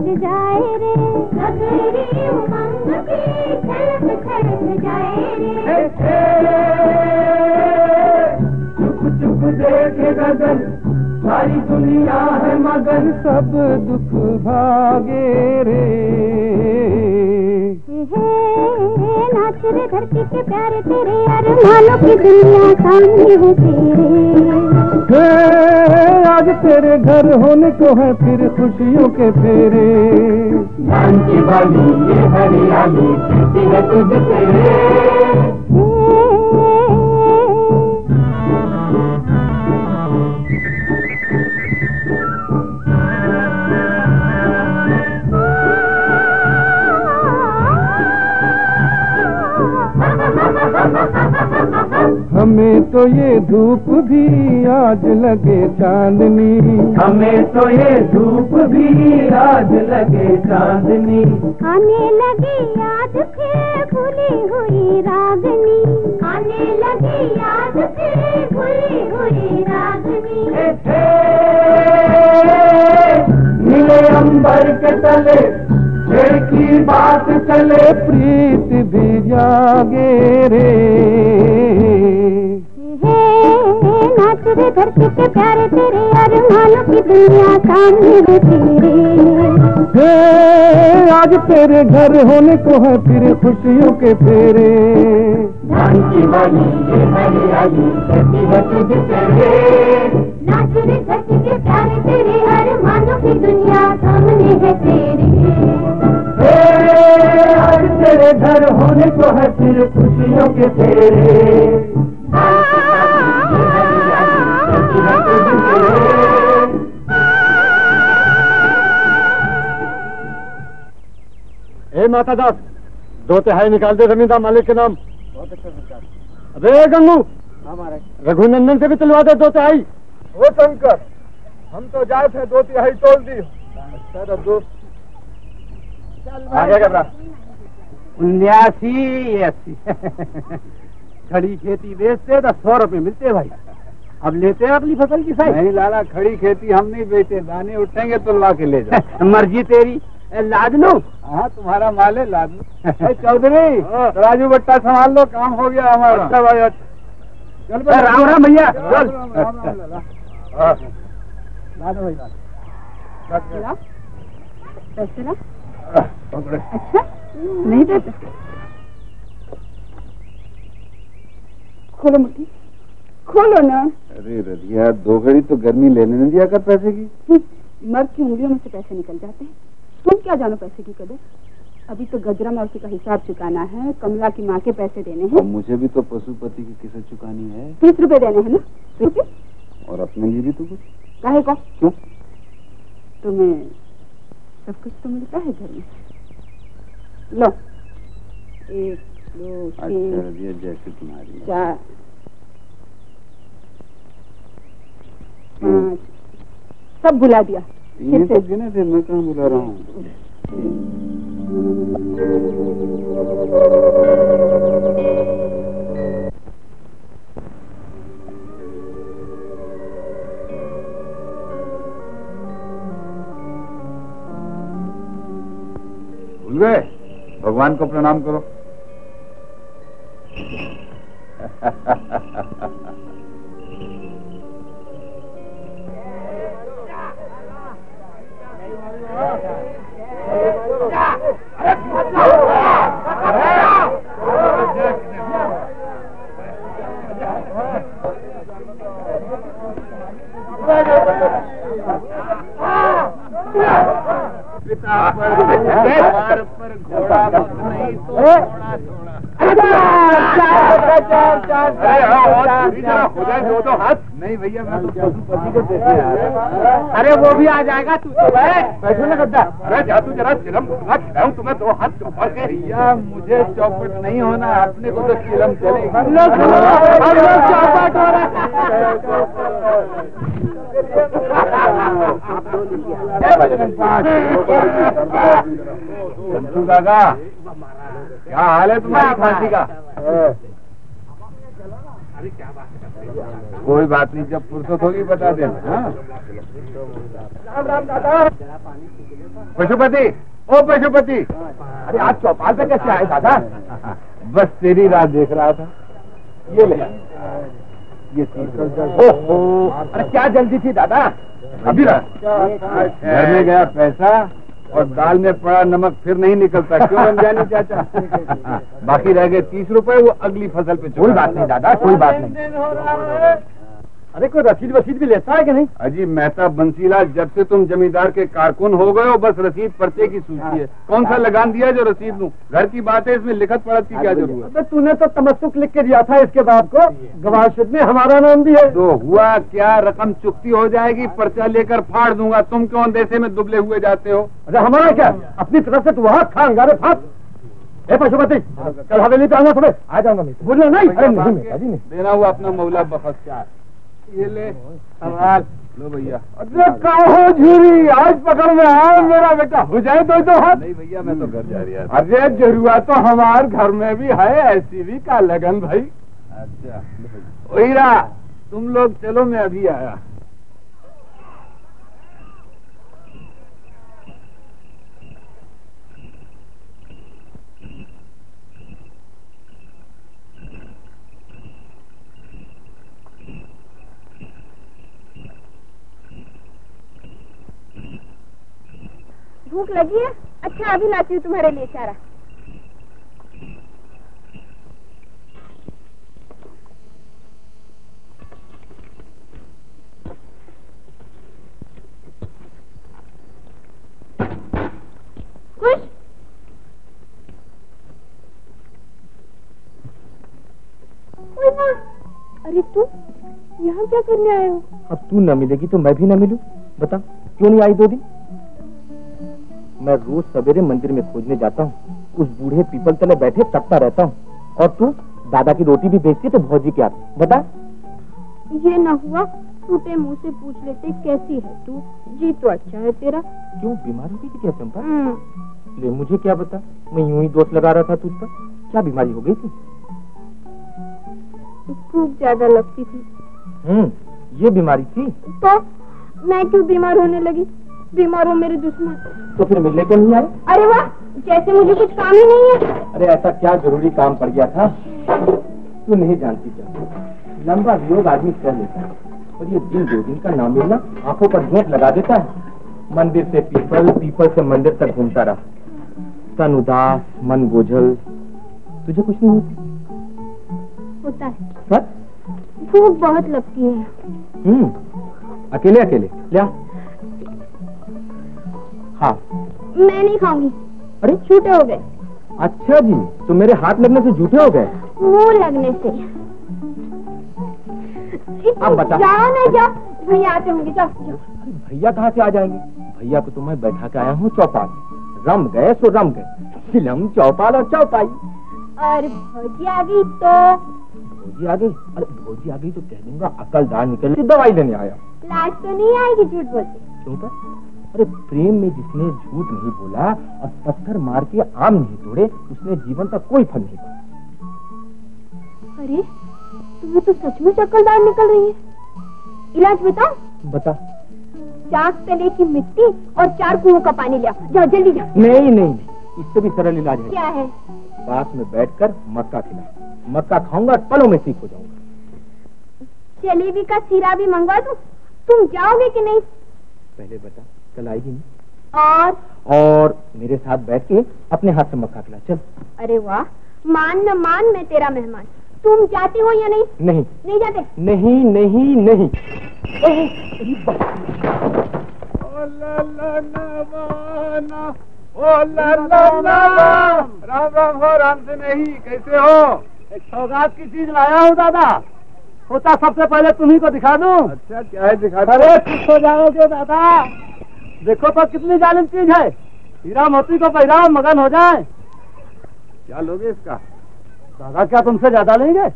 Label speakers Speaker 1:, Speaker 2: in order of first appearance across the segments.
Speaker 1: छलक जाए रे। गगरी उमंग की छलक छलक जाए रे।
Speaker 2: चुप चुप देखे गगन सारी दुनिया है मगन
Speaker 3: सब दुख भागे रे।
Speaker 1: नाच रे धरती के प्यारे तेरे अरमानों की दुनिया सामने है तेरे।
Speaker 3: आज तेरे घर होने को है फिर खुशियों के फेरे।
Speaker 2: हरियाली
Speaker 3: हमें तो ये धूप भी आज लगे चांदनी।
Speaker 2: हमें तो ये धूप भी आज लगे चांदनी।
Speaker 1: आने लगी याद फिर भूली हुई रागनी। आने लगे याद
Speaker 3: फिर भूली हुई रागनी। नीले अंबर के तले की बात चले।
Speaker 4: प्रीत भी जागे रे।
Speaker 5: है नाच रे धरती के प्यारे तेरे अरमानों की दुनिया सामने है तेरे
Speaker 4: हे आज तेरे घर होने को है फिर खुशियों के फेरे।
Speaker 3: तेरे।
Speaker 5: तेरे दुनिया सामने है तेरे।
Speaker 3: हे, आज तेरे घर होने को है फिर खुशियों के फेरे।
Speaker 6: ए माता दास दो तिहाई निकाल दे जमींदार मालिक के नाम।
Speaker 4: बहुत अच्छा सरकार
Speaker 6: अबे गंगू! रघुनंदन से भी तुलवा दे दो तिहाई
Speaker 4: ओ शंकर हम तो जाए थे दो। तिहाई तोल दी
Speaker 7: उन्यासी अस्सी। खड़ी खेती बेचते तो सौ रुपए मिलते भाई। अब लेते हैं अपनी फ़सल की साई
Speaker 4: नहीं लाला खड़ी खेती हम नहीं बेचते दाने उठेंगे तुलवा के ले जाओ।
Speaker 7: मर्ज़ी तेरी। ए,
Speaker 4: हाँ तुम्हारा माल है लाद लो ए, चौधरी राजू बट्टा संभाल लो काम हो गया हमारा। अच्छा भाई अच्छा। चल
Speaker 7: राम राम भैया चल।
Speaker 4: हाँ। भाई हाँ,
Speaker 5: अच्छा। नहीं देते खोलो मुट्ठी। खोलो ना।
Speaker 4: अरे रधिया दो घड़ी तो गर्मी लेने नहीं दिया कर पैसे की।
Speaker 5: मर्द की उंगलियों में से पैसे निकल जाते हैं। तुम क्या जानो पैसे की कदर? अभी तो गजरा मौसी का हिसाब चुकाना है? कमला की माँ के पैसे देने हैं।
Speaker 4: मुझे भी तो पशुपति की किसे चुकानी है?
Speaker 5: तीस रुपए देने हैं ना? रुपये
Speaker 4: और अपने लिए भी तो कुछ?
Speaker 5: काहे को?
Speaker 4: क्यों?
Speaker 5: तुम्हें सब कुछ तो मिलता है घर में। लो। एक दो
Speaker 4: अच्छा
Speaker 5: तीन
Speaker 4: जैसे तुम्हारी
Speaker 5: चार। पाँच। सब भुला दिया।
Speaker 4: ये तो गिने थे मैं कहाँ बुला रहा हूँ? गए भगवान को प्रणाम करो।
Speaker 7: भी आ जाएगा तू तो बैठो। ना गद्दा
Speaker 6: अरे जादू जरा चिलम दूँगा खिलाऊं तुम्हें दो हाथ चौपड़ के।
Speaker 4: भैया मुझे चौपट नहीं होना अपने को तो चिलम चलेगी।
Speaker 7: लोग चौपट। हो रहा
Speaker 4: काका क्या हाल है तुम्हारी खांसी का? कोई बात नहीं जब फुर्सत होगी बता देना हाँ? पशुपति ओ पशुपति। अरे आज चौपाल पे कैसे आए दादा? बस तेरी राह देख रहा था। ये ले। ये ओहो। अरे क्या जल्दी थी दादा? अभी घर में गया पैसा और दाल में पड़ा नमक फिर नहीं निकलता। क्यों रमजानी चाचा? बाकी रह गए तीस रुपए वो अगली फ़सल पे कोई बात नहीं दादा कोई बात नहीं।
Speaker 6: अरे कोई रसीद वसीद भी लेता है कि नहीं?
Speaker 4: अजी मेहता बंसीलाल जब से तुम जमींदार के कारकुन हो गए हो बस रसीद पर्चे की सूची है। कौन सा लगान दिया जो रसीद लूँ घर की बात है इसमें लिखत पढ़त की क्या ज़रूरत
Speaker 6: है? तूने तो तमस्सुक लिख के दिया था इसके बाद को। गवाशीद में हमारा नाम भी है।
Speaker 4: तो हुआ क्या? रकम चुकती हो जाएगी पर्चा लेकर फाड़ दूँगा। तुम क्यों अंदेशे में दुबले हुए जाते हो?
Speaker 6: अरे हमारा क्या? अपनी तरफ़ से तू वहाँ था अंगारे फाट ए पशुपति कल हवेली पे आना सुबह आ जाऊँगा बोलना नहीं।
Speaker 4: देना हुआ अपना मौला बखस चार ये ले। लो भैया।
Speaker 6: अरे कहो झूरी? आज पकड़ में आए मेरा बेटा। हो जाए तो तो हाथ।
Speaker 4: नहीं भैया मैं तो घर जा रही
Speaker 6: अरे ज़रूरत तो हमारे घर में भी है ऐसी भी का लगन भाई।
Speaker 4: अच्छा वही तुम लोग चलो मैं अभी आया।
Speaker 8: भूख लगी है? अच्छा अभी लाती हूँ तुम्हारे लिए चारा। अरे तू यहाँ क्या करने आए हो?
Speaker 9: अब तू न मिलेगी तो मैं भी न मिलू। बता, क्यों नहीं आई दो दिन? मैं रोज सवेरे मंदिर में खोजने जाता हूँ। उस बूढ़े पीपल तले बैठे तपता रहता हूँ। और तू दादा की रोटी भी बेचती तो भौजी क्या बता।
Speaker 8: ये न हुआ टूटे मुँह से पूछ लेते कैसी है तू? जी तो अच्छा है तेरा।
Speaker 9: क्यों बीमार हो गई थी क्या चंपा?
Speaker 8: हम्म,
Speaker 9: ले मुझे क्या बता? मैं यूँ ही दोष लगा रहा था तुझ पर। क्या बीमारी हो गई थी?
Speaker 8: भूख ज़्यादा लगती थी।
Speaker 9: हम्म ये बीमारी थी।
Speaker 8: तो मैं क्यों बीमार होने लगी? बीमार हो मेरे दुश्मन।
Speaker 9: तो फिर मिलने क्यों नहीं आए?
Speaker 8: अरे वाह जैसे मुझे कुछ काम ही नहीं है।
Speaker 9: अरे ऐसा क्या ज़रूरी काम पड़ गया था? तू नहीं जानती क्या? लंबा वियोग आदमी कर लेता है और ये दिन दो दिन का नाम मिलना आँखों पर घेट लगा देता है। मंदिर से पीपल पीपल से मंदिर तक घूमता रहा। तन उदास मन बोझल तुझे कुछ नहीं होता?
Speaker 8: होता है। भूख बहुत लगती है।
Speaker 9: हम्म अकेले अकेले लिया हाँ।
Speaker 8: मैं नहीं खाऊँगी।
Speaker 9: अरे?
Speaker 8: छूटे हो गए।
Speaker 9: अच्छा जी तो मेरे हाथ लगने से झूठे हो गए।
Speaker 8: मुँह लगने से।
Speaker 9: अब बता।
Speaker 8: जाओ ना जाओ भैया आते होंगे
Speaker 9: अरे भैया कहाँ से आ जाएँगे? भैया को तो मैं बैठा के आया हूँ चौपाल। रम गए सो रम गए। फ़िल्म चौपाल और चौपाई।
Speaker 8: और भौजी आ गई तो?
Speaker 9: भोजी आ गई? अरे भोजी आ गई तो कह दूँगा अकलदार निकल दवाई लेने आया।
Speaker 8: लाज तो नहीं आएगी झूठ बोलते।
Speaker 9: क्यों पर? अरे प्रेम में जिसने झूठ नहीं बोला और पत्थर मार के आम नहीं तोड़े उसने जीवन का कोई फल नहीं पाया।
Speaker 8: अरे तुम्हें तो सचमुच अक्लदार निकल रही है। इलाज बताओ।
Speaker 9: बता।
Speaker 8: चाक तले की मिट्टी और चार कुओं का पानी लिया जाओ जल्दी जाओ।
Speaker 9: नहीं नहीं नहीं। इससे भी सरल इलाज है।
Speaker 8: क्या है?
Speaker 9: पास में बैठकर मक्का खिला। मक्का खाऊँगा पलों में ठीक हो जाऊँगा।
Speaker 8: जलेबी का सीरा भी मंगवा दूँ। तुम जाओगे कि नहीं?
Speaker 9: पहले बता। कल आएगी नहीं।
Speaker 8: और?
Speaker 9: और मेरे साथ बैठ के अपने हाथ से मक्का खिला चल।
Speaker 8: अरे वाह मान न मान मैं तेरा मेहमान। तुम जाती हो या नहीं?
Speaker 9: नहीं।
Speaker 8: नहीं जाते?
Speaker 9: नहीं नहीं नहीं।
Speaker 4: राम राम हो राम से नहीं। कैसे हो? एक सौगात की चीज़ लाया हूँ दादा। सोचा सबसे पहले तुम्ही को दिखा दूँ। अच्छा क्या है दिखा अरे खुश हो जाओगे दादा। देखो तो कितनी जालिम चीज़ है। हीरा मोती को पहराओ मगन हो जाए। क्या लोगे इसका? दादा क्या तुमसे ज़्यादा लेंगे?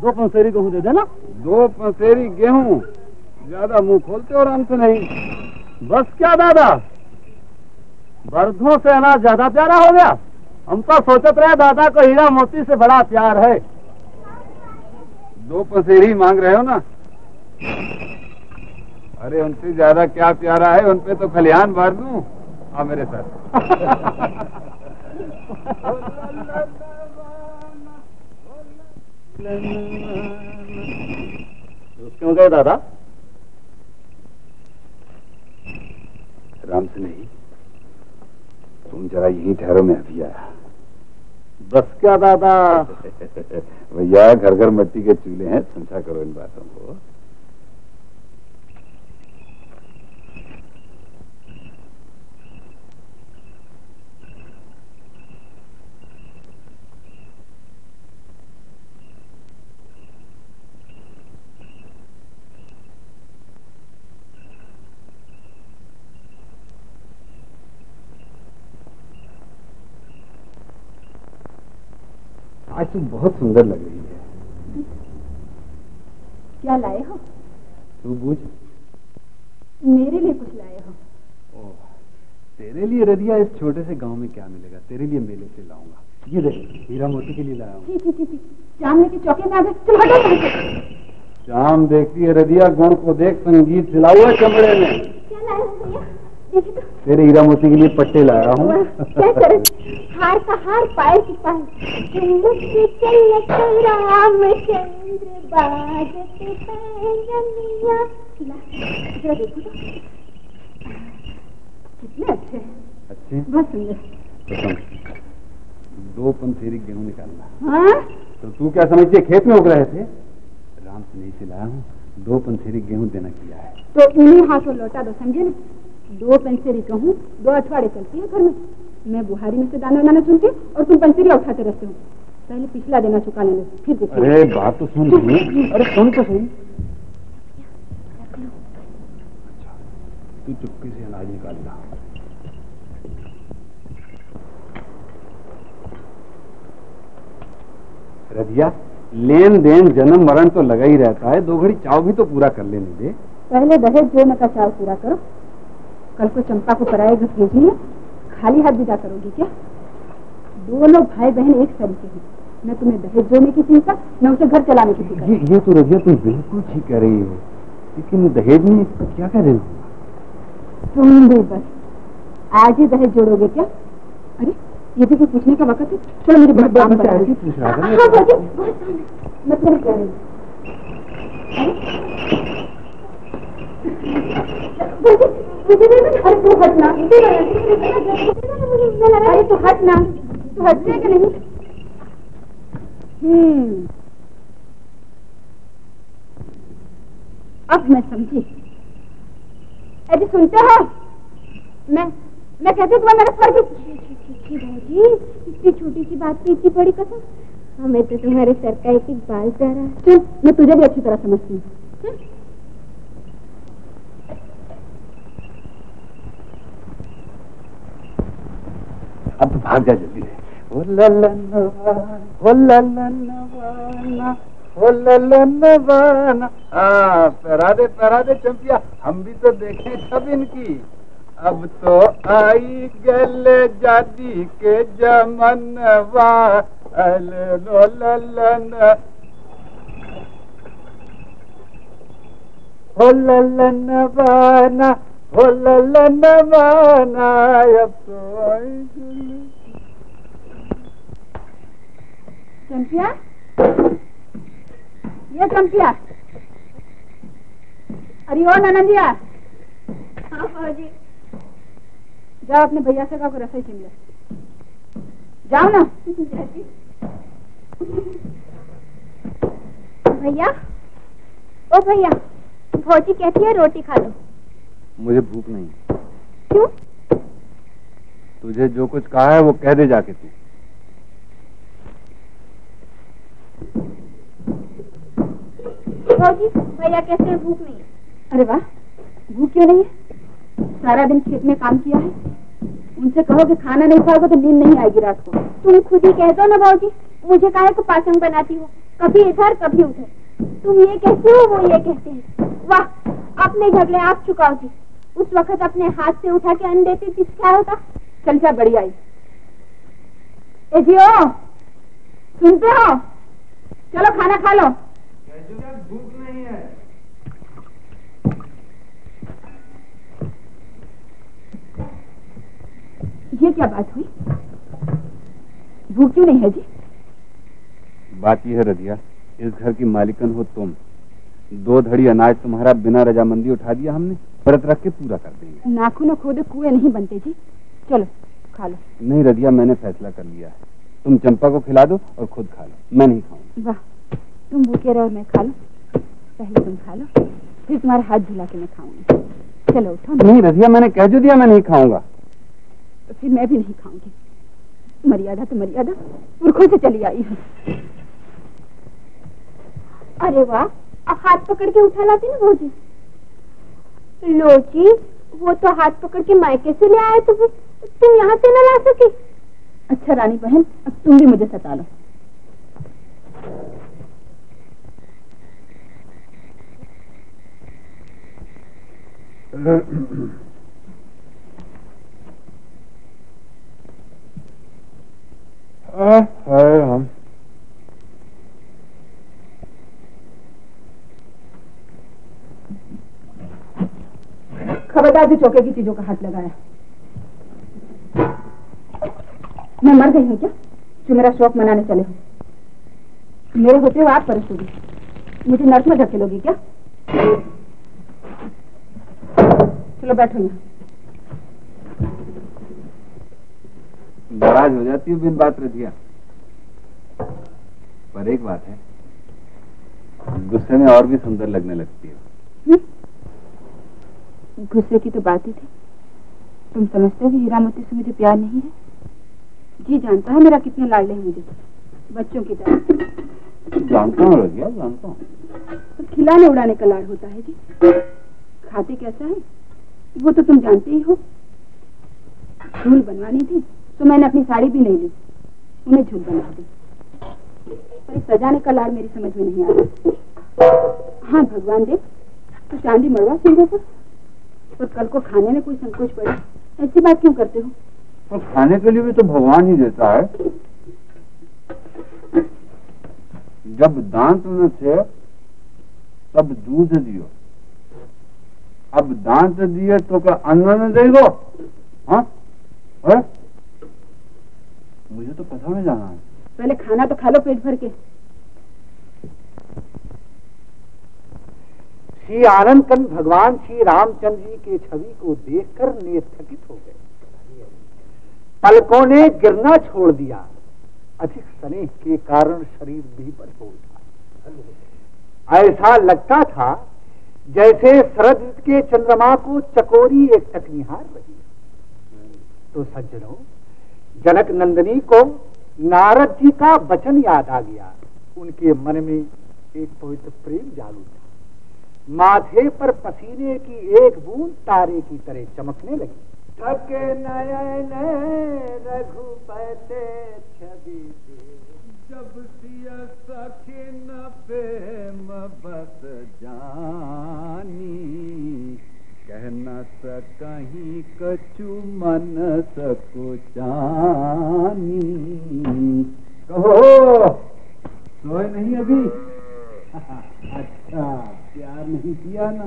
Speaker 4: दो पंसेरी गेहूँ दे देना। दो पंसेरी गेहूँ? ज़्यादा मुँह खोलते आराम से नहीं। बस क्या दादा? बर्धों से अनाज ज़्यादा प्यारा हो गया। हम तो सोचते रहे दादा को हीरा मोती से बड़ा प्यार है। दो पसेरी मांग रहे हो ना? अरे उनसे ज़्यादा क्या प्यारा है, उनपे तो खलिहान मार दू। हाँ मेरे साथ। क्यों गए दादा? राम से नहीं। तुम जरा यही ठहरो, में अभी आया। बस क्या दादा? भैया घर घर मट्टी के चूल्हे हैं समझा करो इन बातों को। आज तुम बहुत सुंदर लग रही है।
Speaker 8: क्या लाए हो?
Speaker 4: तू बूझ।
Speaker 8: मेरे लिए कुछ लाए हो।
Speaker 4: ओह, तेरे लिए रदिया इस छोटे से गाँव में क्या मिलेगा? तेरे लिए मेले से लाऊँगा। ये देख हीरा मोती के लिए लाया हूँ।
Speaker 8: जानने के चौके में आ गए। तुम हटो
Speaker 4: शाम देखती है रदिया गुण को देख संगीत सिला हुआ चमड़े में।
Speaker 8: क्या लाए हो भैया? तो
Speaker 4: तेरे हीरा मोती के लिए पट्टे लाया हूँ।
Speaker 8: वाह, क्या करे? हार का हार पायल की पायल मुख चलत राम चंद्र बाजते ला, जरा देखो तो। कितने अच्छे हैं।
Speaker 4: अच्छी?
Speaker 5: बहुत सुंदर।
Speaker 4: दो पंथेरी गेहूँ निकालना।
Speaker 5: हाँ?
Speaker 4: तो तू क्या समझती है खेत में उग रहे थे? राम से नहीं सिलाया हूँ। दो पंथेरी गेहूँ देना किया है।
Speaker 5: तो उन्हीं हाथों लौटा दो समझे ना? दो पंसेरी कहूँ दो अठवाड़े चलती है घर में। मैं बुहारी में से दाना दाना चुनती हूँ और तुम पंसेरी उठाते रहते हो। पहले पिछला देना चुका लेने फिर देखिए
Speaker 4: अरे बात तो सुन अरे सुन तो सही। तू चुप्पी से अनाज निकालना रधिया लेन देन जन्म मरण तो लगा ही रहता है। दो घड़ी चाव भी तो पूरा कर लेने दे।
Speaker 5: पहले दहेज जोड़ने का चाव पूरा करो। कल को चंपा को पराए घर भेजनी खाली हाथ विदा करोगी क्या? दोनों भाई बहन एक तरीके हैं। न तुम्हें दहेज जोड़ने की चिंता न उसे घर चलाने की फ़िक्र।
Speaker 4: ये ये तो रधिया तुम बिल्कुल ठीक कह रही हो। लेकिन दहेज में क्या कह रहे हो?
Speaker 5: तुम भी बस। आज ही दहेज जोड़ोगे क्या? अरे ये भी कोई पूछने का वक्त है। चलो मेरी बहुत काम ही
Speaker 4: पूछ रहा था मैं।
Speaker 5: बाजी, बहुत काम। मैं तुम्हें कह रही हूँ। मुझे नहीं अरे तू हटना अरे तू हटना तू हटने के नहीं हम्म। अब मैं समझी। अरे सुनते हो? मैं मैं कहती तुम्हें मेरा फ़र्ज़
Speaker 8: इतनी छोटी सी बात पे इतनी बड़ी कसम। हमें तो तुम्हारे सर का एक एक बाल जा रहा है।
Speaker 5: चल, मैं तुझे भी अच्छी तरह समझती हूँ।
Speaker 4: अब भाग जा जल्दी से ओ ओ ओ हाँ पहरा दे पहरा दे चंपिया, हम भी तो देखें सब इनकी। अब तो आई गल जादी के जमनवा लो ललन ललन
Speaker 5: चंपिया ये चंपिया अरे ओ ननंदिया।
Speaker 8: हाँ भाजी
Speaker 5: जाओ अपने भैया से कहो रसोई छीन जाओ ना।
Speaker 8: भैया? ओ भैया भौजी कहती है रोटी खा लो।
Speaker 4: मुझे भूख नहीं है।
Speaker 8: क्यों?
Speaker 4: तुझे जो कुछ कहा है वो कह दे जाके तू।
Speaker 8: भौजी भैया कहते हैं भूख नहीं
Speaker 5: अरे वाह भूख क्यों नहीं है? सारा दिन खेत में काम किया है। उनसे कहो कि खाना नहीं खाओगे तो नींद नहीं आएगी रात को।
Speaker 8: तुम खुद ही कह दो ना भाजी मुझे काहे को पासंग बनाती हो। कभी इधर कभी उधर। तुम ये कहते हो वो ये कहते हैं। वाह अपने झगड़े आप चुकाओ जी। उस वक्त अपने हाथ से उठा के अन्न देती थी क्या होता?
Speaker 5: चल जा बड़ी आई। ए जियो, सुनते हो? चलो, खाना खा लो।
Speaker 4: भूख नहीं है
Speaker 5: ये क्या बात हुई? भूख क्यों नहीं है जी?
Speaker 4: बात यह है रजिया, इस घर की मालिकन हो तुम। दो धड़ी अनाज तुम्हारा बिना रजामंदी उठा दिया हमने। व्रत रख के पूरा कर देंगे।
Speaker 5: नाखून खोदे कुएँ नहीं बनते जी। चलो खा लो।
Speaker 4: नहीं रधिया मैंने फैसला कर लिया है। तुम चंपा को खिला दो और खुद खा लो। मैं नहीं खाऊँगा।
Speaker 5: वाह तुम भूखे रहो मैं खा लो। पहले तुम खा लो फिर तुम्हारा हाथ धुला के मैं खाऊँगी। चलो उठो।
Speaker 4: नहीं रधिया मैंने कह जो दिया मैं नहीं खाऊँगा।
Speaker 5: तो फिर मैं भी नहीं खाऊँगी। मर्यादा तो मर्यादा पुरखों से चली आई हूँ।
Speaker 8: अरे वाह अब हाथ पकड़ के उठा लाती ना भौजी? लो जी वो तो हाथ पकड़ के मायके से ले आए तो फिर तुम यहाँ से न ला सके।
Speaker 5: अच्छा रानी बहन अब तुम भी मुझे सता लो।
Speaker 4: हम।
Speaker 5: खबरदार भी चौके की चीज़ों का हाथ लगाया मैं मर गई हूँ क्या? जो मेरा शौक मनाने चले हो। मेरे होते हुए आप परेशानी मुझे नर्क में धकेलोगी क्या? चलो बैठो यहाँ।
Speaker 4: नाराज़ हो जाती हूँ बिन बात रजिया पर एक बात है गुस्से में और भी सुंदर लगने लगती हो।
Speaker 5: गुस्से की तो बात ही थी। तुम समझते हो कि हीरा मोती से मुझे प्यार नहीं है? जी जानता है मेरा कितने लाडले हैं मुझे। बच्चों की तरह।
Speaker 4: जानता हूँ रजिया जानता हूँ।
Speaker 5: तो खिलाने उड़ाने का लाड़ होता है जी। खाते कैसा है? वो तो तुम जानते ही हो। झूल बनवानी थी तो मैंने अपनी साड़ी भी नहीं ली। उन्हें झूल बनवा दी। पर सजाने का लाड़ मेरी समझ में नहीं आया हाँ भगवान देव तो चांदी मड़वा सिंधे पर पर कल को खाने में कोई संकोच पड़े ऐसी बात क्यों करते हो?
Speaker 4: तो खाने के लिए भी तो भगवान ही देता है। जब दांत न थे तब दूध दियो। अब दांत दिए तो क्या अन्न न दे दो हाँ? है? मुझे तो पता में जाना है।
Speaker 5: पहले खाना तो खा लो पेट भर के।
Speaker 10: श्री आनंद भगवान श्री रामचंद्र जी के छवि को देखकर नेथकित हो गए। पलकों ने गिरना छोड़ दिया। अधिक स्नेह के कारण शरीर भी बदबू था। ऐसा लगता था जैसे शरद के चंद्रमा को चकोरी एक टक निहार रही तो सज्जनों, जनक नंदनी को नारद जी का वचन याद आ गया। उनके मन में एक पवित्र प्रेम जागू था माथे पर पसीने की एक बूंद तारे की तरह चमकने लगी। थके नयन रघुपते छवि
Speaker 11: जब सिया सखी न प्रेम बस जानी, कह न सकहीं कछु मन सकु जानी
Speaker 4: कहो,
Speaker 11: सोए नहीं अभी? अच्छा। प्यार नहीं किया ना।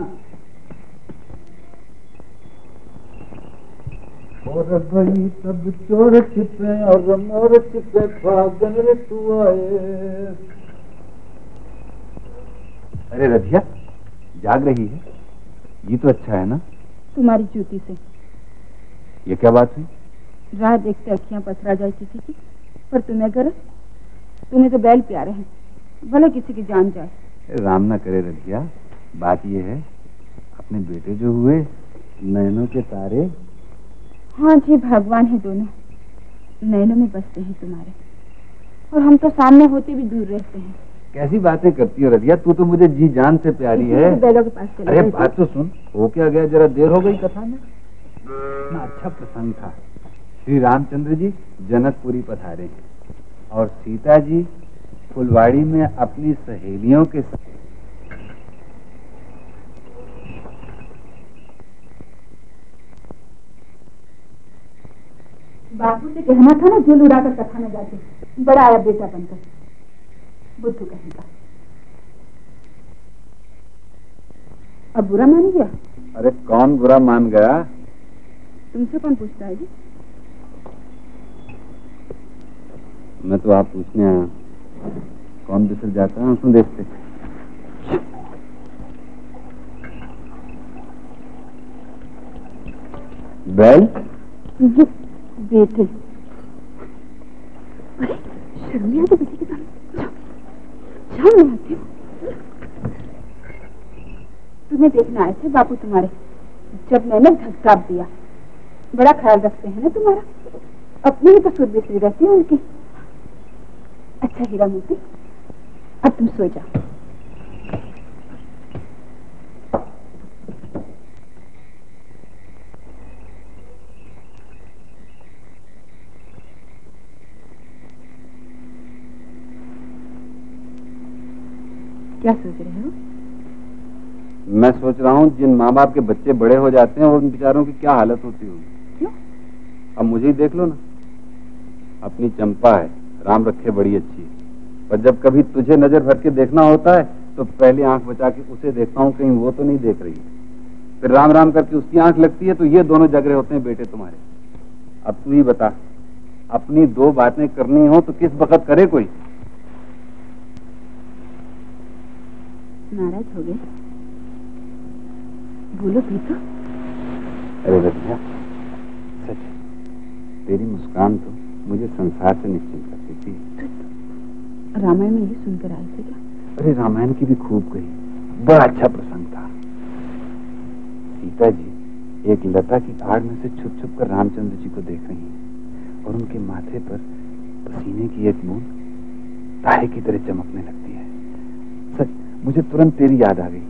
Speaker 11: और गई तब चोर छिपे और मोर छिपे फागन रे तू आए।
Speaker 4: अरे रधिया जाग रही है। ये तो अच्छा है ना?
Speaker 5: तुम्हारी जूती से।
Speaker 4: ये क्या बात है
Speaker 5: राह देखते अखियाँ पसरा जाए किसी की पर तुम्हें गरज तुम्हें तो बैल प्यारे हैं भले किसी की जान जाए।
Speaker 4: राम ना करे रधिया बात ये है अपने बेटे जो हुए नैनों के तारे।
Speaker 5: हाँ जी भगवान है दोनों। नैनों में बसते हैं तुम्हारे। और हम तो सामने होते भी दूर रहते हैं।
Speaker 4: कैसी बातें करती हो रधिया तू तो मुझे जी जान से प्यारी है।
Speaker 5: बैलों के पास
Speaker 4: अरे बात तो सुन। हो क्या गया? जरा देर हो गई कथा में। इतना अच्छा प्रसंग था। श्री रामचंद्र जी जनकपुरी पधारे। और सीता जी फुलवाड़ी में अपनी सहेलियों के साथ।
Speaker 5: बापू से कहना था ना झूल उड़ाकर कथा में जाते बड़ा आया बेटा बनकर। बुद्धू कहेगा। अब बुरा मान गया?
Speaker 4: अरे कौन बुरा मान गया?
Speaker 5: तुमसे कौन पूछता है जी?
Speaker 4: मैं तो आप पूछने आया कौन बिसर जाता है, उसमें देखते। बैल?
Speaker 5: तो तुम्हें देखने आए थे बापू तुम्हारे। जब मैंने धक्का दिया, बड़ा ख्याल रखते हैं ना तुम्हारा? अपनी ही तो सुर बिसरी रहती है उनकी। अच्छा हीरा मोती अब तुम सो जाओ। क्या सोच रहे हो?
Speaker 4: मैं सोच रहा हूँ जिन माँ बाप के बच्चे बड़े हो जाते हैं उन बेचारों की क्या हालत होती होगी?
Speaker 5: क्यों?
Speaker 4: अब मुझे ही देख लो ना। अपनी चंपा है। राम रखे बड़ी अच्छी है। पर जब कभी तुझे नज़र भर के देखना होता है तो पहले आँख बचा के उसे देखता हूँ कहीं वो तो नहीं देख रही है। फिर राम राम करके उसकी आँख लगती है तो ये दोनों जग रहे होते हैं बेटे तुम्हारे। अब तू ही बता अपनी दो बातें करनी हो तो किस वक्त करे कोई?
Speaker 5: नाराज़ हो गए। बोलो भी तो
Speaker 4: अरे सच तेरी मुस्कान तो मुझे संसार से निश्चिंत करती थी
Speaker 5: रामायण में ये सुनकर आए थे क्या?
Speaker 4: अरे रामायण की भी खूब गई। बड़ा अच्छा प्रसंग था। सीता जी एक लता की आड़ में से छुप छुप कर रामचंद्र जी को देख रही हैं और उनके माथे पर पसीने की एक बूंद तारे की तरह चमकने लगती है। सच मुझे तुरंत तेरी याद आ गई।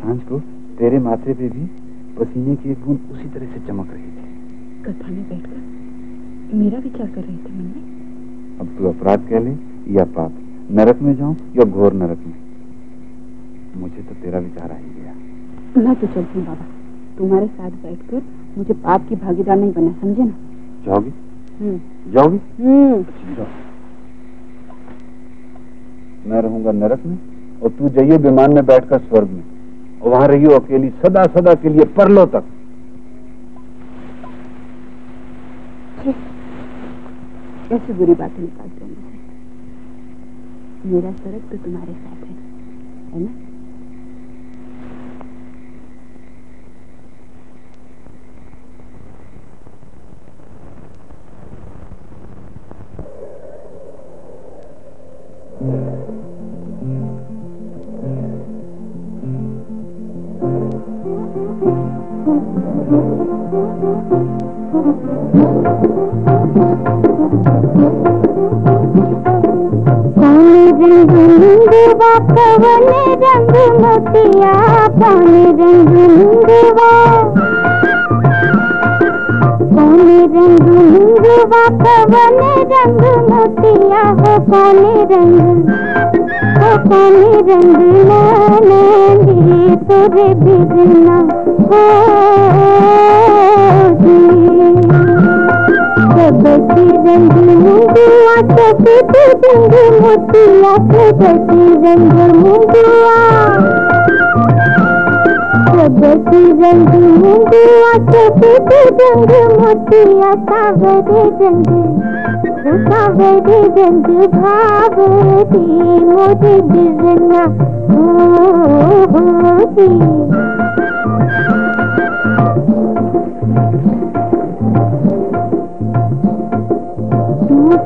Speaker 4: साँझ को तेरे माथे पे भी पसीने की एक बूंद उसी तरह से चमक रही थी।
Speaker 5: कथा में बैठकर। मेरा विचार कर रही थे मन में
Speaker 4: अब तू अपराध कह ले। या पाप नरक में जाऊँ या घोर नरक में? मुझे तो तेरा विचार आ ही गया।
Speaker 5: मैं तो चलती हूँ बाबा। तुम्हारे साथ बैठकर मुझे पाप की भागीदार नहीं बना समझे ना?
Speaker 4: जाओगी?
Speaker 5: हम्म।
Speaker 4: जाओगी?
Speaker 5: हम्म।
Speaker 4: जाओ। मैं रहूँगा नरक में और तू जाइए विमान में बैठकर स्वर्ग में। और वहाँ रहियो अकेली सदा सदा के लिए परलो तक।
Speaker 5: कैसी बुरी बातें निकालते मेरा स्वर्ग तो तुम्हारे साथ है है ना
Speaker 1: कौन रंग मुंगवा कवन रंग मोतिया कौन रंग मुंगवा कौन रंग मुंगवा कवन रंग मोतिया हो कौन रंग हो कौन रंग नैने तोरे बिगना हो सबकी रंग मुंगुआ सबकी रंग मोतिया सबकी रंग मुंगुआ सबकी रंग मुंगुआ सबकी रंग मोतिया सावरे रंग सावरे रंग भावती मोरे बिरना हो होती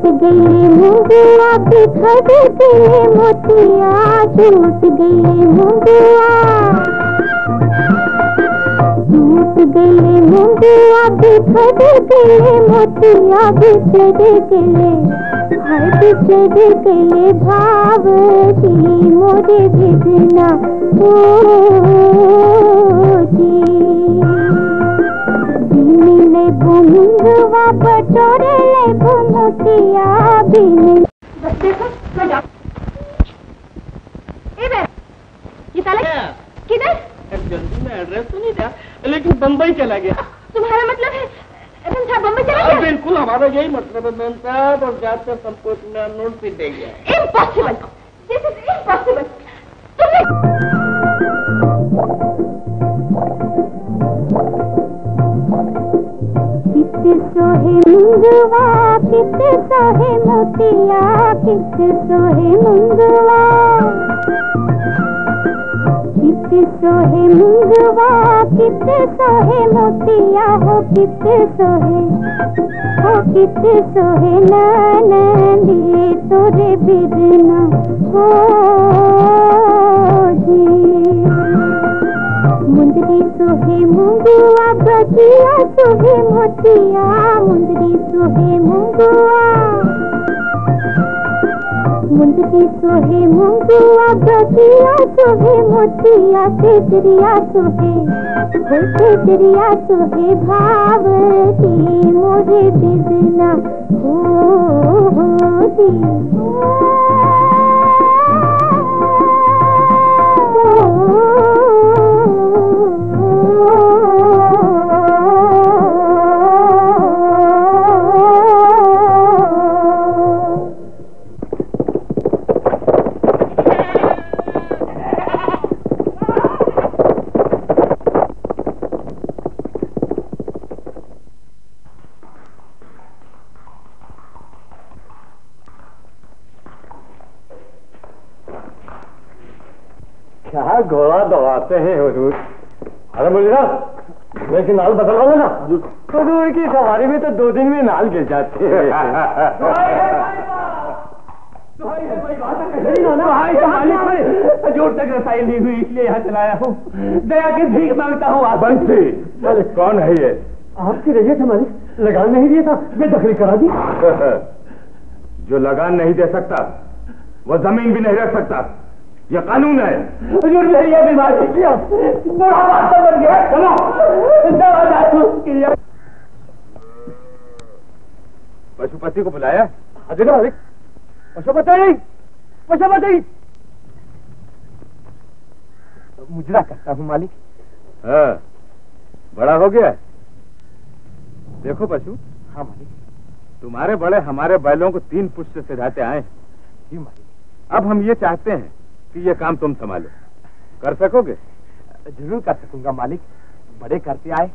Speaker 1: टूट गई मुंगुआ बिखर गए मोतिया टूट गई मुंगुआ टूट गए मुंगुआ बिखर गए मोतिया बिछड़ गए हर बिछड़ गए भावती मोरे बिजना मिले बुमुंगवा बटोरे ले बुमुतिया बिन देखो जाओ। किधर?
Speaker 12: जल्दी में एड्रेस तो नहीं दिया। लेकिन बम्बई चला गया।
Speaker 1: तुम्हारा मतलब है बम्बई चला गया?
Speaker 12: बिल्कुल हमारा यही मतलब है मैम साहब और जाकर सबको नोट भी दे गया।
Speaker 1: इम्पॉसिबल दिस इज़ इम्पॉसिबल तुमने सोहे मुंगवा कित सोहे मोतिया कित सोहे मुंगवा कित सोहे मुंगवा कित सोहे मोतिया, हो कित सोहे हो कित सोहे नंदी तोरे बिरना हो जी मुंदरी सोहे मुंगुआ बगिया सोहे मोतिया, मुंदरी सोहे मुंगुआ मुंदरी सोहे मुंगुआ बगिया सोहे मोतिया तेजरिया सोहे तेजरिया सोहे भावती मोरे बिजना हो हो
Speaker 6: क्या दो दिन में नाल गिर जाते हैं।
Speaker 12: तक रसाई नहीं हुई इसलिए यहाँ चलाया हूँ दया की भीख माँगता हूँ आप
Speaker 13: बंसी कौन है ये?
Speaker 6: आपकी रैयत हमारी लगान नहीं दिया था बेदखली करा दी।
Speaker 13: जो लगान नहीं दे सकता वो ज़मीन भी नहीं रख सकता। ये कानून है।
Speaker 12: हजूर मेरी बीमारी किया बुढ़ापा समझ गया चलो दवा
Speaker 13: पशुपति को बुलाया।
Speaker 6: मालिक पशुपति। पशुपति! मुजरा करता हूँ मालिक।
Speaker 13: हाँ बड़ा हो गया। देखो पशु।
Speaker 6: हाँ मालिक।
Speaker 13: तुम्हारे बड़े हमारे बैलों को तीन पुष्ट से सिधाते आए
Speaker 6: जी मालिक।
Speaker 13: अब हम ये चाहते हैं कि ये काम तुम संभालो। कर सकोगे?
Speaker 6: ज़रूर कर सकूँगा मालिक। बड़े करते आए।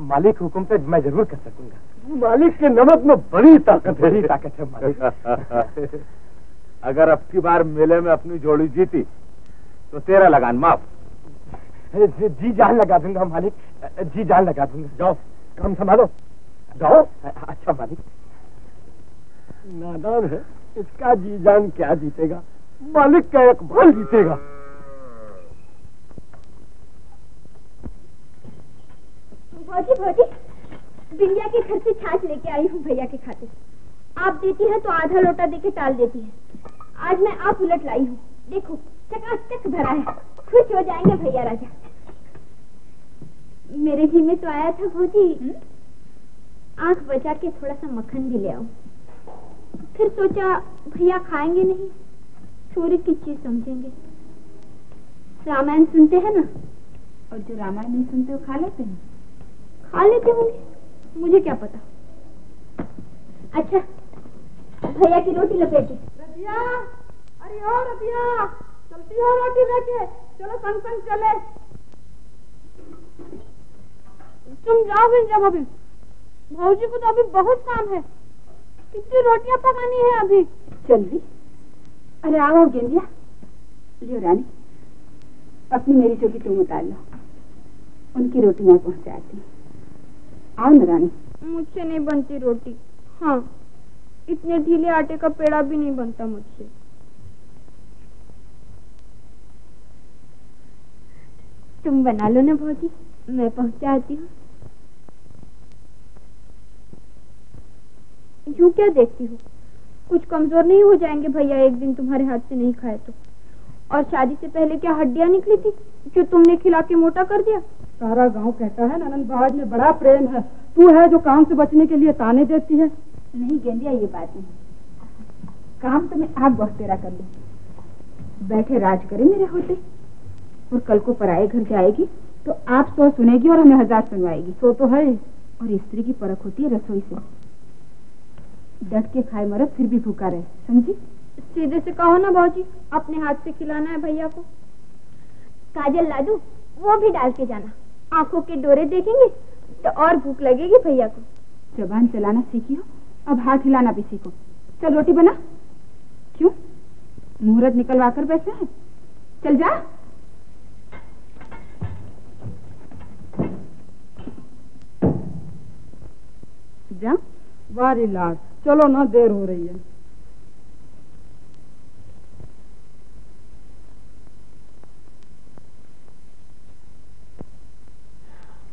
Speaker 6: मालिक हुक्म से मैं ज़रूर कर सकूँगा। मालिक के नमक में बड़ी ताकत बड़ी ताकत है मालिक।
Speaker 13: अगर अब की बार मेले में अपनी जोड़ी जीती तो तेरा लगान माफ़।
Speaker 6: जी जान लगा दूँगा मालिक। जी जान लगा दूँगा। जाओ काम संभालो। जाओ। अच्छा मालिक। नादान है इसका जी जान क्या जीतेगा? मालिक का एक बल जीतेगा।
Speaker 8: भौजी भौजी बिंदिया के घर से छाछ लेके आई हूँ भैया के खाते। आप देती हैं तो आधा लोटा देके टाल देती है। आज मैं आप उलट लाई हूँ। देखो चकाचक भरा है। खुश हो जाएँगे भैया राजा। मेरे जी में तो आया था भौजी। आँख बचा के थोड़ा सा मक्खन भी ले आओ। फिर सोचा भैया खाएँगे नहीं? चोरी की चीज़ समझेंगे। रामायण सुनते हैं ना?
Speaker 5: और जो रामायण नहीं सुनते वो खा लेते हैं?
Speaker 8: खा लेते होंगे। मुझे क्या पता? अच्छा भैया की रोटी लपेटे।
Speaker 5: रबिया अरे ओ रबिया चलती हो रोटी लेके। चलो संग संग चले।
Speaker 8: तुम जाओ फिर जब अभी। भाजी को तो अभी बहुत काम है। कितनी रोटियाँ पकानी है अभी।
Speaker 5: चल भी। अरे आओ गेंदिया। लियो रानी अपनी मेरी चौकी तुम उतार लो। उनकी रोटी मैं पहुंचाती हूँ। आओ ना रानी।
Speaker 8: मुझसे नहीं बनती रोटी। हाँ इतने ढीले आटे का पेड़ा भी नहीं बनता मुझसे। तुम बना लो ना भौजी। मैं पहुंचाती हूँ। यूँ क्या देखती हो? कुछ कमज़ोर नहीं हो जाएँगे भैया एक दिन तुम्हारे हाथ से नहीं खाए तो। और शादी से पहले क्या हड्डियाँ निकली थी जो तुमने खिला के मोटा कर दिया?
Speaker 5: सारा गाँव कहता है ननंद बाज में बड़ा प्रेम है। तू है जो काम से बचने के लिए ताने देती है। नहीं गेंदिया ये बात नहीं। काम तो मैं आप बहुत तेरा कर लू। बैठे राज करे मेरे होते। और कल को पराए घर जाएगी तो आप सौ सुनेगी और हमें हज़ार सुनवाएगी। सो तो है। और स्त्री की परख होती है रसोई से। डट के खाए मरद फिर भी भूखा रहे। समझी?
Speaker 8: सीधे से कहो ना भाजी अपने हाथ से खिलाना है भैया को। काजल ला दूँ वो भी डाल के जाना। आँखों के डोरे देखेंगे तो और भूख लगेगी भैया को।
Speaker 5: जबान चलाना सीखी हो अब हाथ हिलाना भी सीखो। चल रोटी बना। क्यों? मुहूर्त निकलवा कर बैठे हैं। चल जा। जा। वारी चलो ना देर हो रही है।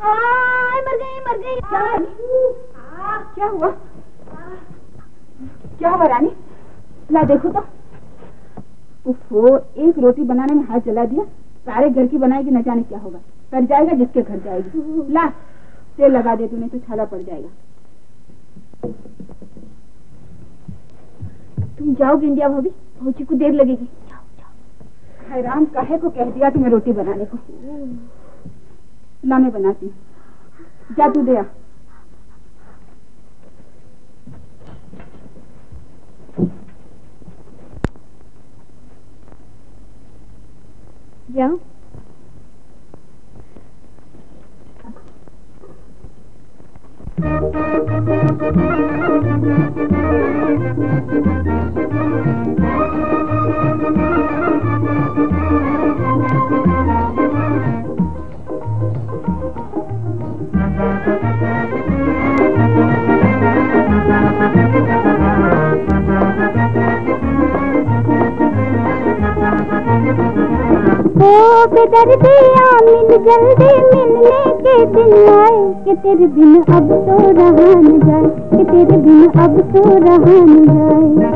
Speaker 8: आय, मर गई मर गई।
Speaker 5: क्या हुआ? क्या हुआ रानी? ला देखो तो। उफो एक रोटी बनाने में हाथ जला दिया। सारे घर की बनाएगी न जाने क्या होगा। कर जाएगा जिसके घर जाएगी। ला तेल लगा दे तूने तो छाला पड़ जाएगा।
Speaker 8: तुम जाओ इंडिया भाभी? भौजी को देर लगेगी। जाओ जाओ।
Speaker 5: हैरान काहे को कह दिया तुम्हें रोटी बनाने को? ला मैं बनाती। जा तू दे ओ
Speaker 8: बेदर्दी
Speaker 1: आ मिल जल्दी मिलने के दिन आए। कि तेरे बिन अब तो रहा न जाए, कि तेरे बिन अब तो रहा न जाए।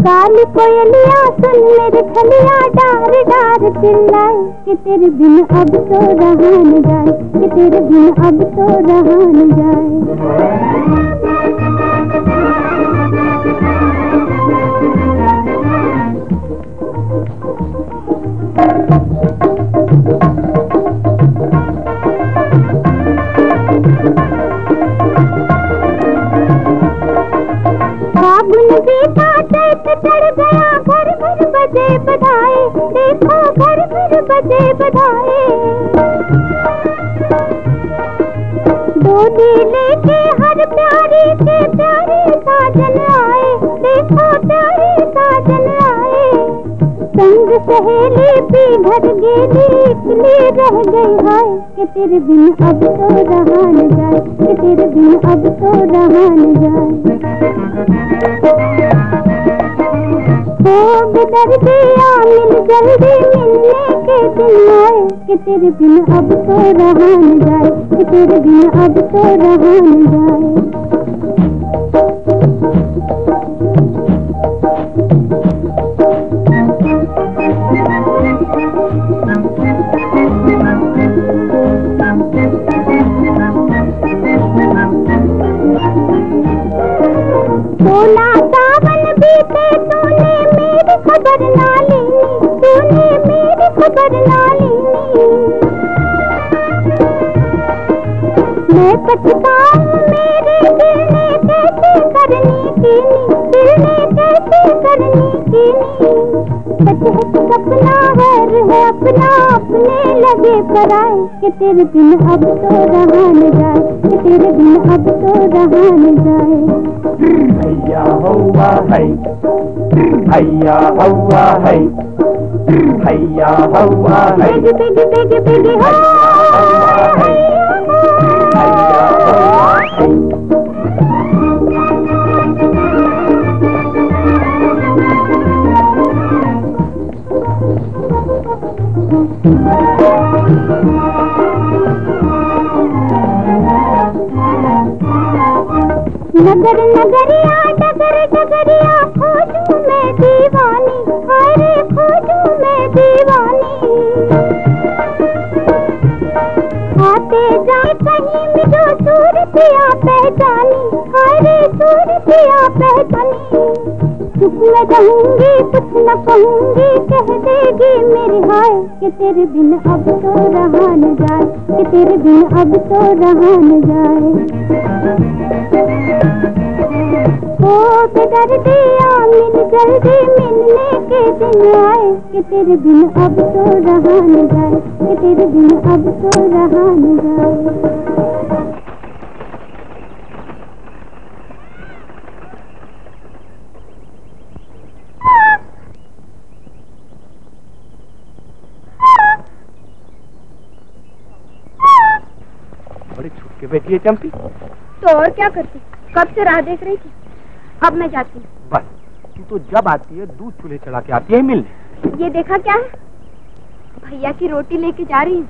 Speaker 1: काली कोयलिया सुन, मेरे खलिया डार डार चिल्लाए। कि तेरे बिन अब तो रहा न जाए, कि तेरे बिन अब तो रहा न जाए। लेके हर प्यारी के प्यारे साजन सहेली भी घर गेली रह गई हाय, कि तेरे बिन अब तो रहा न जाए, कि तेरे बिन अब तो रहा न जाए। हो बिदर दिया मिल जल्दी मिलने के दिन आए, कि तेरे बिन अब तो रहा न जाए, कि तेरे बिन अब तो
Speaker 13: भैया हौवा है भैया हौवा है
Speaker 1: बिग बिग बिग बिग राह देख रही थी? अब मैं जाती हूँ।
Speaker 3: बस तू तो जब आती है दूध चूल्हे चढ़ा के आती है मिलने।
Speaker 1: ये देखा क्या है? भैया की रोटी लेके जा रही हूँ।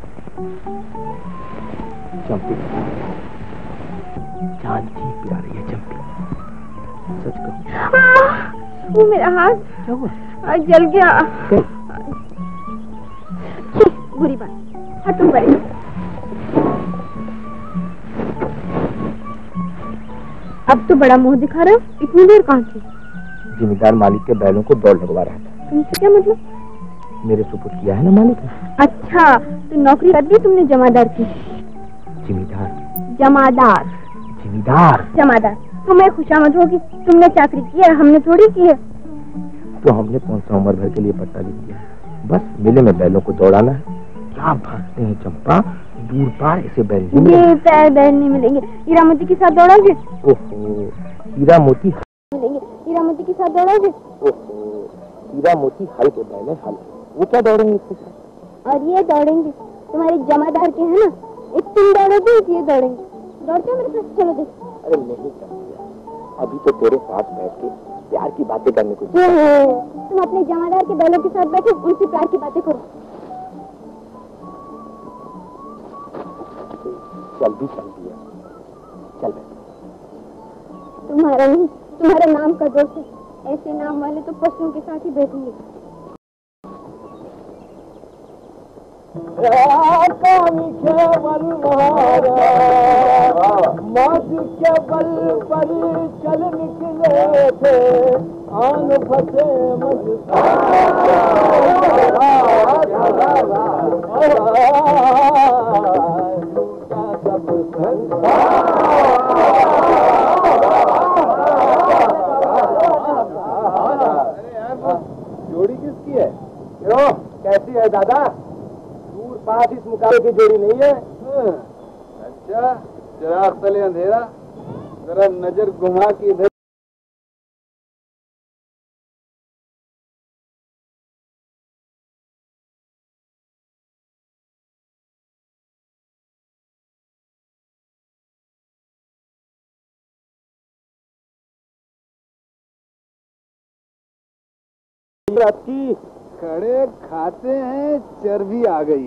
Speaker 3: चंपी जान जी पिला रही है चंपी। सच कहो।
Speaker 1: वो मेरा हाथ
Speaker 3: क्या
Speaker 1: जल गया। बड़ा मुँह दिखा रहे हो? इतनी देर कहाँ थी
Speaker 3: जिम्मेदार मालिक के बैलों को दौड़ लगवा रहा था।
Speaker 1: तुमसे क्या मतलब?
Speaker 3: मेरे सुपुर किया है ना मालिक
Speaker 1: अच्छा तो नौकरी कर दी तुमने जमादार की?
Speaker 3: जिम्मेदार
Speaker 1: जमादार।
Speaker 3: जिम्मेदार
Speaker 1: जमादार। तुम्हें खुशामद होगी। तुमने चाकरी की है हमने थोड़ी की है।
Speaker 3: तो हमने कौन सा उम्र भर के लिए पट्टा लिख दिया? बस मेले में बैलों को दौड़ाना है। क्या भागते हैं चंपा? दूर पार ऐसे बैल
Speaker 1: ये पैर बैल नहीं मिलेंगे। हीरामती के साथ दौड़ोगे?
Speaker 3: ओहो हीरा मोती
Speaker 1: के साथ दौड़ोगे?
Speaker 3: ओहो हीरा मोती हल के है हल। वो क्या दौड़ेंगे इसके साथ?
Speaker 1: और ये दौड़ेंगे। तुम्हारे जमादार के हैं ना? एक तुम दौड़ोगे एक ये दौड़ेंगे। दौड़ते हो मेरे साथ चलो देख।
Speaker 3: अरे नहीं अभी तो तेरे पास बैठ के
Speaker 9: प्यार की बातें करने को
Speaker 6: तुम अपने जमादार के बैलों के साथ बैठे उनसे प्यार की बातें करो।
Speaker 9: चल भी चल दिया चल बैठ।
Speaker 6: तुम्हारा नहीं तुम्हारे नाम का दोस्त है। ऐसे नाम वाले तो पशुओं के साथ ही बैठेंगे।
Speaker 14: मौज के बल पर चल निकले थे आन फसे
Speaker 4: जोड़ी दादा। दूर पास इस मुकाबले की जोड़ी नहीं है। अच्छा चिराग तले अंधेरा जरा नज़र घुमा के इधर। की खड़े खाते हैं चर्बी आ गई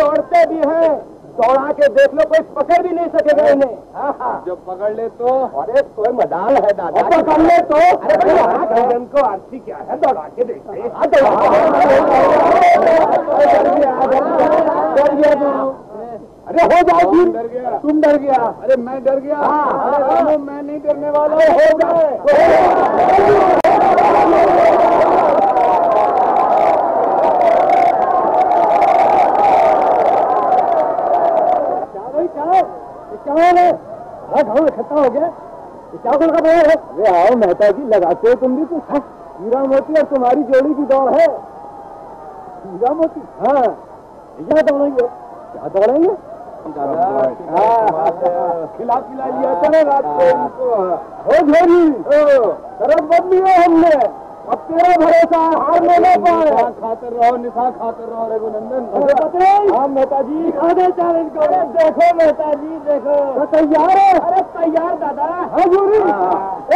Speaker 4: दौड़ते भी हैं। दौड़ा के देख लो कोई पकड़ भी नहीं सकेगा इन्हें। जब पकड़ ले तो? अरे कोई मदाल है दादा। पकड़ ले तो? अरे भाई को आरती क्या है? दौड़ा के देखते अरे हो जाओ फिर। डर गया। तुम डर गया। अरे मैं डर गया। अरे मैं नहीं डरने वाला हो गए क्या भाई क्या है ये क्या है। गाँव इकट्ठा हो गया। क्या का बयान है। अरे आओ मेहता जी लगाते हो तुम भी कुछ। हाँ, हीरा मोती और तुम्हारी जोड़ी की दौड़ है। हीरा मोती? हाँ। क्या दौड़ेंगे। क्या दौड़ेंगे? खिला खिला लिया चले रात को हो झोरी बदली है हमने। अब तेरा भरोसा हार में न पाए खातर रहो निशा खातर रहो रघुनंदन। हाँ मेहता जी दिखा दे चाल इनको अरे देखो मेहता जी देखो। तो तैयार है। अरे तैयार दादा। हाँ।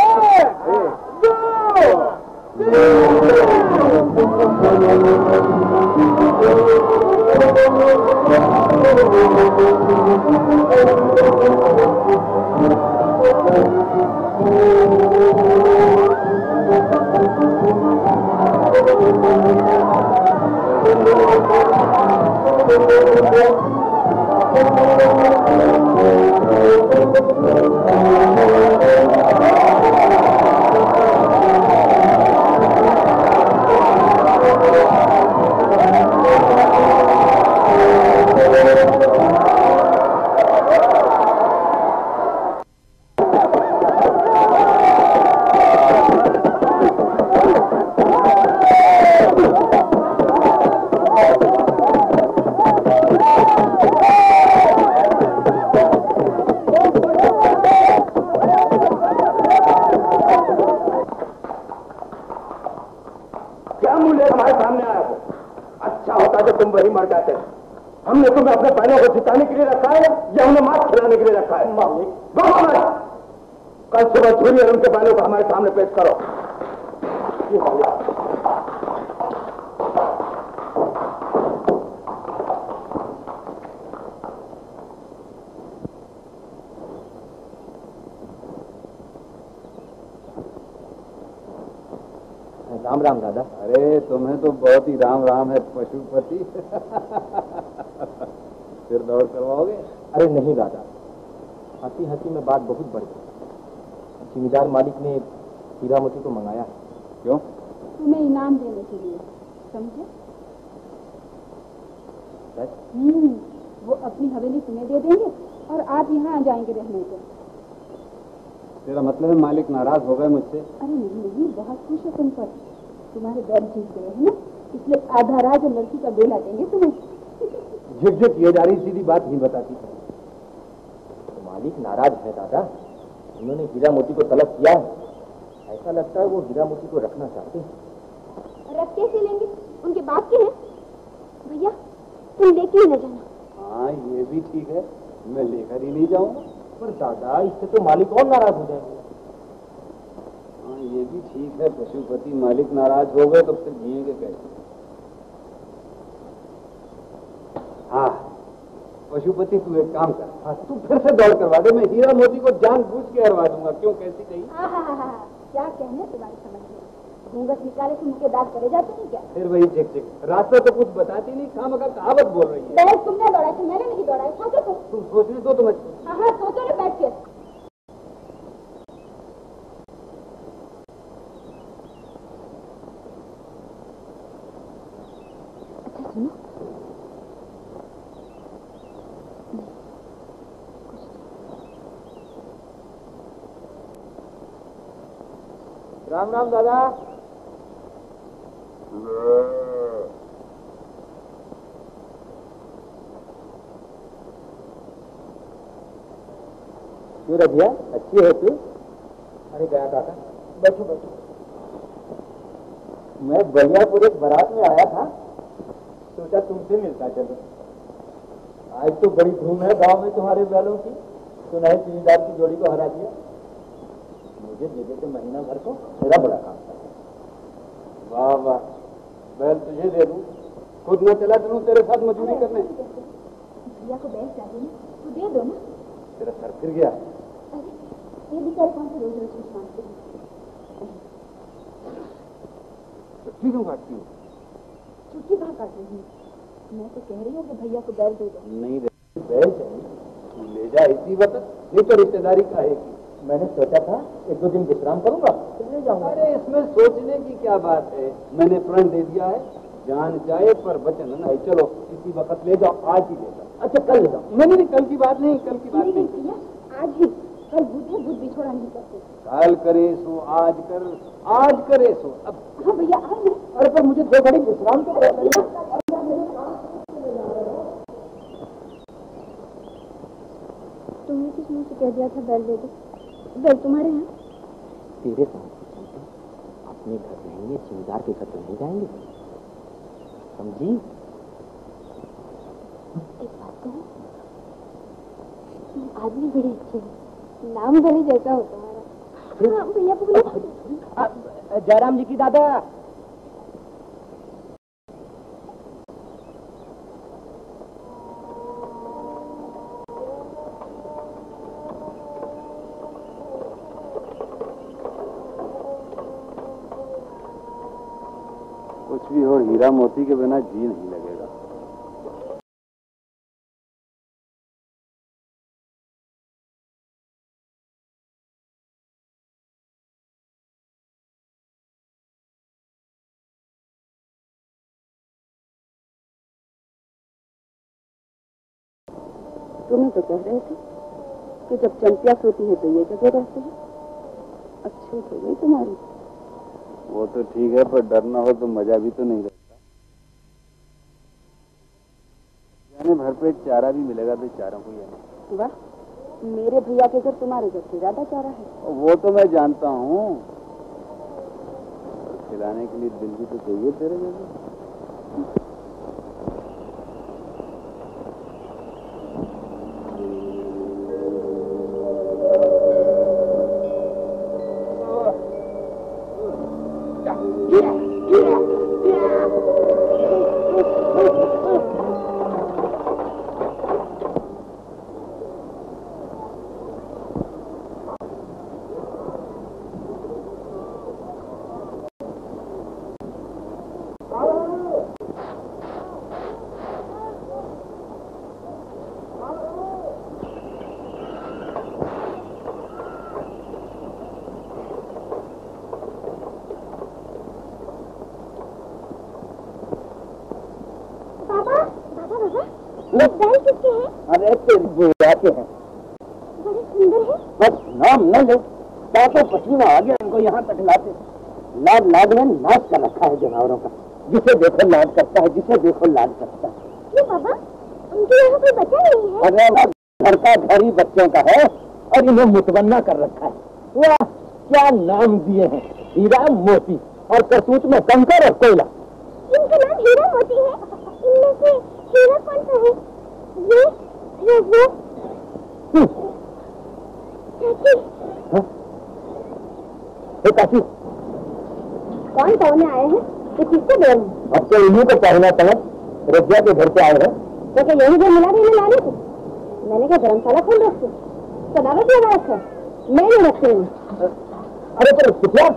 Speaker 4: एक दो क्या
Speaker 9: राम राम
Speaker 4: है पशुपति। फिर दौड़ करवाओगे?
Speaker 9: अरे नहीं दादा हँसी हँसी में बात बहुत बढ़ गई। जिम्मेदार मालिक ने हीरा मोती को मंगाया। है
Speaker 4: क्यों?
Speaker 5: तुम्हें इनाम देने के लिए समझे? हम्म, वो अपनी हवेली तुम्हें दे देंगे और आप यहाँ आ जाएँगे रहने को।
Speaker 4: तेरा मतलब है मालिक नाराज़ हो गए मुझसे?
Speaker 5: अरे नहीं नहीं बहुत खुश है तुम पर। तुम्हारे बैल जीत गए हैं ना? इसलिए आधा राज लड़की का बेला देंगे तुम्हें
Speaker 4: झिक झिक ये जा रही सीधी बात नहीं बताती।
Speaker 9: तो मालिक नाराज़ है दादा। उन्होंने हीरा मोती को तलब किया है। ऐसा लगता है वो हीरा मोती को रखना चाहते हैं।
Speaker 6: रख कैसे लेंगे? उनके बाप के हैं। भैया तुम लेके ही न जाना।
Speaker 4: हाँ ये भी ठीक है। मैं लेकर ही नहीं जाऊँगा।
Speaker 9: पर दादा इससे तो मालिक और नाराज़ हो जाएँगे।
Speaker 4: हाँ ये भी ठीक है। पशुपति मालिक नाराज़ हो गए तो फिर जिएँगे कैसे? हाँ। पशुपति तू एक काम कर। हाँ, तू फिर से दौड़ करवा दे। मैं हीरा मोती को जान बूझ के हरवा दूँगा। क्यों कैसी कही?
Speaker 15: क्या कहने तुम्हारी समझ में घूंघट निकाले से मुझे दाग करे जाते नहीं क्या?
Speaker 4: फिर वही चेक चेक रास्ता तो कुछ बताती नहीं खाम अगर कहावत बोल रही है।
Speaker 15: तुमने दौड़ा थी मैंने नहीं दौड़ा सोचो तुम।
Speaker 4: सोचने दो तो मैं
Speaker 15: हाँ हाँ सोचो ना बैठ के।
Speaker 4: राम राम दादा। क्यों रबिया अच्छी है तू? अरे गया दादा बैठो बैठो। मैं बलियापुर एक बारात में आया था। सोचा तुमसे मिलता चलो। आज तो बड़ी धूम है गाँव में तुम्हारे बैलों की। नए जिम्मेदार की जोड़ी को हरा दिया। मुझे दे देते महीना भर को मेरा बड़ा काम था। वाह वाह बैल तुझे दे दूँ। खुद न चला चलूँ तेरे साथ मजदूरी करने।
Speaker 15: भैया को बैठ चाहिए ना तो दे दो ना।
Speaker 4: तेरा सर फिर गया।
Speaker 15: ये बेचारे कौन से रोज रोज कुछ मांगते हैं?
Speaker 4: छुट्टी क्यों काटती हूँ?
Speaker 15: छुट्टी कहाँ काट रही हूँ? मैं तो कह रही हूँ कि भैया को बैल दे दो।
Speaker 4: नहीं दे बैल चाहिए। तू ले जा इसी वक्त नहीं तो रिश्तेदारी का है। की मैंने सोचा था एक दो दिन विश्राम करूँगा फिर ले जाऊँगा। अरे इसमें सोचने की क्या बात है? मैंने प्रण दे दिया है जान जाए पर वचन नहीं चलो इसी वक्त ले जाओ आज ही ले जाओ। अच्छा कल ले जाओ। नहीं नहीं कल की बात नहीं कल की बात
Speaker 15: नहीं आज ही। कल भी छोड़ा नहीं करते।
Speaker 4: कल करे सो आज कर आज करे सो। अब
Speaker 15: हाँ भैया
Speaker 4: अरे पर मुझे दो घड़ी विश्राम तो करना
Speaker 15: तुमने किस मुँह से कह दिया था बैल दे दो? बैल तुम्हारे हैं
Speaker 9: तेरे साथ चलते अपने घर रहेंगे जिम्मेदार के घर तो नहीं जाएँगे। समझी?
Speaker 15: एक बात कहो आदमी बड़े अच्छे हैं। नाम भले जैसा हो तुम्हारा। हाँ भैया
Speaker 9: जयराम जी की दादा
Speaker 4: हो हीरा मोती के बिना जी नहीं लगेगा।
Speaker 5: तुम्हें तो कह रहे थे कि जब चंपिया सोती है तो ये जगह रहते हैं। अच्छी हो गई तुम्हारी।
Speaker 4: वो तो ठीक है पर डर ना हो तो मज़ा भी तो नहीं रहता यानी भरपेट चारा भी मिलेगा तो चारा को
Speaker 5: वाह मेरे भैया के घर तुम्हारे घर से ज़्यादा चारा है।
Speaker 4: वो तो मैं जानता हूँ। खिलाने के लिए दिल भी तो चाहिए तेरे जैसे
Speaker 15: बाबा बाबा बाबा ये बैल किसके हैं
Speaker 4: अरे तेरी बुआ के हैं
Speaker 15: बड़े सुंदर है
Speaker 4: बस नाम न ले ताकि पसीना यहाँ तक लाते लाड लाड में नाच कर रखा है जानवरों का। जिसे देखो लाड करता है जिसे देखो लाड करता है।
Speaker 15: क्यों बाबा? उनके यहाँ कोई बच्चा नहीं है?
Speaker 4: अरे घर का घर ही बच्चों का है और इन्हें मुतबन्ना कर रखा है। वाह क्या नाम दिए हैं? हीरा मोती और करतूत में कंकर और कोयला।
Speaker 15: इनका नाम हीरा मोती है। इनमें से हीरा कौन सा है? ये या वो।
Speaker 4: हम्म,
Speaker 15: चाची
Speaker 4: हाँ?
Speaker 16: हे। काशी
Speaker 17: कौन कौन आए हैं? ये किससे हैं?
Speaker 16: अब तो इन्हीं को पहना रजिया के घर पे आए हैं।
Speaker 17: तो क्या यही जो मिला देने लाने थे मैंने क्या धर्मशाला खोल रखी। सदावत लगा रखा है। मैं नहीं रखती हूँ।
Speaker 16: अरे पर सुखिया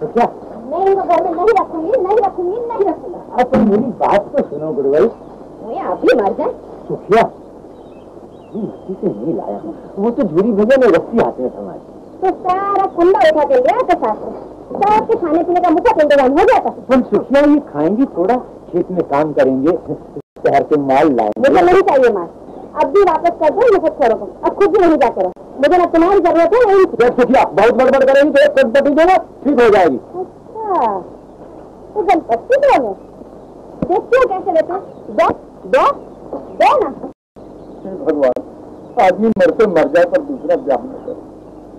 Speaker 16: सुखिया
Speaker 17: मैं इनको घर में नहीं रखूँगी नहीं रखूँगी नहीं रखूँगा।
Speaker 16: अब तुम मेरी बात तो सुनो गुरुभाई
Speaker 17: वो आप भी मर जाए।
Speaker 16: सुखिया मस्ती से नहीं लाया। हूँ वो तो झूरी भैया में रस्सी आते हैं समाज
Speaker 17: तो सारा कुंडा उठा के ले आता साथ सबके खाने पीने का मुफ़्त इंतज़ाम हो जाता
Speaker 16: हम सुखिया ये खाएँगी थोड़ा खेत में काम करेंगे शहर के माल लाएँगे
Speaker 17: मुझे नहीं चाहिए माल अब भी वापस कर दो मुफ़्त छोड़ो अब खुद भी नहीं जाते रहो मुझे ना तुम्हारी ज़रूरत है नहीं
Speaker 16: सुखिया बहुत गड़बड़ करेंगी तो एक पद्धति देना ठीक हो जाएगी
Speaker 17: अच्छा तो गणपति दो में देखती हो कैसे देते दो दो दो ना
Speaker 16: भगवान आदमी मरते मर जाए पर दूसरा ब्याह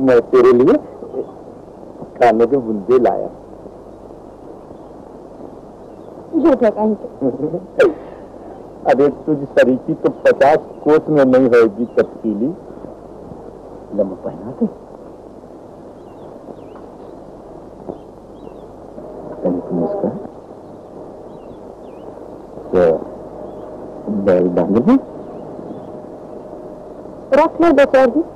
Speaker 16: मैं तेरे लिए खाने के बुंदे लाया। अरे तुझ सरीकी तो पचास कोस में नहीं होगी तब्दीली लंबा पहना दे। तो बैल बाँध
Speaker 17: रख लो दो चार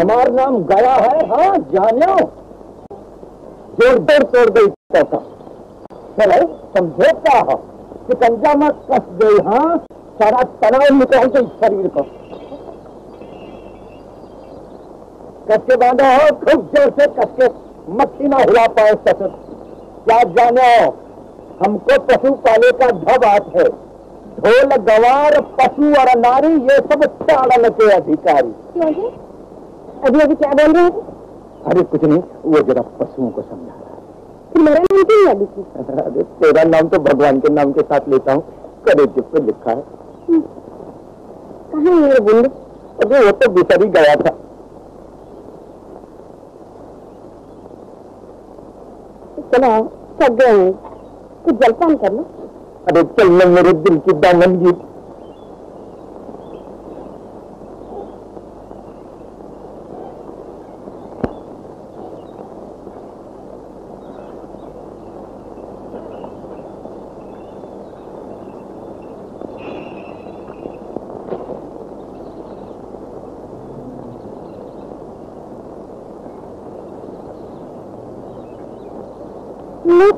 Speaker 17: हमार
Speaker 16: नाम गया है हाँ जानो ज़ोर तोड़ तोड़ गई चलो समझे क्या हो। शिकंजा में कस गई हाँ सारा तनाव निकल गई शरीर को। कस के बांधो हो खूब ज़ोर से कस के मक्खी ना हिला पाए ससुर। क्या जानो, हमको पशु पाले का धबात है। ढोल, गवार, पशु और नारी ये सब ताड़न के अधिकारी
Speaker 17: क्यों अभी अभी क्या बोल रहे थे
Speaker 16: अरे कुछ नहीं वो जरा पशुओं को समझा रहा
Speaker 17: फिर मेरा नाम क्यों याद की?
Speaker 16: अरे तेरा नाम तो भगवान के नाम के साथ लेता हूँ। करे पे लिखा है।
Speaker 17: कहाँ है मेरे बुल्लू?
Speaker 16: अरे वो तो बिसर ही गया था।
Speaker 17: चलो थक गए हैं। कुछ जलपान कर लो
Speaker 16: अरे चल ना मेरे दिल की दामन जी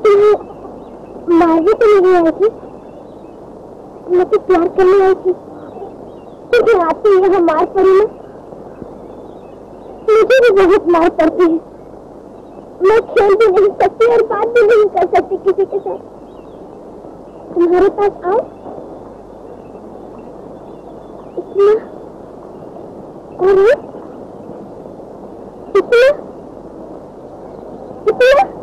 Speaker 17: मैं मारने तो नहीं आई थी। मैं तो प्यार करने आई थी। तुझे आते ही यहाँ मार पड़ी ना मुझे भी बहुत मार पड़ती है। मैं खेल भी नहीं सकती और बात भी नहीं कर सकती किसी के साथ। तुम्हारे पास आओ। इतना और इतना? इतना?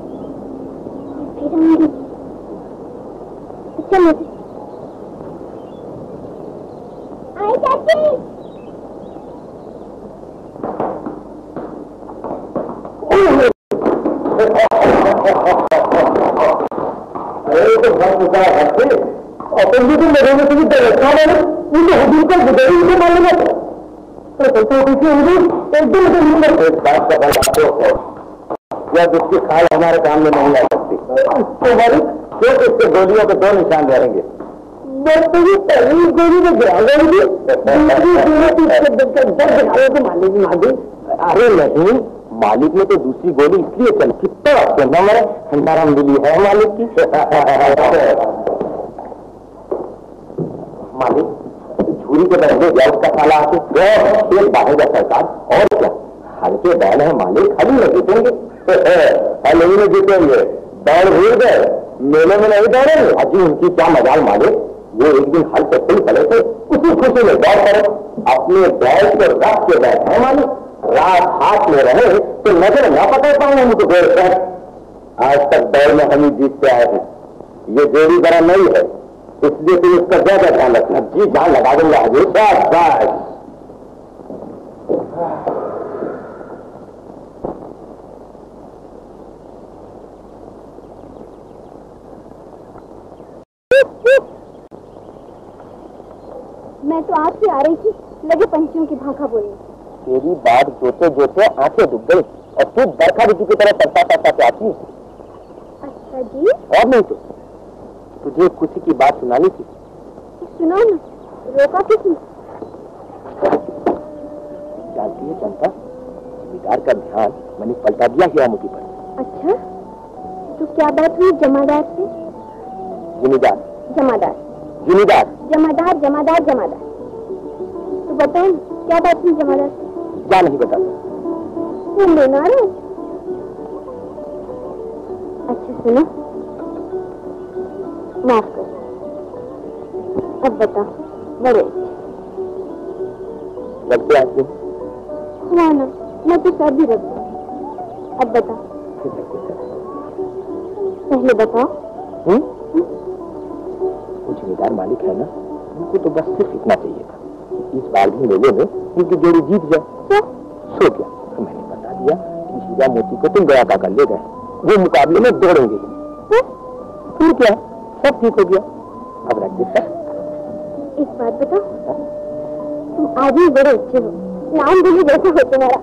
Speaker 17: चलो आई चाची
Speaker 16: अरे तो घर गुजार हंसे और तुम भी तो मेरे में तुम्हें देखा मैंने उनके हजूर का गुजरी उनको मालूम है तो तो किसी एकदम से इस बात का है जिसकी खाल हमारे काम में नहीं आ सकती। तो मालिक क्यों इसके गोलियों के दो निशान रहेंगे। पहली गोली में गिरा दर्द मालिक माली अरे नहीं मालिक ने तो दूसरी गोली इसलिए चली तो कहना मेरे ठंडाराम मिली है मालिक की। मालिक झूरी के बदले या उसका साला आके एक बाहेगा सरकार और क्या? हल्के बैल है मालिक हली में जीतेंगे हली में जीतेंगे। दौड़ भूल गए। मेले में नहीं दौड़ेंगे। अजी उनकी क्या मजाल मालिक वो एक दिन हल से खुल पड़े थे उसी खुशी में दौड़ करो अपने बैल को रख के बैठे हैं मालिक रात हाथ में रहे तो नज़र न पकड़ पाए उनको देर कर। आज तक दौड़ में हम ही जीतते आए हैं। ये जोड़ी बड़ा नहीं है। इसलिए तुम इसका ज़्यादा ध्यान रखना। जी जान लगा दूँगा। हजूर
Speaker 17: मैं तो आपसे आ रही थी लगे पंछियों की भाखा बोलने
Speaker 16: तेरी बात जोते जोते आँखें डूब गई और तू बरखा ऋतु की तरह पलटा पलटा के आती
Speaker 17: अच्छा जी।
Speaker 16: और नहीं तो तुझे खुशी की बात सुनानी थी।
Speaker 17: सुनो ना रोका किसने?
Speaker 16: जानती है चंपा जमींदार का ध्यान मैंने पलटा दिया हिया मुझी पर।
Speaker 17: अच्छा तो क्या बात हुई जमादार से?
Speaker 16: जिमीदार।
Speaker 17: जमादार।
Speaker 16: जिमीदार।
Speaker 17: जमादार जमादार जमादार। तो बताओ क्या बात हुई जमादार?
Speaker 16: क्या नहीं बता
Speaker 17: तुम लेना रहे अच्छा सुनो। माफ़ करो। अब बताओ बड़े।
Speaker 16: रख आज दिन
Speaker 17: हुआ ना मैं तो सब भी रख दूँ अब बताओ।
Speaker 16: है।
Speaker 17: पहले बताओ।
Speaker 16: हम्म? जिम्मेदार मालिक है ना उनको तो बस सिर्फ़ इतना चाहिए था। कि इस बार भी मेले में उनकी जोड़ी जीत जाए
Speaker 17: तो
Speaker 16: सो गया। तो मैंने बता दिया कि हीरा मोती को तुम गया काका ले गए। वो मुकाबले में दौड़ेंगे।
Speaker 17: तो
Speaker 16: फिर क्या? सब ठीक हो गया। अब रख दे सर
Speaker 17: एक बात बताओ। तुम आज भी बड़े अच्छे हो। नाम दिल्ली जैसे हो तुम्हारा।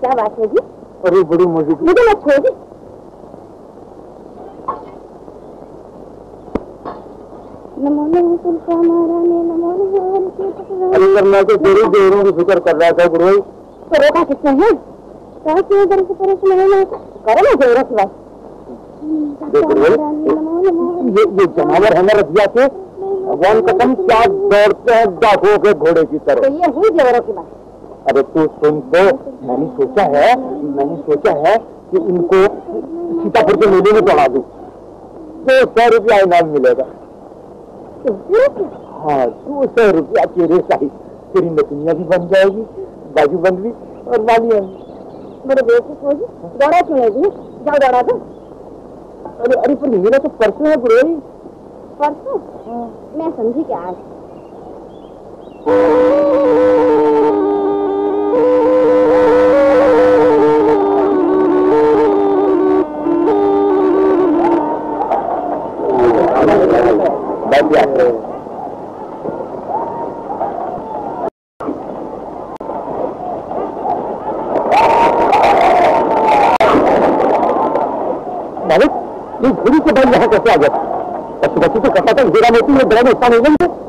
Speaker 17: क्या बात है जी?
Speaker 16: अरे बड़ी मौजूद
Speaker 17: मुझे मत छोड़ नमो नमो नमो नमो
Speaker 16: सर मैं तो तेरी देरों की फ़िक्र कर रहा था गुरु
Speaker 17: तो है? किया इधर से है करो ना हरि
Speaker 16: ये ये जानवर है ना रतिया के भगवान कसम क्या दौड़ते हैं के घोड़े की
Speaker 17: तो
Speaker 16: तरह
Speaker 17: ये हुई की बात।
Speaker 16: अरे तू सुन तो मैंने सोचा है मैंने सोचा है कि इनको सीतापुर के मेले में चढ़ा दूँ। दो सौ रुपया इनाम मिलेगा? हाँ दो सौ रुपया तेरे साही तेरी नतनिया भी बन जाएगी बाजू बंद भी और वालिया भी
Speaker 17: मेरे बेवकूफ़ हो जी दौड़ा क्यों नहीं दी जाओ दौड़ा दो।
Speaker 16: अरे अरे पर मेरा तो परसों है गुरु
Speaker 17: परसों? मैं समझी क्या आज।
Speaker 16: बैल यहाँ कैसे आ गया बस बच्ची तो कहता था हीरा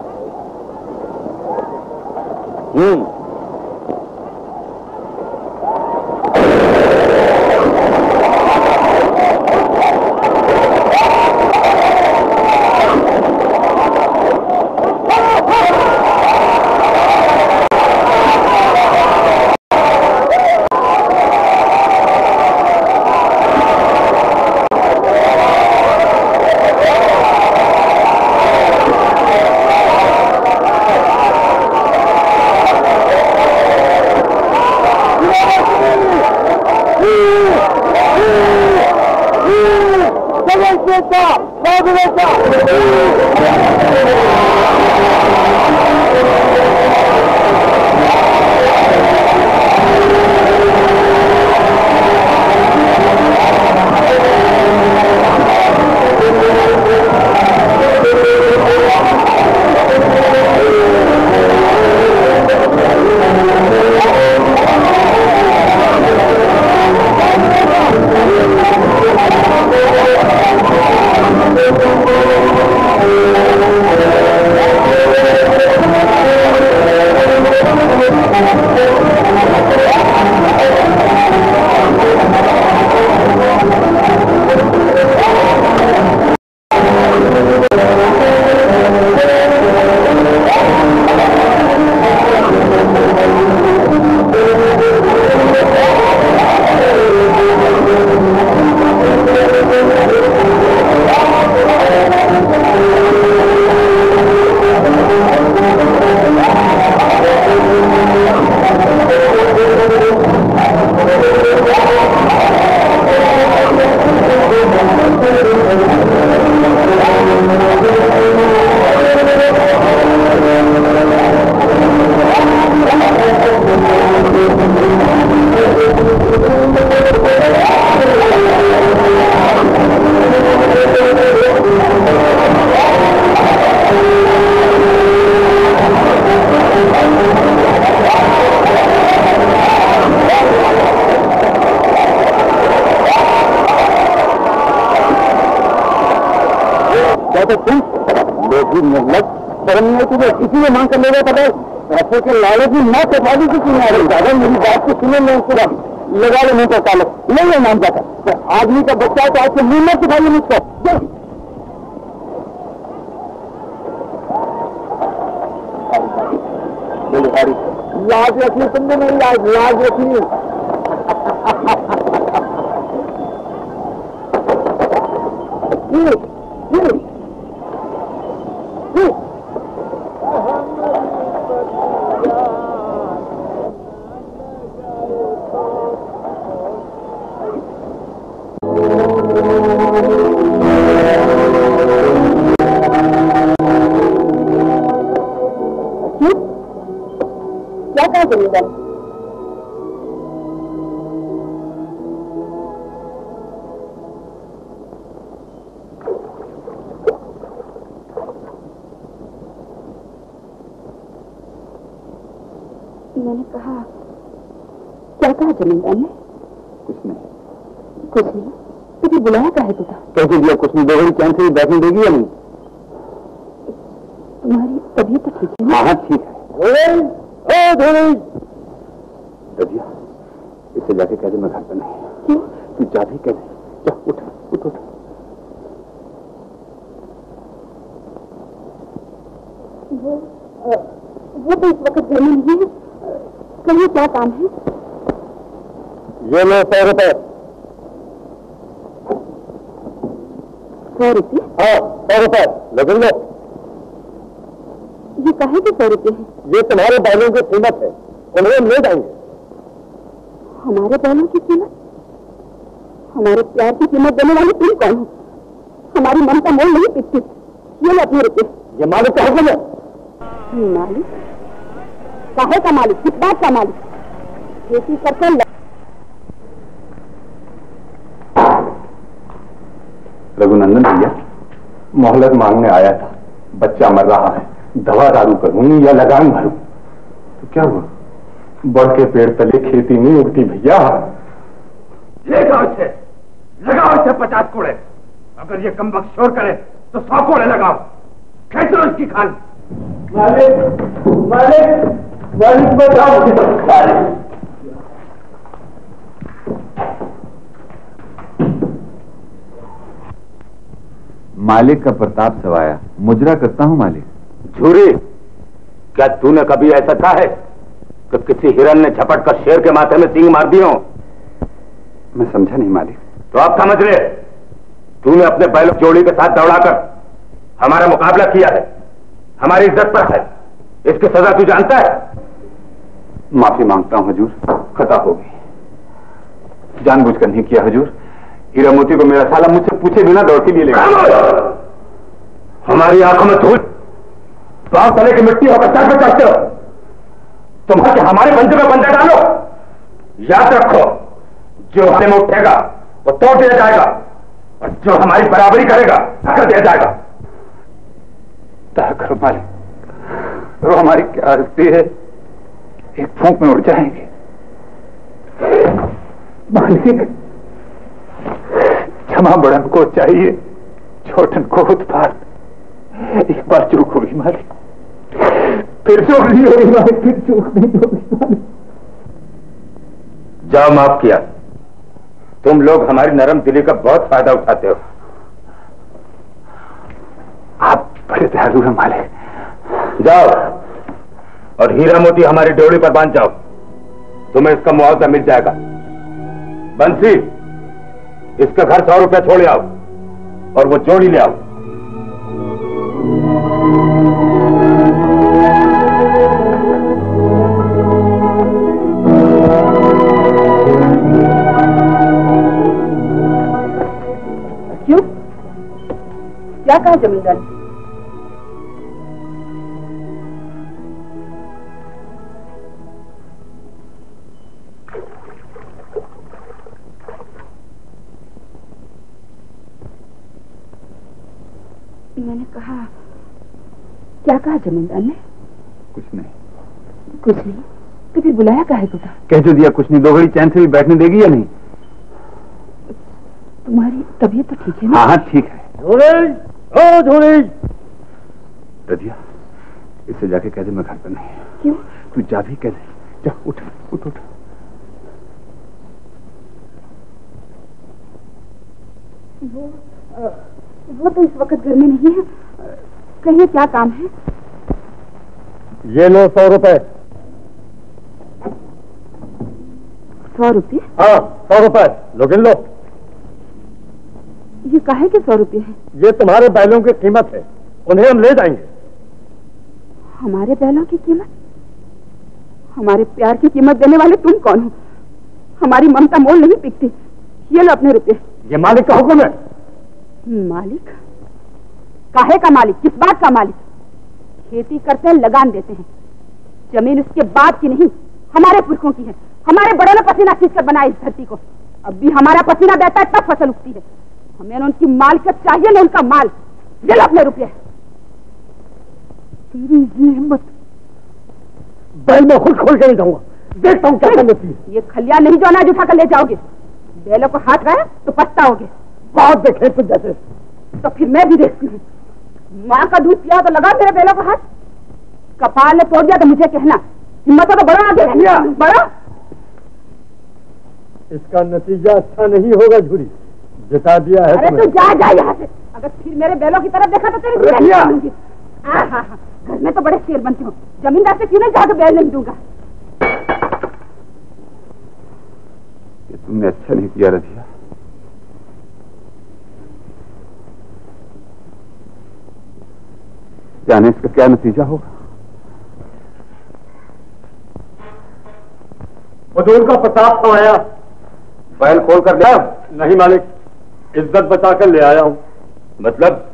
Speaker 5: इसीलिए मांग कर लेगा पता पैसे के लाले की मैं तो फाली की सुना रही दादा, मेरी बात को सुने, मैं उसको लगा ले, नहीं तो चालक नहीं है नाम जाता। तो आदमी का बच्चा है तो आज से मुँह में दिखाइए मुझको। लाज रखी तुमने नहीं लाज लाज रखी
Speaker 13: दोगड़ी से बैठने देगी या नहीं?
Speaker 5: तुम्हारी तबीयत तो ठीक है
Speaker 13: हाँ हाँ ठीक है। ददिया इससे जाके कह दे मैं घर पर नहीं।
Speaker 5: क्यों?
Speaker 13: तू जा भी कह दे। जा उठ उठ उठ।
Speaker 5: वो वो तो इस वक्त घर में नहीं है। कहिए क्या काम है?
Speaker 13: ये लो सौ रुपए
Speaker 5: सौ रुपये
Speaker 13: हाँ सौ रुपए। लगन लो।
Speaker 5: ये कहे के सौ रुपये है?
Speaker 13: ये तुम्हारे बैलों की कीमत है। उन्हें ले जाएँगे।
Speaker 5: हमारे बैलों की कीमत? हमारे प्यार की कीमत देने वाले तुम कौन हो? हमारी मन का मोल नहीं पिछती ये लो अपने रुपये
Speaker 13: ये मालिक का हुक्म है
Speaker 5: मालिक? काहे का मालिक? किस बात का मालिक? खेती करके ल-
Speaker 4: रघुनंदन भैया मोहलत मांगने आया था। बच्चा मर रहा है। दवा दारू करूँ या लगान भरूं? तो क्या हुआ? बढ़ के पेड़ तले खेती नहीं उगती भैया।
Speaker 18: लेगा उसे लगाओ इसे पचास कोड़े। अगर ये कम शोर करे तो सौ कोड़े लगाओ। खेचो इसकी खाल
Speaker 19: मालिक मालिक मालिक, बताओ। मालिक
Speaker 4: मालिक का प्रताप सवाया मुजरा करता हूँ मालिक।
Speaker 13: झूरी क्या तूने कभी ऐसा कहा है कि किसी हिरन ने झपट कर शेर के माथे में सींग मार दिए हो?
Speaker 4: मैं समझा नहीं मालिक।
Speaker 13: तो आप समझ ले तूने अपने बैलों जोड़ी के साथ दौड़ाकर हमारा मुकाबला किया है हमारी इज़्ज़त पर है इसकी सजा तू जानता है?
Speaker 4: माफ़ी माँगता हूँ हजूर खता होगी। जानबूझकर नहीं किया हजूर।
Speaker 13: हीरा मोती को मेरा साला मुझसे पूछे बिना दौड़ती लिए लेगा हमारी आँखों में धूल। पाँव तले की मिट्टी होकर सर पे चढ़ते हो। तुम आके हमारे बंदे में बंदे डालो। याद रखो जो हमें में उठेगा वो तोड़ दिया जाएगा और जो हमारी बराबरी करेगा कर दिया जाएगा। करो मालिक वो हमारी क्या हस्ती है? एक फूंक में उड़ जाएँगे। मालिक क्षमा बड़न को चाहिए छोटन को उत्पाद एक बार चूक होगी मालिक। फिर चूक नहीं होगी मालिक फिर चूक नहीं होगी जाओ माफ़ किया। तुम लोग हमारी नरम दिली का बहुत फ़ायदा उठाते हो। आप बड़े दयालु हैं मालिक। जाओ और हीरा मोती हमारी ड्योड़ी पर बाँध जाओ। तुम्हें इसका मुआवजा मिल जाएगा। बंसी इसका घर सौ रुपया छोड़ आओ और वो जोड़ी ले आओ।
Speaker 5: क्यों? क्या कहा जमींदार मैंने कहा क्या कहा जमींदार ने?
Speaker 13: कुछ नहीं।
Speaker 5: कुछ नहीं। तो फिर बुलाया काहे को था
Speaker 13: कह जो दिया कुछ नहीं दो घड़ी चैन से भी बैठने देगी या नहीं?
Speaker 5: तुम्हारी तबीयत तो ठीक है ना?
Speaker 13: हाँ हाँ ठीक है।
Speaker 6: झोली ओ झोली
Speaker 13: रजिया इससे जाके कह दे मैं घर पर नहीं।
Speaker 5: क्यों?
Speaker 13: तू जा भी कह दे। जा उठ उठ उठ।
Speaker 5: वो अ, वो तो इस वक्त घर में नहीं है। कहिए क्या काम है?
Speaker 6: ये लो सौ रुपए।
Speaker 5: सौ रुपये
Speaker 6: हाँ सौ रुपए। लो गिन लो।
Speaker 5: ये काहे के सौ रुपये है?
Speaker 6: ये तुम्हारे बैलों की कीमत है। उन्हें हम ले जाएँगे।
Speaker 5: हमारे बैलों की कीमत? हमारे प्यार की कीमत देने वाले तुम कौन हो? हमारी ममता मोल नहीं पिकती ये लो अपने रुपये
Speaker 6: ये मालिक का हुक्म है।
Speaker 5: मालिक? काहे का मालिक? किस बात का मालिक? खेती करते हैं लगान देते हैं। ज़मीन उसके बाप की नहीं हमारे पुरखों की है। हमारे बड़ों ने पसीना खींच कर बनाया इस धरती को। अब भी हमारा पसीना बहता है तब फ़सल उगती है। हमें न उनकी मालिकत चाहिए न उनका माल। ये लो अपने रुपये।
Speaker 6: तेरी ये हिम्मत। बैल मैं खुद खोल के नहीं जाऊँगा। देखता हूँ क्या है
Speaker 5: ये खलिया नहीं जो अनाज उठा कर ले जाओगे। बैलों को हाथ गए तो पत्ता पछताओगे।
Speaker 6: बहुत देखे तुम जैसे
Speaker 5: तो फिर मैं भी देखती हूँ। माँ का दूध पिया तो लगा मेरे बैलों का हाथ। कपाल ने तोड़ दिया तो मुझे कहना हिम्मत तो बड़ा आगे बड़ा।
Speaker 6: इसका नतीजा अच्छा नहीं होगा झूरी। जिता दिया है
Speaker 5: अरे तू जा जा यहाँ से। अगर फिर मेरे बैलों की तरफ़ देखा तो तेरी। हाँ हाँ हाँ। घर में तो बड़े शेर बनते हो। जमींदार से क्यों नहीं जाकर बैल नहीं दूँगा?
Speaker 13: तुमने अच्छा नहीं किया रजिया जाने इसका क्या नतीजा होगा?
Speaker 6: हजूर का प्रताप तो आया।
Speaker 13: बैल खोल कर लिया
Speaker 6: नहीं मालिक, इज़्ज़त बचाकर ले आया हूँ।
Speaker 13: मतलब?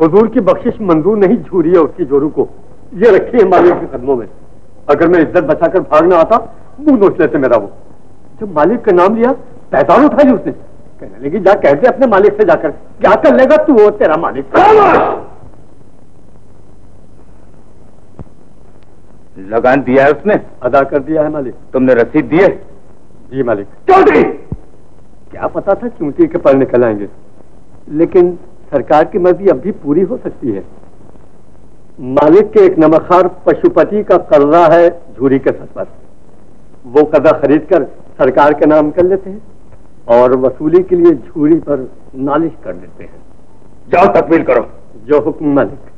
Speaker 6: हुजूर की बख्शिश मंजूर नहीं झूरी है उसकी जोरू को। ये रखी है मालिक के कदमों में। अगर मैं इज़्ज़त बचाकर भागना आता, मुँह नोच लेते मेरा वो। जब मालिक का नाम लिया, पैदान उठाई उसने। कहने लगी, जा कहते अपने मालिक से जाकर। क्या कर लेगा तू, वो तेरा मालिक।
Speaker 13: लगान दिया है उसने।
Speaker 6: अदा कर दिया है मालिक।
Speaker 13: तुमने रसीद दी है?
Speaker 6: जी मालिक।
Speaker 13: चौधरी!
Speaker 6: क्या पता था चूंटी के पर निकल आएँगे। लेकिन सरकार की मर्ज़ी अब भी पूरी हो सकती है। मालिक के एक नमखार पशुपति का कर्जा है झूरी के सर पर। वो कर्जा खरीद कर सरकार के नाम कर लेते हैं और वसूली के लिए झूरी पर नालिश कर देते हैं।
Speaker 13: जाओ तकमील करो।
Speaker 6: जो हुक्म मालिक।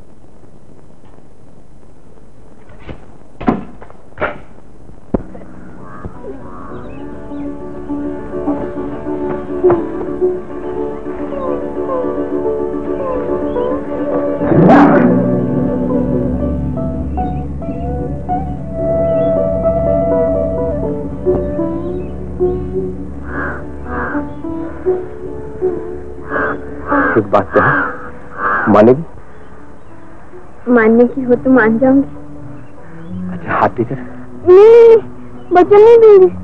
Speaker 9: बात कहो मानेगी?
Speaker 8: मानने की हो तो मान जाऊँगी।
Speaker 9: अच्छा हाथ देकर
Speaker 8: नहीं वचन नहीं देंगे।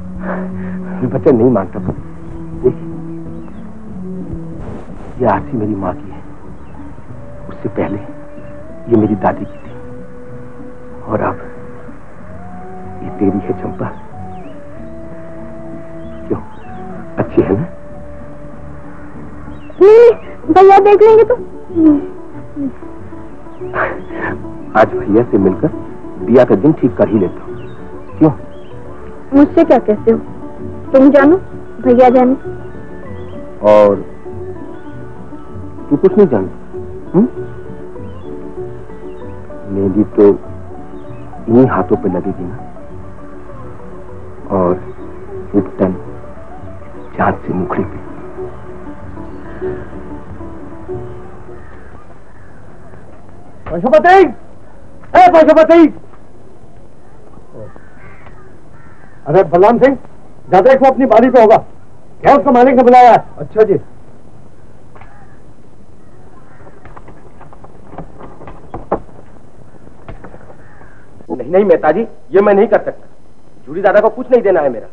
Speaker 9: मैं बच्चा नहीं मानता। देख ये आरसी मेरी माँ की है। उससे पहले ये मेरी दादी की थी। और अब ये तेरी है चंपा। क्यों? अच्छी है ना?
Speaker 8: नहीं भैया देख लेंगे तो।
Speaker 9: आज भैया से मिलकर दिया का दिन ठीक कर ही लेता हूँ। क्यों?
Speaker 8: मुझसे क्या कहते हो? तुम जानो भैया जाने।
Speaker 9: और तू कुछ नहीं जानती हम्म? मेहंदी तो इन्हीं हाथों पे लगेगी ना। और एक टन चाँद से मुखड़े पे।
Speaker 6: पशुपति! ए पशुपति! अरे बलराम सिंह जा देखो अपनी बारी पे होगा। क्या उसका मालिक ने बुलाया है? अच्छा जी।
Speaker 9: नहीं नहीं मेहता जी ये मैं नहीं कर सकता। जूरी दादा को कुछ नहीं देना है मेरा।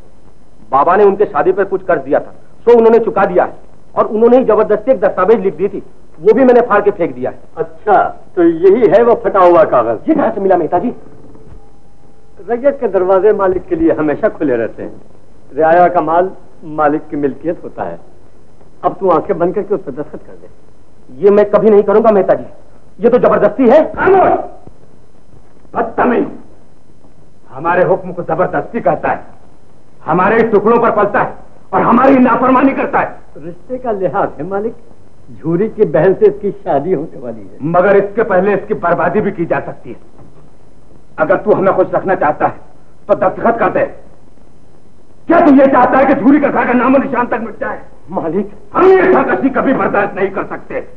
Speaker 9: बाबा ने उनके शादी पर कुछ कर्ज दिया था सो उन्होंने चुका दिया है। और उन्होंने ही ज़बरदस्ती एक दस्तावेज़ लिख दी थी। वो भी मैंने फाड़ के फेंक दिया है।
Speaker 6: अच्छा तो यही है वो फटा हुआ कागज़?
Speaker 9: ये कहाँ से मिला मेहता जी
Speaker 6: रैयत के दरवाजे मालिक के लिए हमेशा खुले रहते हैं। रियाया का माल मालिक की मिल्कियत होता है। अब तू आँखें बंद करके उस पर दस्तखत कर दे।
Speaker 9: ये मैं कभी नहीं करूँगा मेहता जी ये तो ज़बरदस्ती है।
Speaker 13: बदतमीज! हमारे हुक्म को ज़बरदस्ती कहता है। हमारे टुकड़ों पर पलता है और हमारी नाफरमानी करता है।
Speaker 6: रिश्ते का लिहाज है मालिक। झूरी की बहन से इसकी शादी होने वाली है।
Speaker 13: मगर इसके पहले इसकी बर्बादी भी की जा सकती है। अगर तू हमें खुश रखना चाहता है तो दस्तखत कर दे। क्या तू ये चाहता है कि झूरी का घर का नामो निशान तक मिट जाए?
Speaker 9: मालिक।
Speaker 13: हम ये सरकशी कभी बर्दाश्त नहीं कर सकते।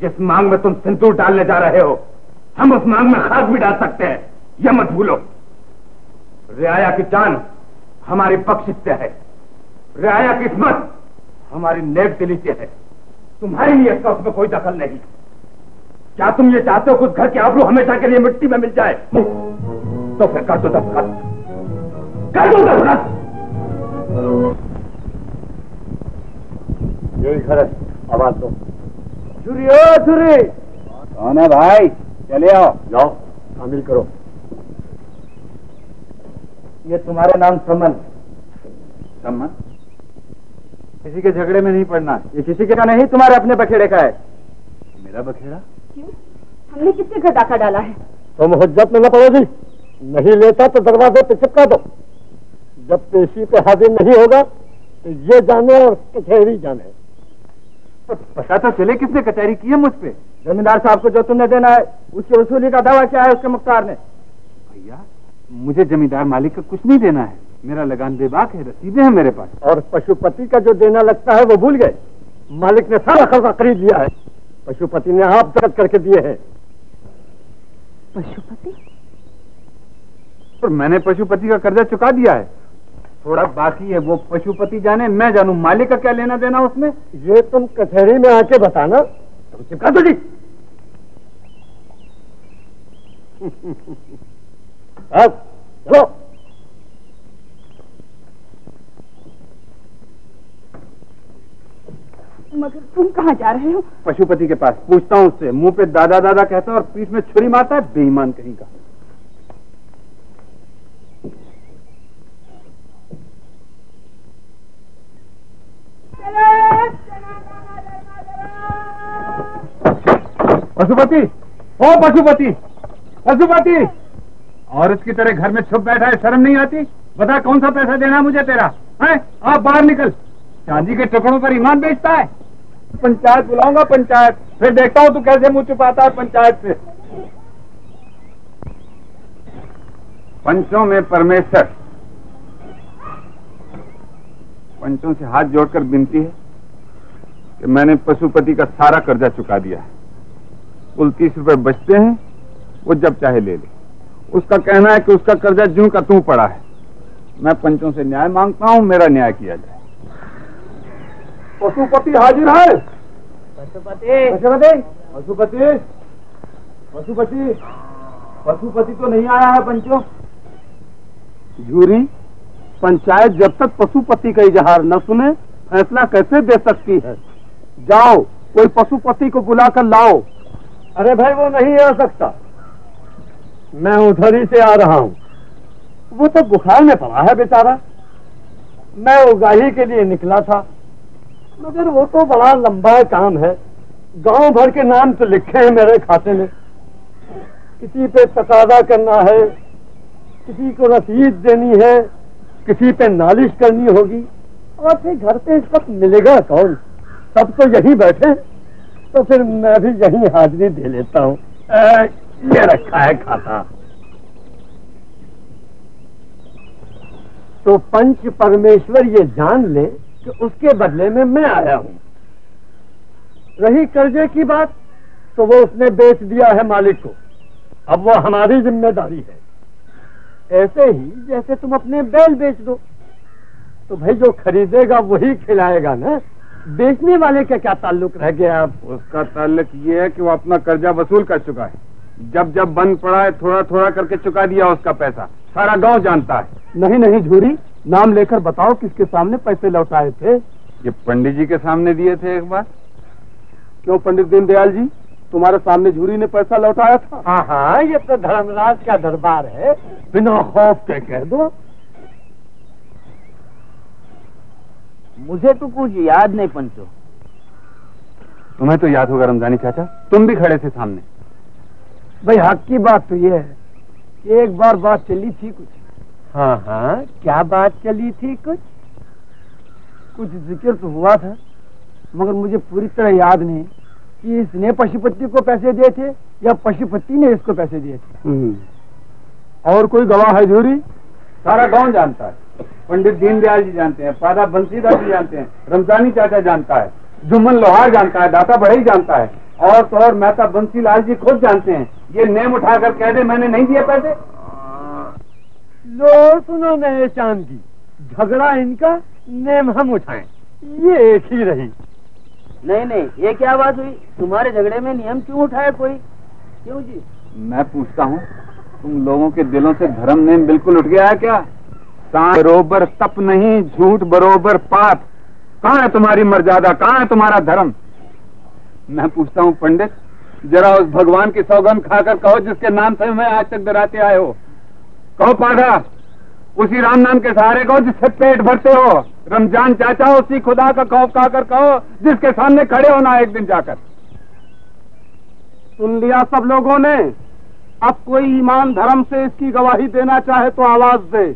Speaker 13: जिस मांग में तुम सिंदूर डालने जा रहे हो हम उस मांग में खाद भी डाल सकते हैं। यह मत भूलो। रियाया की जान हमारी पक्ष से है। रियाया की किस्मत हमारी नेक दिली से है। तुम्हारी नियत का उसमें कोई दखल नहीं। क्या तुम ये चाहते हो कुछ घर के आबरू हमेशा के लिए मिट्टी में मिल जाए? तो फिर कर दो दस्तखत कर दो दस्तखत
Speaker 6: यही घर आवाज़ दो।
Speaker 13: छुरी ओ छुरी
Speaker 20: कौन है भाई? चले आओ।
Speaker 6: जाओ। शामिल करो।
Speaker 13: ये तुम्हारे नाम समन।
Speaker 20: सम्मन
Speaker 13: किसी के झगड़े में नहीं पड़ना। ये किसी के का नहीं तुम्हारे अपने बखेड़े का है।
Speaker 20: मेरा बखेड़ा?
Speaker 5: क्यों? हमने किससे घर डाका डाला है?
Speaker 6: तुम हुज्जत में न पड़ो जी। नहीं लेता तो दरवाजे पे चिपका दो। जब पेशी पे हाजिर नहीं होगा तो ये जाने और कचहरी जाने।
Speaker 13: पता तो चले किसने कचहरी की है मुझ पर जमींदार साहब को जो तुमने देना है उसकी वसूली का दावा क्या है उसके मुख्तार ने?
Speaker 4: भैया मुझे जमींदार मालिक का कुछ नहीं देना है। मेरा लगान बेबाक है रसीदे हैं मेरे पास।
Speaker 6: और पशुपति का जो देना लगता है वो भूल गए। मालिक ने सारा खर्चा खरीद लिया है। पशुपति ने आप दर्द करके दिए हैं।
Speaker 5: पशुपति?
Speaker 4: और मैंने पशुपति का कर्जा चुका दिया है। थोड़ा बाकी है वो पशुपति जाने मैं जानू मालिक का क्या लेना देना उसमें?
Speaker 6: ये तुम कचहरी में आके बताना। तो चिपका दो जी। अब चलो।
Speaker 5: मगर तुम कहाँ जा रहे हो?
Speaker 4: पशुपति के पास पूछता हूँ उससे। मुँह पे दादा दादा कहता है और पीठ में छुरी मारता है, बेईमान कहीं का। पशुपति! ओ पशुपति! पशुपति! और इसकी तरह घर में छुप बैठा है, शर्म नहीं आती? बता कौन सा पैसा देना मुझे तेरा? है? आप बाहर निकल। चांदी के टुकड़ों पर ईमान बेचता है। पंचायत बुलाऊँगा, पंचायत। फिर देखता हूँ तू कैसे मुँह छुपाता है पंचायत से। पंचों में परमेश्वर। पंचों से हाथ जोड़कर विनती है कि मैंने पशुपति का सारा कर्जा चुका दिया है। कुल तीस रुपए बचते हैं, वो जब चाहे ले ले। उसका कहना है कि उसका कर्जा जू का तू पड़ा है। मैं पंचों से न्याय माँगता हूँ, मेरा न्याय किया जाए।
Speaker 6: पशुपति हाजिर है।
Speaker 21: पशुपति।
Speaker 6: पशुपति? पशुपति? पशुपति? पशुपति तो नहीं आया है पंचो। झूरी पंचायत जब तक पशुपति का इजहार न सुने फैसला कैसे दे सकती है? जाओ कोई पशुपति को बुलाकर लाओ। अरे भाई वो नहीं आ सकता। मैं उधर ही से आ रहा हूँ। वो तो बुखार में पड़ा है बेचारा। मैं उगाही के लिए निकला था। मगर वो तो बड़ा लंबा काम है। गाँव भर के नाम तो लिखे हैं मेरे खाते में। किसी पे तकादा करना है, किसी को रसीद देनी है, किसी पे नालिश करनी होगी। और फिर घर पे इस वक्त मिलेगा कौन? सब तो यहीं बैठे तो फिर मैं भी यहीं हाजिरी दे लेता हूँ। ये रखा है खाता। तो पंच परमेश्वर ये जान ले कि उसके बदले में मैं आया हूँ। रही कर्जे की बात तो वो उसने बेच दिया है मालिक को। अब वो हमारी ज़िम्मेदारी है। ऐसे ही जैसे तुम अपने बैल बेच दो। तो भाई जो खरीदेगा वही खिलाएगा ना। बेचने वाले का क्या ताल्लुक रह गया? अब
Speaker 4: उसका ताल्लुक ये है कि वो अपना कर्जा वसूल कर चुका है। जब जब बंद पड़ा है थोड़ा थोड़ा करके चुका दिया उसका पैसा। सारा गाँव जानता है।
Speaker 6: नहीं नहीं झूरी। नाम लेकर बताओ किसके सामने पैसे लौटाए थे।
Speaker 4: ये पंडित जी के सामने दिए थे एक बार।
Speaker 6: क्यों पंडित दीनदयाल जी? तुम्हारे सामने झूरी ने पैसा लौटाया था। हाँ हाँ ये तो धर्मराज का दरबार है। बिना खौफ के कह दो।
Speaker 7: मुझे तो कुछ याद नहीं पंचो।
Speaker 4: तुम्हें तो याद होगा रमजानी चाचा। तुम भी खड़े थे सामने।
Speaker 6: भाई हक की बात तो ये है कि एक बार बात चली थी कुछ। हाँ हाँ क्या बात चली थी कुछ? कुछ ज़िक्र तो हुआ था मगर मुझे पूरी तरह याद नहीं कि इसने पशुपति को पैसे दिए थे या पशुपति ने इसको पैसे दिए थे। और कोई गवाह है झूरी?
Speaker 4: सारा गाँव जानता है। पंडित दीनदयाल जी जानते हैं पादा बंसीदास जी जानते हैं रमजानी चाचा जानता है जुम्मन लोहार जानता है दाता बढ़ई जानता है और तो और मेहता बंसीलाल जी खुद जानते हैं। ये नेम उठाकर कह दे मैंने नहीं दिए पैसे।
Speaker 6: लो सुनो नए चाँद। की झगड़ा इनका नेम हम उठाएँ। ये एक ही रही।
Speaker 7: नहीं नहीं ये क्या बात हुई? तुम्हारे झगड़े में नियम क्यों उठाया कोई? क्यों जी?
Speaker 4: मैं पूछता हूँ तुम लोगों के दिलों से धर्म नेम बिल्कुल उठ गया है क्या? सांप बरोबर तप नहीं झूठ बरोबर पाप? कहाँ है तुम्हारी मर्यादा? कहाँ है तुम्हारा धर्म? मैं पूछता हूँ पंडित जरा उस भगवान की सौगंध खाकर कहो जिसके नाम से मैं आज तक डराते आए हो। कहो पादा उसी राम नाम के सहारे कहो, जिससे पेट भरते हो। रमज़ान चाचा, उसी खुदा का खौफ खाकर कहो, जिसके सामने खड़े होना एक दिन जाकर।
Speaker 6: सुन लिया सब लोगों ने? अब कोई ईमान धर्म से इसकी गवाही देना चाहे तो आवाज़ दे।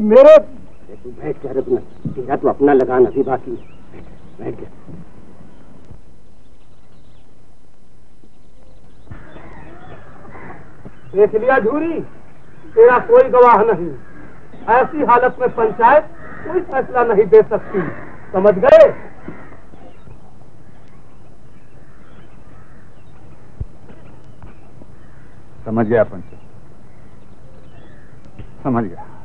Speaker 6: मेरे
Speaker 9: बैठ जा रघुना तेरा तो अपना लगान अभी बाकी है। बैठ जा
Speaker 6: देख लिया झूरी तेरा कोई गवाह नहीं। ऐसी हालत में पंचायत कोई फैसला नहीं दे सकती। समझ गए?
Speaker 4: समझ गया पंचायत। समझ गया।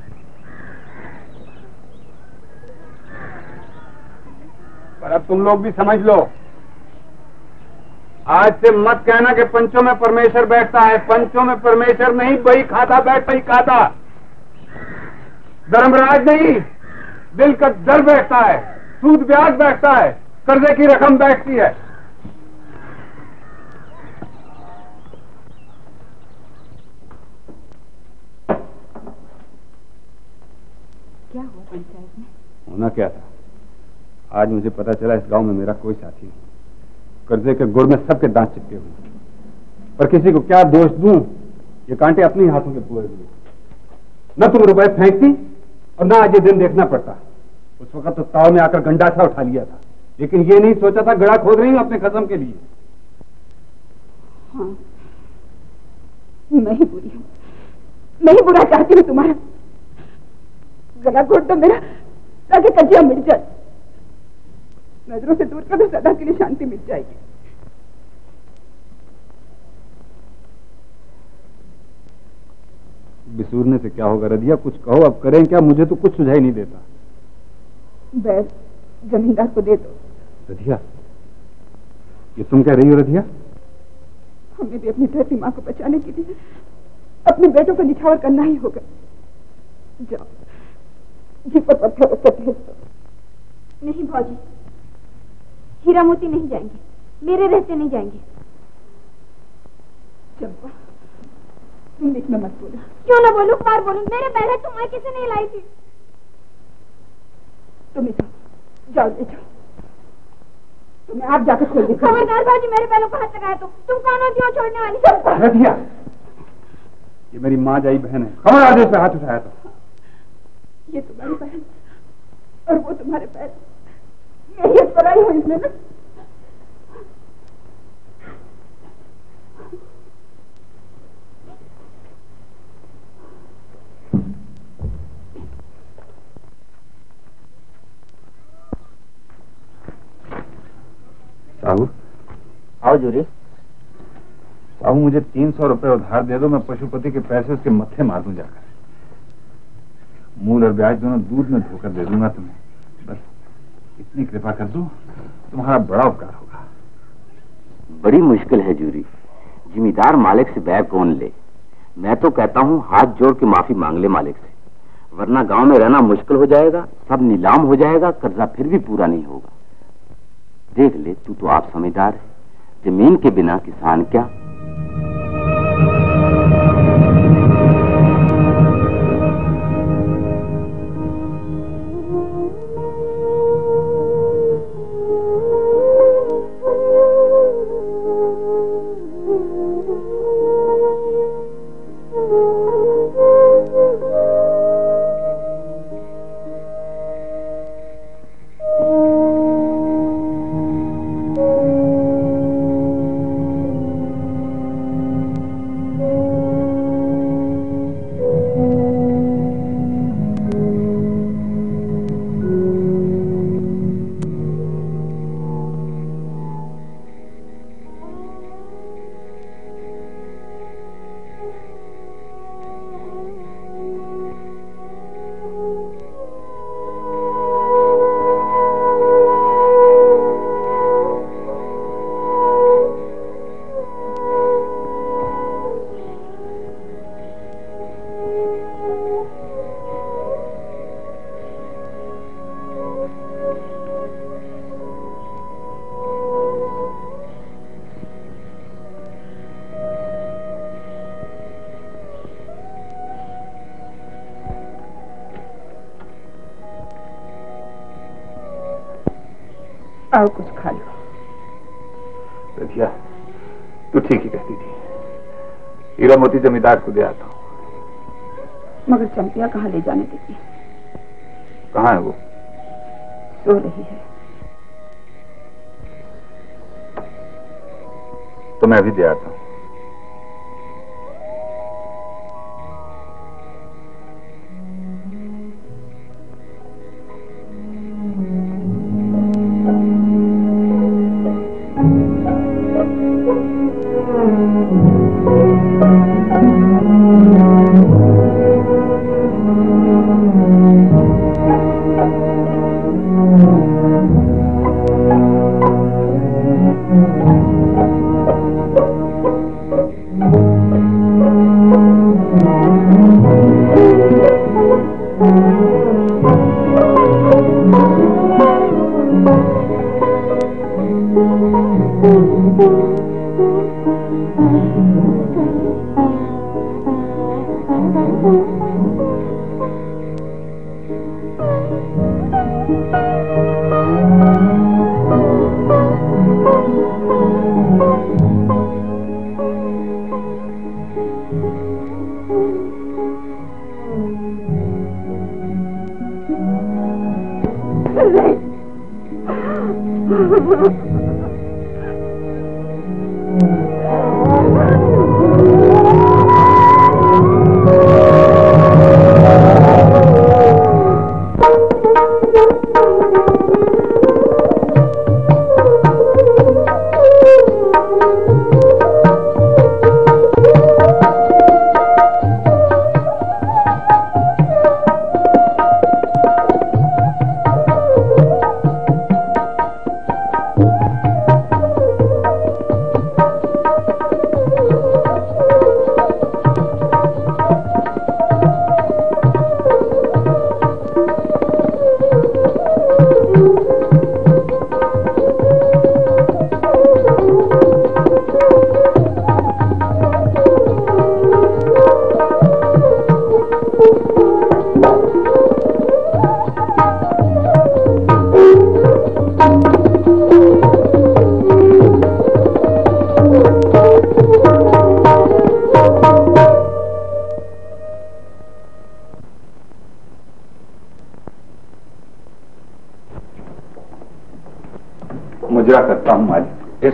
Speaker 4: पर अब तुम लोग भी समझ लो। आज से मत कहना कि पंचों में परमेश्वर बैठता है। पंचों में परमेश्वर नहीं बही खाता बैठ बही खाता। धर्मराज नहीं दिल का दर बैठता है सूद ब्याज बैठता है कर्जे की रकम बैठती है।
Speaker 5: क्या हुआ पंचायत में?
Speaker 4: होना क्या था? आज मुझे पता चला इस गाँव में मेरा कोई साथी नहीं। कर्जे के गुड़ में सबके दांत चिपके हुए पर किसी को क्या दोष दूँ? ये कांटे अपने हाथों के बोए हुए। न तुम रुपए फेंकती और न आज ये दिन देखना पड़ता। उस वक्त तो ताव में आकर गंडासा उठा लिया था। लेकिन ये नहीं सोचा था गड़ा खोद रही हूँ अपने खत्म के लिए।
Speaker 5: हाँ बुरी हूँ। बुरा चाहती हूँ तुम्हारा। गला घोट दो मेरा ताकि कजिया मिट जाए। नज़रों से दूर कर सदा के लिए शांति मिल जाएगी।
Speaker 4: बिसूरने से क्या होगा? रधिया कुछ कहो अब करें क्या? मुझे तो कुछ सुझाई नहीं देता।
Speaker 5: बैल जमींदार को दे दो।
Speaker 4: रधिया ये तुम कह रही हो रधिया
Speaker 5: हमें भी अपनी धरती माँ को बचाने के लिए अपने बेटों को निछावर करना ही होगा। जाओ जी पर पत्थर दो
Speaker 1: नहीं भौजी। हीरा मोती नहीं जाएँगे। मेरे रहते नहीं जाएँगे।
Speaker 5: चंपा तुम बीच में मत बोलो।
Speaker 1: क्यों ना बोलूँ? बार बोलूँ? मेरे पहले तुम मैं किसे नहीं लाई थी।
Speaker 5: तुम ही जाओ ले जाओ। तुम्हें आप जाकर खोल दे
Speaker 1: खबरदार भाजी मेरे पहलों को हाथ लगाया तो। तुम कौन होती हो छोड़ने वाली?
Speaker 4: रधिया ये मेरी माँ जाई बहन है। खबर आदेश पे हाथ उठाया तो।
Speaker 5: ये तुम्हारी बहन और वो तुम्हारे पैर। ही हूँ ना
Speaker 4: साहू?
Speaker 22: आओ जूरी।
Speaker 4: साहू मुझे तीन सौ रुपए उधार दे दो मैं पशुपति के पैसे उसके मत्थे मार दूँ जाकर। मूल और ब्याज दोनों दूध में धोकर दे दूँगा तुम्हें। इतनी कृपा कर दो, तुम्हारा बड़ा उपकार होगा।
Speaker 22: बड़ी मुश्किल है, जूरी। जिम्मेदार मालिक से बैग कौन ले? मैं तो कहता हूँ, हाथ जोड़ के माफ़ी मांग ले मालिक से। वरना गाँव में रहना मुश्किल हो जाएगा, सब नीलाम हो जाएगा, कर्जा फिर भी पूरा नहीं होगा। देख ले, तू तो आप समझदार है। ज़मीन के बिना किसान क्या?
Speaker 4: मोती जमींदार को दे आता हूँ।
Speaker 5: मगर चंपिया कहाँ ले जाने देती
Speaker 4: कहाँ है वो?
Speaker 5: सो रही है।
Speaker 4: तो मैं अभी दे आता हूँ।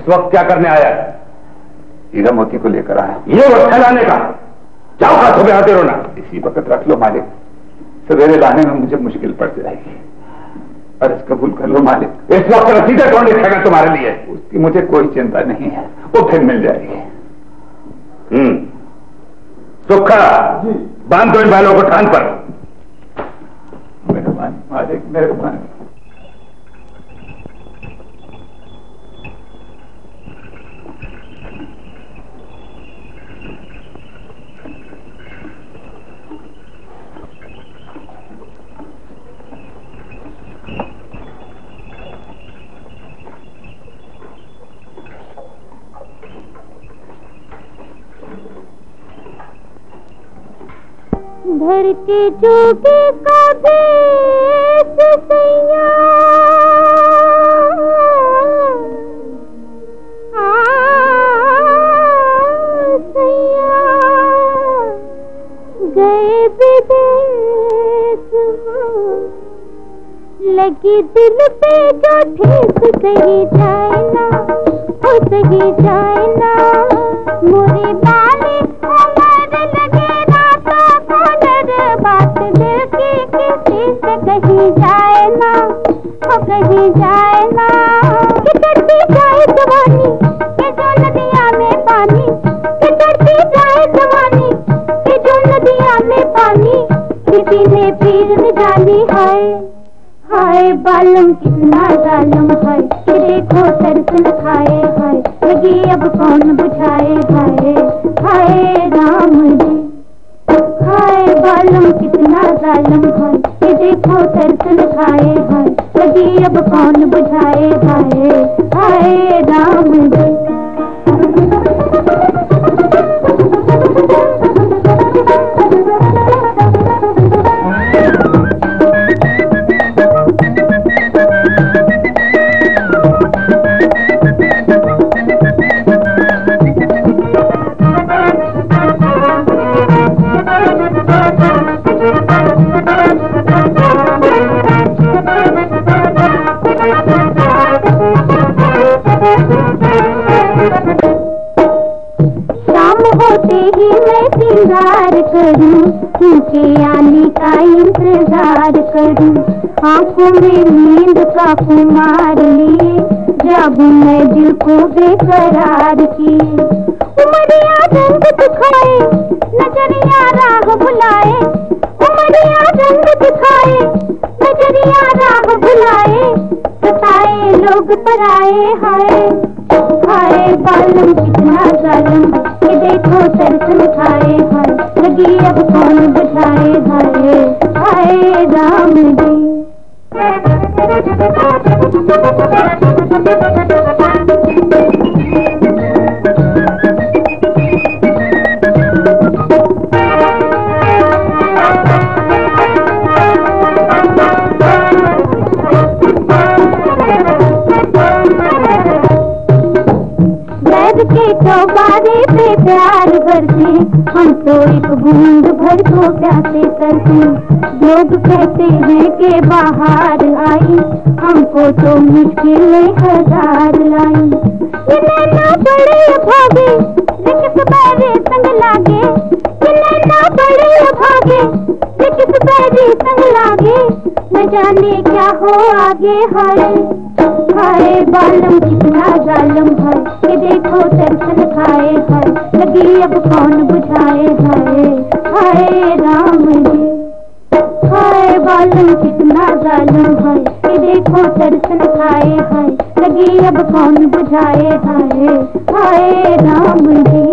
Speaker 9: इस वक्त क्या करने आया है?
Speaker 13: हीरा मोती को लेकर आया।
Speaker 9: ये वक्त फैलाने का। जाओ हाथों में आते रोना
Speaker 13: इसी वक्त रख लो मालिक। सवेरे लाने में मुझे मुश्किल पड़ जाएगी। अर्ज़ कबूल कर लो मालिक।
Speaker 9: इस वक्त रसीदें कौन लिखेगा तुम्हारे लिए?
Speaker 13: उसकी मुझे कोई चिंता नहीं है। वो फिर मिल जाएगी।
Speaker 9: हम्म। सुखा। बाँध दो इन बैलों को ठान पर
Speaker 13: मेहरबानी मालिक मेहरबानी
Speaker 1: धर के जोगे का देश सैया। गए विदेश लगी दिल पे जो ठेस सही जाए ना ओ सही जाए ना। लोग कहते हैं कि बाहर आई, हमको तो मुश्किलें हज़ार लाई। बड़े लागे। लागे। न जाने क्या हो आगे हाय हाय बालम कितना जालम है ये देखो दर्शन खाए हाय लगी अब कौन बुझाए हाय हाय दर्शन खाए हाय लगी अब कौन बुझाए हाय हाय राम जी।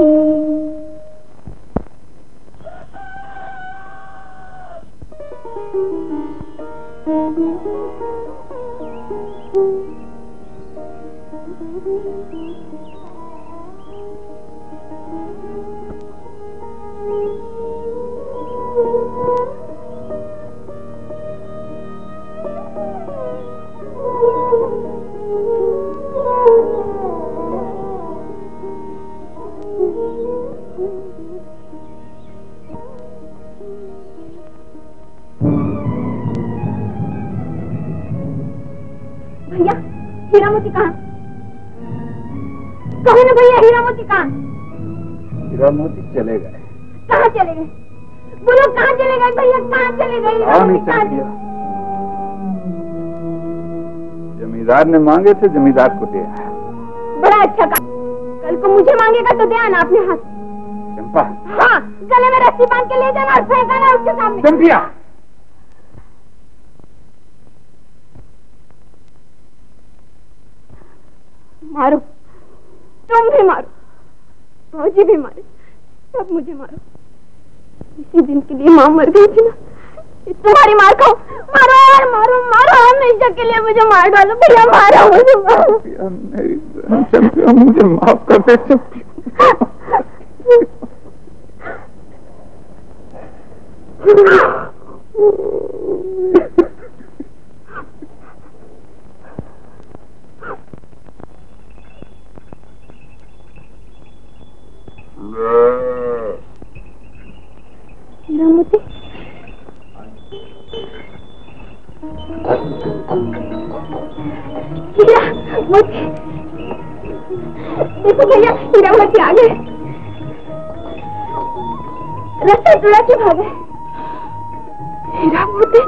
Speaker 5: मोती कहाँ?
Speaker 23: कहो ना भैया हीरा मोती कहाँ?
Speaker 4: हीरा मोती चले गए।
Speaker 23: कहाँ चले गए? बोलो कहाँ चले गए भैया? कहाँ चले गए
Speaker 4: जमींदार ने मांगे थे जमींदार को दे
Speaker 23: बड़ा अच्छा काम कल को मुझे मांगेगा तो दे आना अपने हाथ
Speaker 4: चंपा।
Speaker 23: हाँ गले में रस्सी बाँध के ले जाना और फेंकाना उसके सामने।
Speaker 4: चंपिया।
Speaker 23: मारो। तुम भी मारो। फौजी भी मारे। सब मुझे मारो। इसी दिन के लिए माँ मर गई थी ना। तुम्हारी मार खाओ मारो और मारो मारो। हमेशा के लिए मुझे मार डालो। भैया मारो मुझे मेरी।
Speaker 4: मुझे माफ़ कर दे चंपिया।
Speaker 23: हीरामती हीरा मोती देखो भैया हीरा मोती आ गए रास्ता टुड़ा के भागे हीरा मोती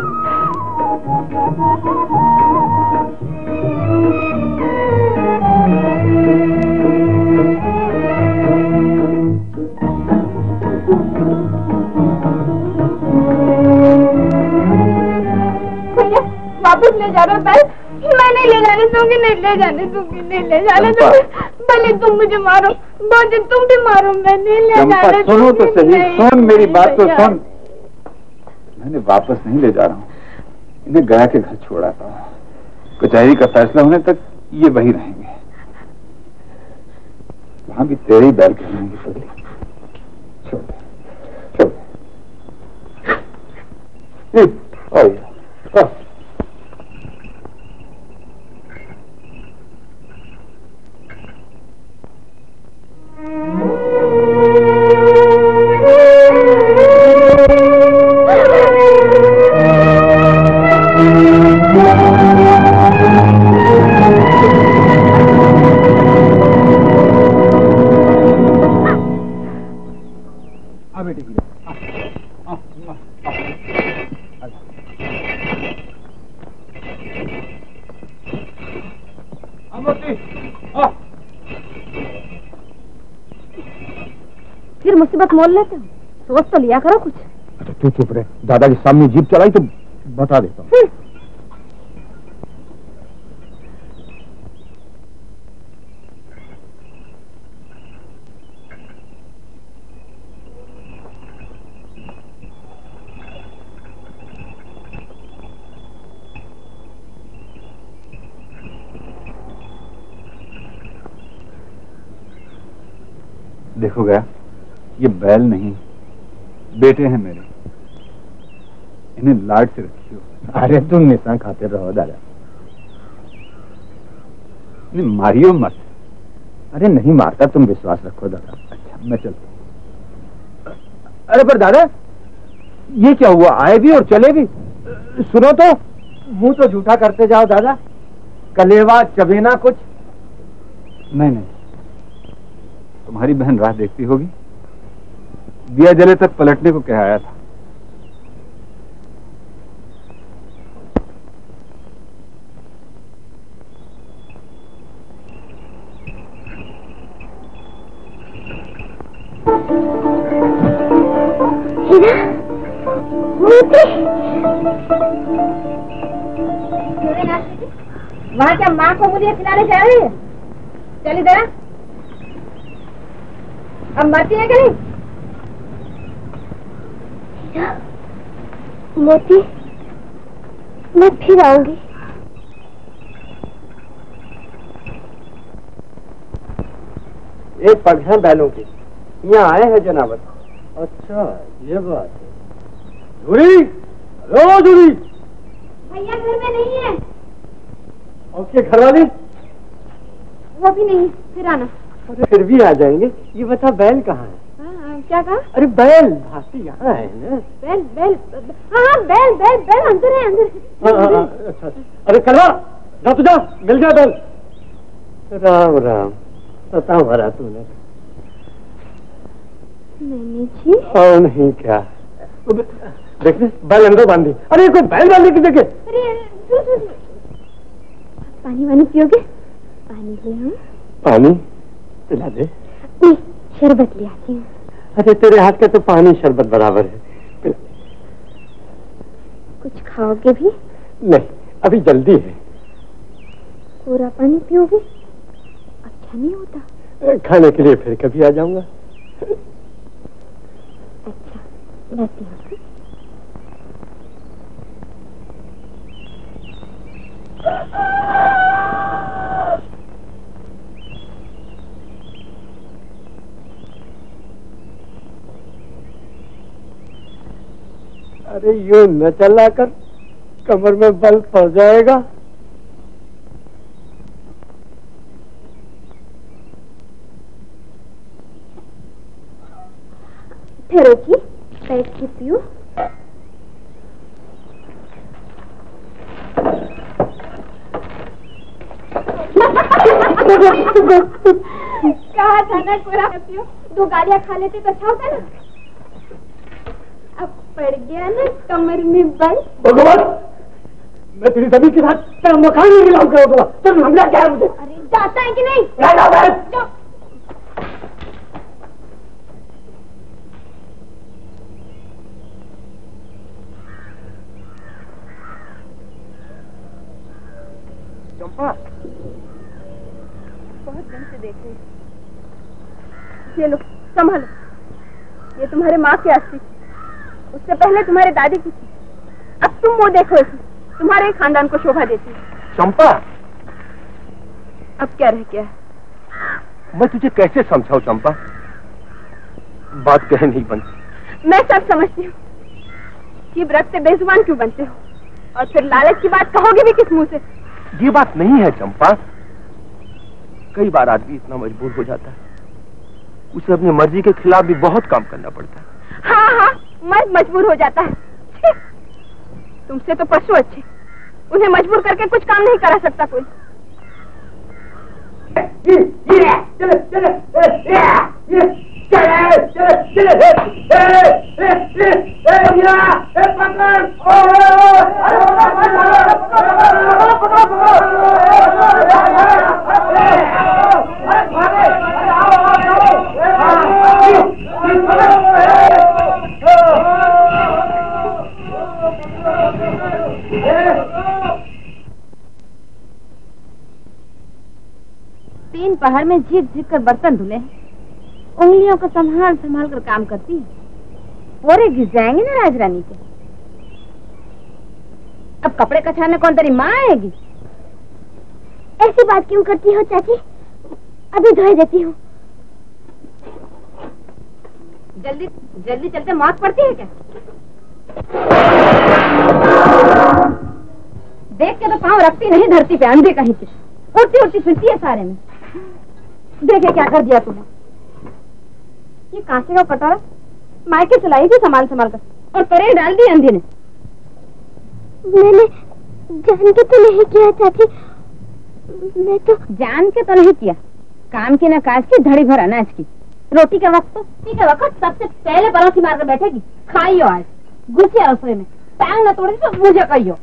Speaker 23: भैया वापस ले जा रहा मैं नहीं ले जाने दूँगी नहीं ले जाने दूँगी नहीं ले जाने दूँगी। भले तुम मुझे मारो बहुत तुम भी मारो मैं नहीं ले जाने
Speaker 4: सुनो तो सही सुन मेरी बात तो सुन। मैंने वापस नहीं ले जा रहा हूँ। इन्हें गया के घर छोड़ा था। कचहरी का फैसला होने तक ये वही रहेंगे। वहाँ भी तेरे ही बैल कहलाएँगे पगली छोड़ दे, छोड़ दे। ए, आओ ये, आओ। आ
Speaker 23: फिर मुसीबत मोल लेते हो। सोच तो लिया करो कुछ।
Speaker 6: अच्छा तू चुप रहे। दादा के सामने जीप चलाई तो बता देता हूँ।
Speaker 4: देखो गया। ये बैल नहीं, बेटे हैं मेरे। इन्हें लाड से रखियो
Speaker 6: अरे तुम निशान खाते रहो, दादा।
Speaker 4: मारियो मत।
Speaker 6: अरे नहीं मारता, तुम विश्वास रखो, दादा।
Speaker 4: अच्छा मैं चलता
Speaker 6: अरे, पर दादा, ये क्या हुआ? आए भी और चले भी? सुनो तो। मुँह तो झूठा करते जाओ, दादा। कलेवा, चबेना कुछ?
Speaker 4: नहीं नहीं। तुम्हारी बहन राह देखती होगी? दिया जले तक पलटने को कह आया था।
Speaker 23: वहाँ क्या माँ को मुझे खिलाने जा रही है? चली जरा। अब मरती है कि नहीं? मोती मैं फिर आऊँगी।
Speaker 6: एक पग है बैलों के। यहाँ आए हैं जनावर। अच्छा ये बात है। झूरी रो झूरी
Speaker 23: भैया घर में नहीं है।
Speaker 6: और उसके घर वाले?
Speaker 23: वो भी नहीं फिर आना।
Speaker 6: अरे फिर भी आ जाएँगे। ये बता बैल कहाँ हाँ,
Speaker 23: क्या कहा?
Speaker 6: अरे बैल भाती यहाँ है ना?
Speaker 23: बैल बैल हाँ हाँ बैल बैल बैल अंदर है अंदर
Speaker 6: हाँ, हाँ, अच्छा अच्छा। अरे करवा जा तू जा मिल जा बैल। राम राम सता भरा तूने।
Speaker 15: जी।
Speaker 6: और नहीं क्या? देखने बैल अंदर बांधी। अरे कोई बैल बांधी की देखे
Speaker 15: अरे। पानी वानी पियोगे? पानी ले?
Speaker 6: पानी पिला दे।
Speaker 15: शरबत ले आती हूँ।
Speaker 6: अरे तेरे हाथ का तो पानी शरबत बराबर है।
Speaker 15: कुछ खाओगे भी?
Speaker 6: नहीं अभी जल्दी है।
Speaker 15: पूरा पानी पियोगे? अच्छा नहीं होता?
Speaker 6: खाने के लिए फिर कभी आ जाऊँगा।
Speaker 15: अच्छा लाती हूँ।
Speaker 6: अरे यूँ न चला कर कमर में बल पड़ जाएगा।
Speaker 15: ठहरो बैठ के पियो कहा था ना पूरा पियो दो गालियाँ खा लेते तो अच्छा होता ना। पड़ गया ना कमर में बल।
Speaker 6: भगवान मैं तेरी सभी के साथ तेरा मकान नहीं मिलाऊ करूँगा तुम हमला क्या है मुझे?
Speaker 15: अरे जाता है कि नहीं?
Speaker 6: बैठ
Speaker 15: जाओ।
Speaker 24: चंपा।
Speaker 8: बहुत दिन से देख रही ये लो संभालो। ये तुम्हारे माँ की अस्थि उससे पहले तुम्हारे दादी की थी। अब तुम वो देखो तुम्हारे खानदान को शोभा देती
Speaker 24: चंपा!
Speaker 8: अब क्या रह गया?
Speaker 24: मैं तुझे कैसे समझाऊ चंपा? बात कह नहीं बनती।
Speaker 8: मैं सब समझती हूँ कि व्रत से बेजुबान क्यों बनते हो? और फिर लालच की बात कहोगे भी किस मुँह से?
Speaker 24: ये बात नहीं है चंपा। कई बार आदमी इतना मजबूर हो जाता है। उसे अपनी मर्ज़ी के खिलाफ भी बहुत काम करना पड़ता है।
Speaker 8: हाँ हाँ। मर्द मजबूर हो जाता है तुमसे तो पशु अच्छे उन्हें मजबूर करके कुछ काम नहीं करा सकता कोई
Speaker 25: तीन पहाड़ में झीक झीक कर बर्तन धुले हैं। उंगलियों को संभाल संभाल कर काम करती है। पोरे घिस जाएँगे ना राजरानी के। अब कपड़े कछाने कौन तेरी माँ आएगी?
Speaker 15: ऐसी बात क्यों करती हो चाची? अभी धोए देती हूँ।
Speaker 25: जल्दी जल्दी चलते मौत पड़ती है क्या? देख के तो पाँव रखती नहीं, धरती पे अंधे कहीं से उड़ती उड़ती फिरती है सारे में। देखे क्या कर दिया तुमने ये कांसे का कटोरा मायके चलाई थी संभाल संभाल कर और परे डाल दी अंधी ने।
Speaker 15: मैंने जान के तो नहीं किया चाची। मैं तो
Speaker 25: जान के तो नहीं किया। काम की न काज की धड़ी भर अनाज की। रोटी के वक्त तो रोटी के वक्त सबसे पहले परोसी मार कर बैठेगी। खाइयो आज। घुसिया रसोई में। टांग न तोड़ी तो मुझे कहियो।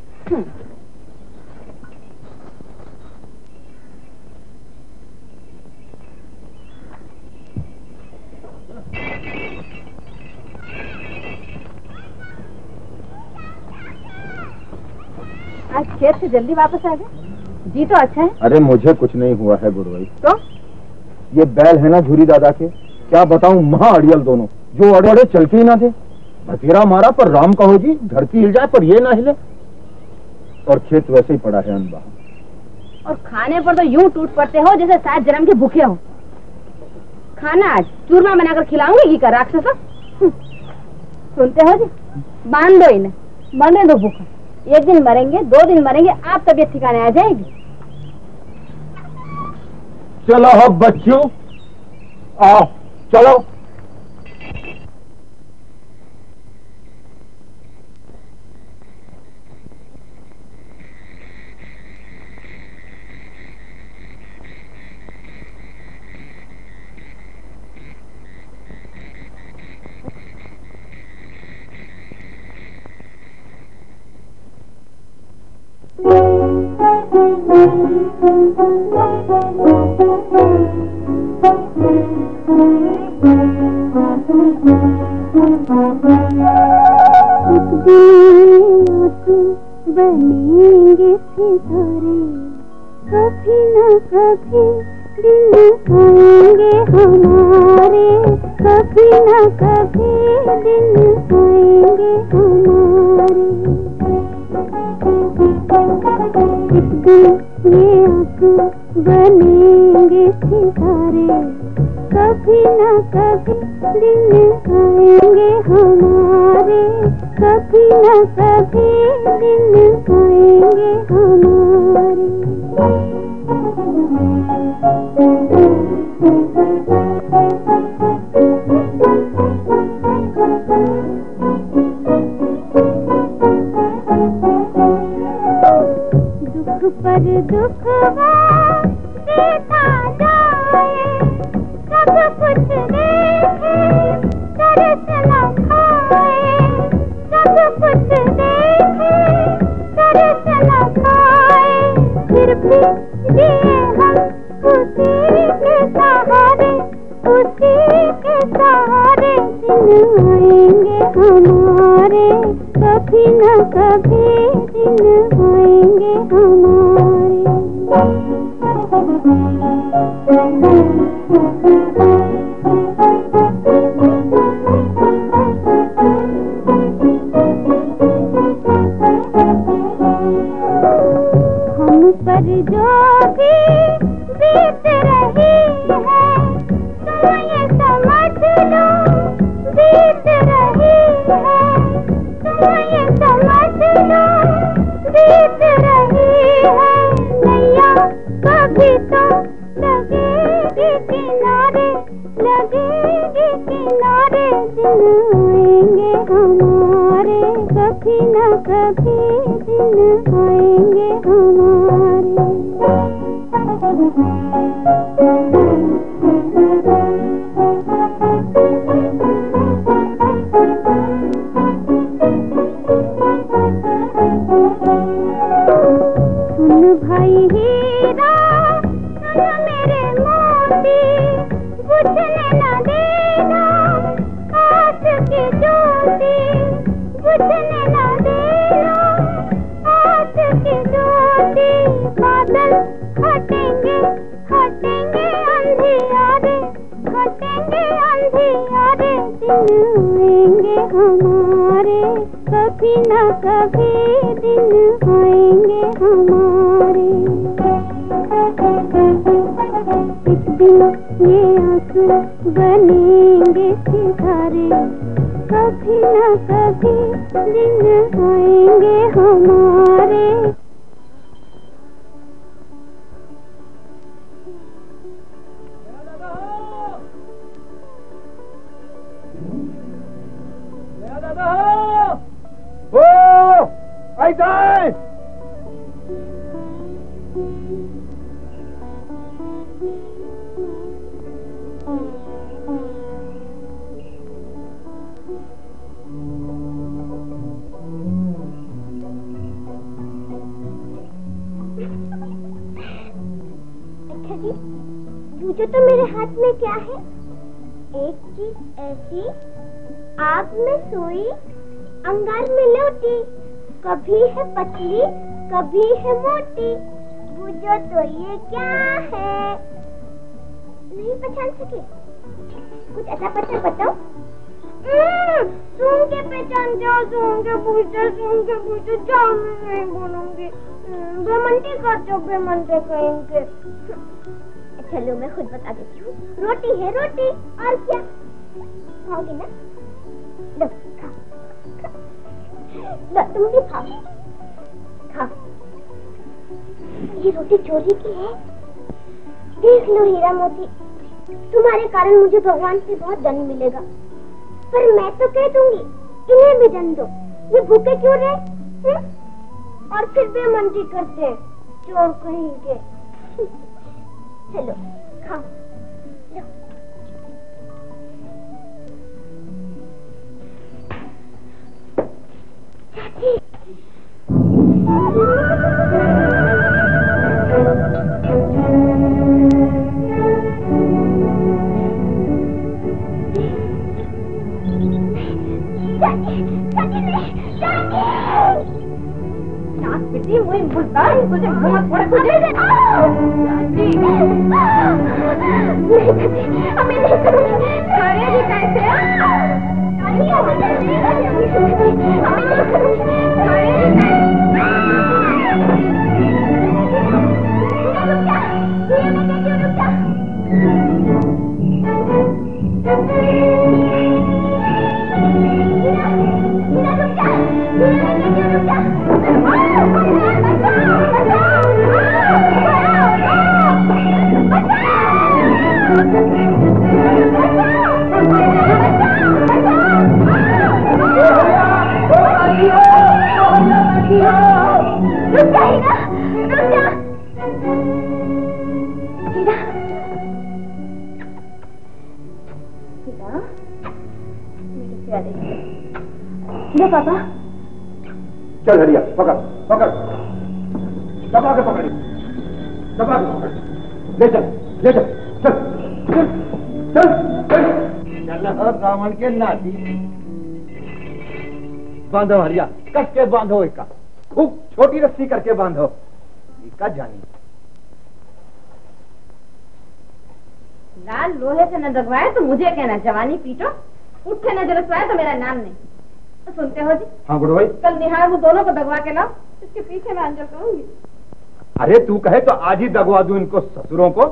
Speaker 25: आज खेत से जल्दी वापस आ गए। जी तो अच्छा है।
Speaker 9: अरे मुझे कुछ नहीं हुआ है गुरुवाई।
Speaker 25: तो?
Speaker 9: ये बैल है ना झूरी दादा के? क्या बताऊँ महा अड़ियल दोनों। जो अड़े अड़े चल के ही ना थे। बथेरा मारा पर राम कहो जी धरती हिल जाए पर ये ना हिले। और खेत वैसे ही पड़ा है अनबा
Speaker 25: और खाने पर तो यूँ टूट पड़ते हो जैसे सात जन्म के भूखे हो। खाना आज चूरमा बनाकर खिलाऊँगी घी का राक्षस। सुनते हो जी? बाँध दो इन्हें। मरने दो भूखा। एक दिन मरेंगे, दो दिन मरेंगे, आप तबीयत ठिकाने आ जाएगी।
Speaker 9: चलो हो बच्चों, आओ, चलो।
Speaker 1: बनेंगे सितारे कभी न कभी दिन आएँगे हमारे। कभी न कभी दिन आएँगे हमारे। ये बनेंगे सितारे कभी न कभी दिन आएँगे हमारे कभी न कभी दिन आएँगे हमारे दुख देता चोरी की है? देख लो हीरा मोती तुम्हारे कारण मुझे भगवान से बहुत दंड मिलेगा। पर मैं तो कह दूँगी, इन्हें भी दंड दो। ये भूखे क्यों रहे? हुँ? और फिर बेमंत्री करते हैं चोर कहीं के
Speaker 25: तुझे मुँह में थोड़े तुझे
Speaker 15: हमें नहीं करूँगी करेगी कैसे पापा?
Speaker 9: चल हरिया पकड़ पकड़। दबा के पकड़ी। दबा के पकड़। ले चल ले चल चल चल चल चल। रावण के नाती। बांधो हरिया कस के बांधो इसका खूब छोटी रस्सी करके बांधो। इसका जानी।
Speaker 25: लाल लोहे से न दगवाए तो मुझे कहना जवानी पीटो। उठे न जलसवाए तो मेरा नाम नहीं। तो सुनते हो जी?
Speaker 9: हाँ गुड़ भाई।
Speaker 25: कल निहार वो दोनों को दगवा के ना इसके पीछे मैं अंजल करूँगी।
Speaker 9: अरे तू कहे तो आज ही दगवा दू इनको ससुरों को।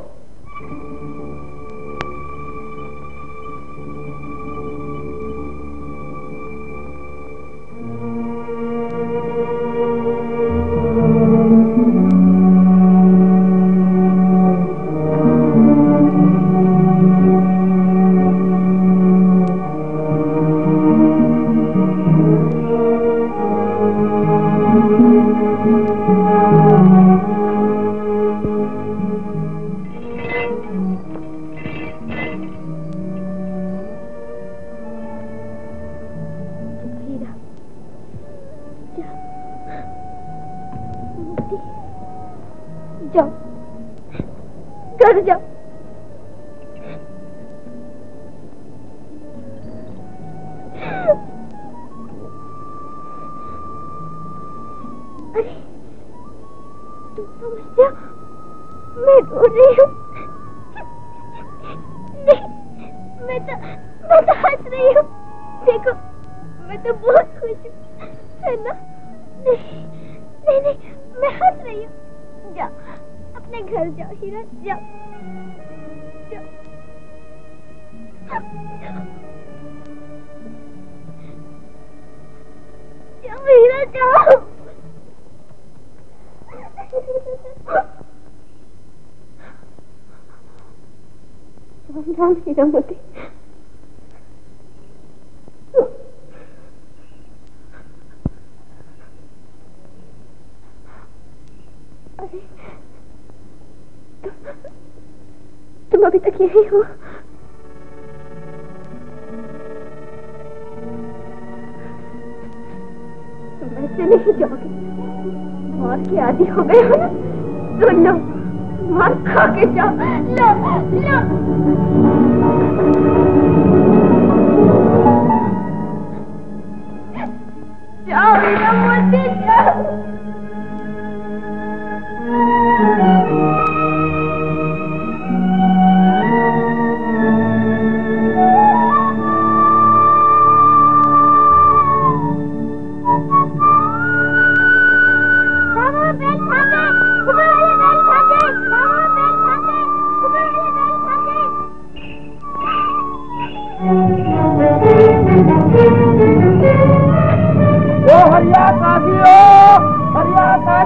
Speaker 15: राम राम हीरामती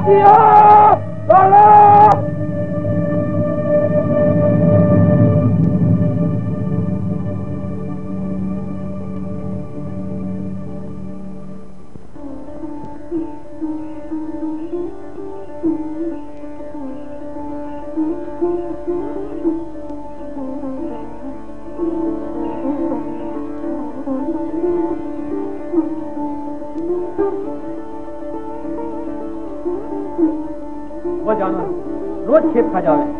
Speaker 9: हरिया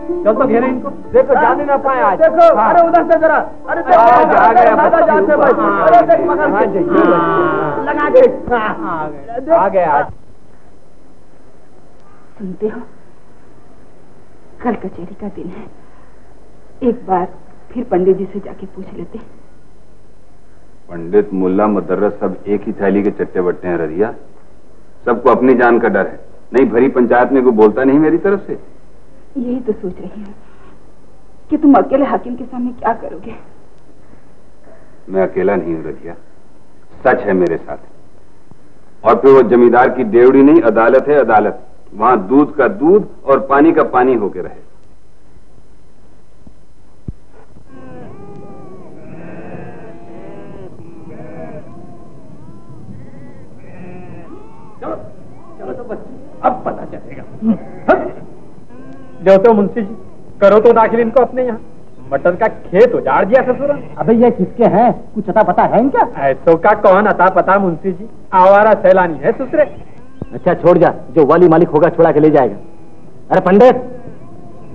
Speaker 9: चल तो घेरे इनको। देखो जाने ना पाए आज। देखो अरे उधर से जरा अरे आ गया दादा जान से भाई अरे देख मगर लगा दे आ गया आज।
Speaker 5: सुनते हो? कल कचहरी का दिन है। एक बार फिर पंडित जी से जाके पूछ लेते।
Speaker 4: पंडित मुल्ला मुदर्रस सब एक ही थैली के चट्टे बट्टे हैं रजिया। सबको अपनी जान का डर है। नहीं भरी पंचायत में कोई बोलता नहीं मेरी तरफ़ से।
Speaker 5: यही तो सोच रही हूँ कि तुम अकेले हाकिम के सामने क्या करोगे?
Speaker 4: मैं अकेला नहीं हूँ रजिया। सच है मेरे साथ। और फिर वो जमींदार की देवड़ी नहीं अदालत है अदालत। वहाँ दूध का दूध और पानी का पानी होके रहे।
Speaker 26: चलो चलो तो बस अब पता चलेगा। जो तो मुंशी जी करो तो दाखिल इनको अपने यहाँ। मटर का खेत उजाड़ दिया ससुर
Speaker 27: अबे ये किसके हैं? कुछ अता पता है इनका?
Speaker 26: ऐसो का कौन अता पता मुंशी जी? आवारा सैलानी है ससुरे।
Speaker 27: अच्छा छोड़ जा। जो वाली मालिक होगा छोड़ा के ले जाएगा। अरे पंडित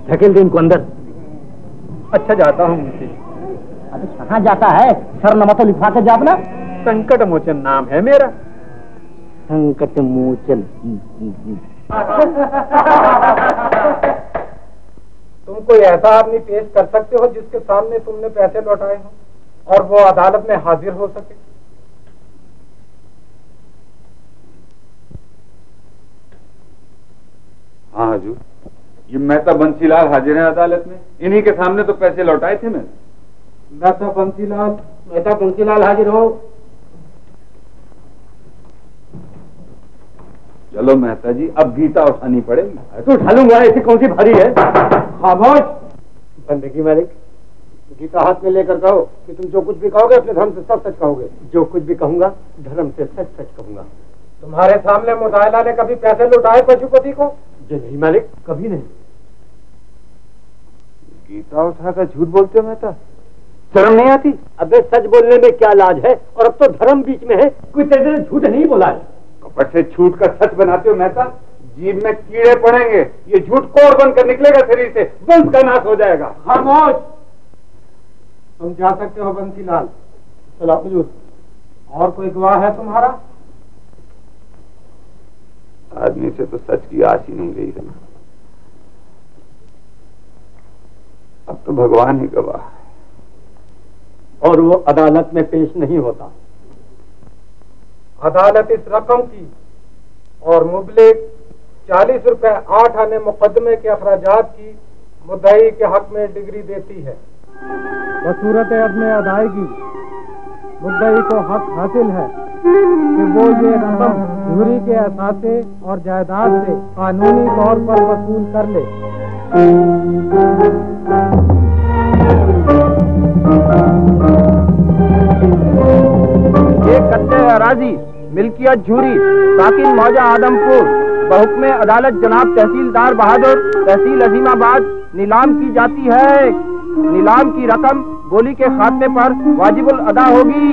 Speaker 27: धकेल दे इनको अंदर।
Speaker 26: अच्छा जाता हूँ मुंशी जी।
Speaker 27: अरे कहाँ जाता है? सर नमा तो लिखवा के जा अपना।
Speaker 26: संकट मोचन नाम है मेरा।
Speaker 27: संकट मोचन।
Speaker 26: तुम कोई ऐसा आदमी पेश कर सकते हो जिसके सामने तुमने पैसे लौटाए हो और वो अदालत में हाजिर हो सके?
Speaker 4: हाँ हजूर। ये मेहता बंसीलाल हाजिर है अदालत में। इन्हीं के सामने तो पैसे लौटाए थे मैं
Speaker 26: मेहता बंसीलाल मेहता बंसीलाल हाजिर हो?
Speaker 4: चलो मेहता जी अब गीता उठानी पड़ेगी।
Speaker 26: तो उठा लूँगा ऐसी कौन सी भारी है? खामोश। बंदगी मालिक गीता हाथ में लेकर कहो कि तुम जो कुछ भी कहोगे अपने धर्म से सब सच कहोगे। जो कुछ भी कहूँगा धर्म से सच सच कहूँगा। तुम्हारे सामने मुदायला ने कभी पैसे लुटाए पशुपति को? जी नहीं मालिक कभी नहीं।
Speaker 4: गीता उठाकर झूठ बोलते हो मेहता? शर्म नहीं आती?
Speaker 26: अबे सच बोलने में क्या लाज है? और अब तो धर्म बीच में है कोई तेरे झूठ नहीं बोला है।
Speaker 4: से झूठ का सच बनाते हो मेहता? जीव में कीड़े पड़ेंगे। ये झूठ कोर बनकर निकलेगा शरीर से। वंश का नाश हो जाएगा।
Speaker 26: खामोश! तुम जा सकते हो बंसीलाल। चलो, हुजूर। और कोई गवाह है तुम्हारा?
Speaker 4: आदमी से तो सच की आस ही नहीं रही है अब तो भगवान ही गवाह है।
Speaker 26: और वो अदालत में पेश नहीं होता। अदालत इस रकम की और मुबलिक चालीस रुपए आठ आने मुकदमे के अखराज की मुद्दई के हक में डिग्री देती है। बसूरत में अदायगी मुद्दई को हक हासिल है कि वो ये रकम झूरी के असासे और जायदाद से कानूनी तौर पर वसूल कर ले।
Speaker 7: ये कत्ते अराजी मिल्कियत झूरी, साकिन मौजा आदमपुर। बहुकमे अदालत जनाब तहसीलदार बहादुर, तहसील अजीमाबाद। नीलाम की जाती है नीलाम की रकम गोली के खात्मे पर वाजिबुल अदा होगी।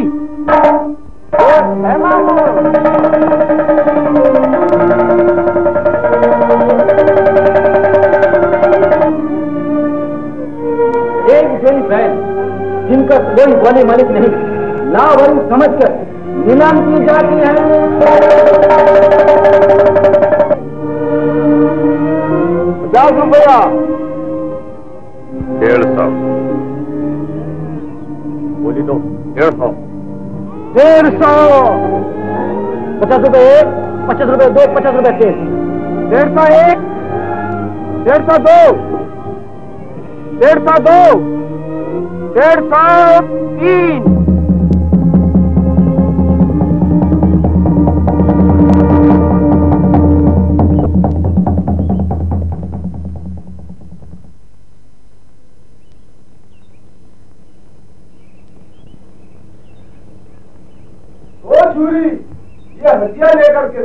Speaker 26: एक बैल जिनका कोई वाले मालिक नहीं लाभरी समझकर नीलाम की जाती है।
Speaker 7: पचास रुपया
Speaker 4: डेढ़ सौ।
Speaker 7: बोली दो
Speaker 4: डेढ़ सौ।
Speaker 7: डेढ़ सौ।
Speaker 26: पचास रुपए एक पचास रुपए दो पचास रुपए तीन।
Speaker 7: डेढ़ सौ एक डेढ़ सौ दो। डेढ़ सौ दो डेढ़ सौ तीन।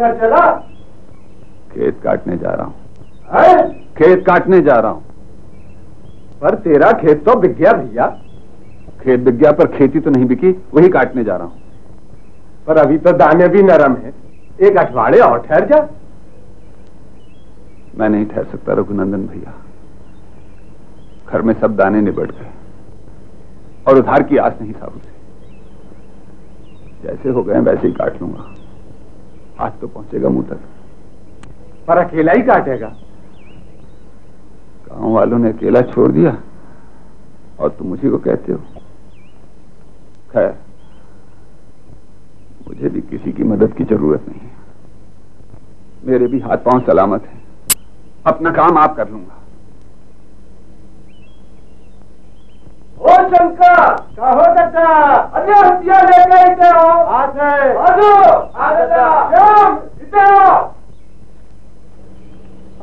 Speaker 26: लेकर चला।
Speaker 4: खेत काटने जा रहा हूँ।
Speaker 26: है?
Speaker 4: खेत काटने जा रहा हूँ।
Speaker 26: पर तेरा खेत तो बिक गया भैया।
Speaker 4: खेत बिक गया पर खेती तो नहीं बिकी वही काटने जा रहा हूँ।
Speaker 26: पर अभी तो दाने भी नरम है। एक अठवाड़े और ठहर जा।
Speaker 4: मैं नहीं ठहर सकता रघुनंदन भैया। घर में सब दाने निबट गए। और उधार की आस नहीं था उसे। जैसे हो गए वैसे ही काट लूँगा। आज तो पहुंचेगा मुँह तक।
Speaker 28: पर अकेला ही काटेगा।
Speaker 4: गाँव वालों ने अकेला छोड़ दिया, और तुम उसी को कहते हो। खैर, मुझे भी किसी की मदद की ज़रूरत नहीं है। मेरे भी हाथ पाँव सलामत है। अपना काम आप कर लूँगा।
Speaker 6: ओ शंकर! कहो चाचा! हथियार लेके आओ श्याम आओ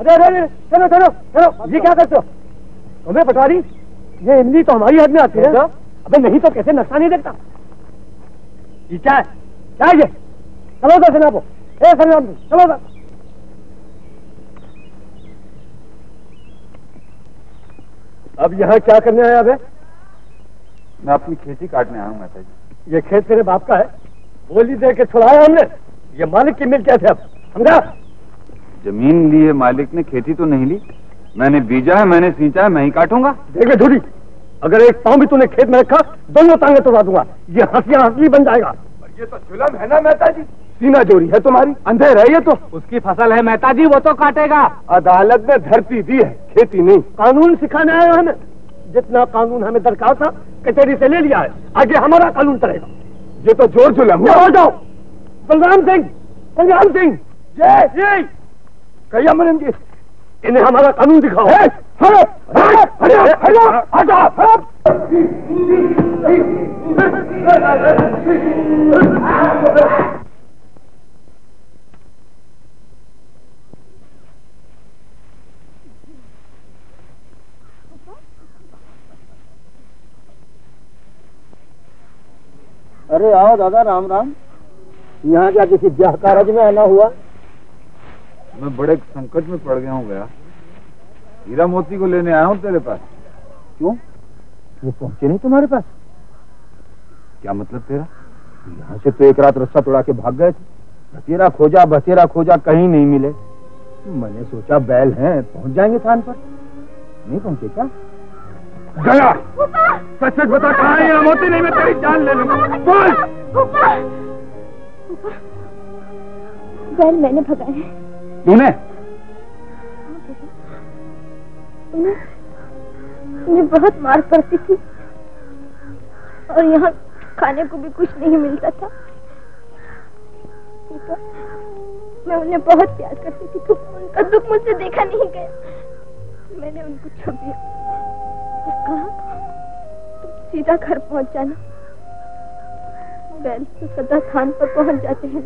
Speaker 6: अरे अरे अरे चलो चलो चलो। ये क्या करते हो? तुम्हें पटवारी ये इमली तो हमारी हद में आती है। अबे नहीं तो कैसे नक्शा नहीं देखता? ये क्या है? क्या है ये? चलो दस जनाबो ए चलो दस अब यहाँ क्या करने आया अबे?
Speaker 4: मैं अपनी खेती काटने आया हूँ माता जी
Speaker 6: ये खेत तेरे बाप का है? बोली दे के छुड़ाया हमने। ये मालिक की मिल कैसे अब? समझा?
Speaker 4: ज़मीन ली है मालिक ने खेती तो नहीं ली। मैंने बीजा है मैंने सींचा है मैं ही काटूँगा।
Speaker 6: देख झूठी। अगर एक पाँव भी तूने खेत में रखा दोनों टांगे तोड़ा दूँगा। ये हंसिया हंसली बन जाएगा।
Speaker 4: ये तो जुलम है ना मेहता जी
Speaker 6: सीना जोड़ी है तुम्हारी। अंधेर है ये तो।
Speaker 28: उसकी फ़सल है मेहता जी वो तो काटेगा।
Speaker 6: अदालत ने धरती दी है खेती नहीं। कानून सिखाने आए हो हमें। जितना कानून हमें दरकार था कचहरी से ले लिया है आगे हमारा कानून चलेगा
Speaker 4: ये तो ज़ोर जुलम
Speaker 6: हो जाओ बलराम सिंह बलराम सिंह जय जय कही अमरन जी इन्हें हमारा कानून दिखाओ अरे आओ दादा राम राम। यहाँ क्या किसी ब्याह कारज में आना हुआ?
Speaker 4: मैं बड़े संकट में पड़ गया हूँ गया हीरा मोती को लेने आया हूँ तेरे पास।
Speaker 6: क्यों? ये पहुँचे नहीं तुम्हारे पास?
Speaker 4: क्या मतलब तेरा?
Speaker 6: यहाँ से तो एक रात रास्ता तोड़ा के भाग गए थे। बतेरा खोजा बतेरा खोजा कहीं नहीं मिले। मैंने सोचा बैल हैं पहुँच जाएँगे थान पर। नहीं पहुँचे क्या?
Speaker 4: गया। सच सच बता कहाँ है हीरा मोती नहीं मैं तेरी जान ले लूँगा। बोल।
Speaker 23: बैल मैंने भगाए
Speaker 4: तूने
Speaker 23: उन्हें बहुत मार पड़ती थी। और यहाँ खाने को भी कुछ नहीं मिलता था। मैं उन्हें बहुत प्यार करती थी तो उनका दुख मुझसे देखा नहीं गया। मैंने उनको छोड़ दिया कहा तुम सीधा घर पहुँच जाना। बैल तो सदा थान पर पहुँच जाते हैं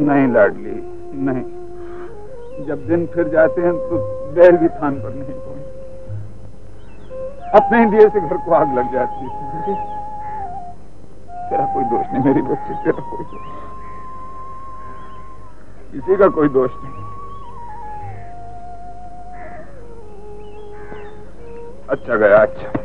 Speaker 4: नहीं लाडली, नहीं। जब दिन फिर जाते हैं तो बैल भी थान पर नहीं पहुँचते। अपने ही दिए से घर को आग लग जाती है। तेरा कोई दोष नहीं, मेरी बच्ची, तेरा कोई दोष किसी का कोई दोष नहीं। अच्छा गया अच्छा।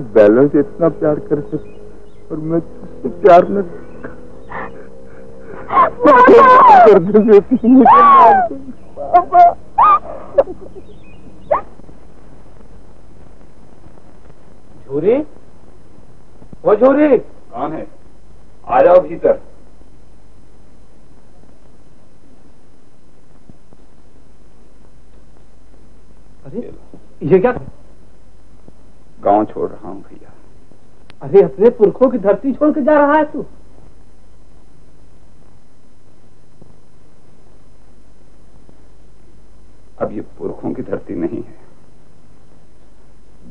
Speaker 4: तू बैलों से इतना प्यार कर सकती और मैं तुझसे प्यार न कर
Speaker 28: झूरी? वो झूरी?
Speaker 4: कौन है? आ जाओ भीतर।
Speaker 28: अरे ये क्या
Speaker 4: गाँव छोड़ रहा हूँ भैया।
Speaker 28: अरे अपने पुरखों की धरती छोड़ के जा रहा है तू।
Speaker 4: अब ये पुरखों की धरती नहीं है।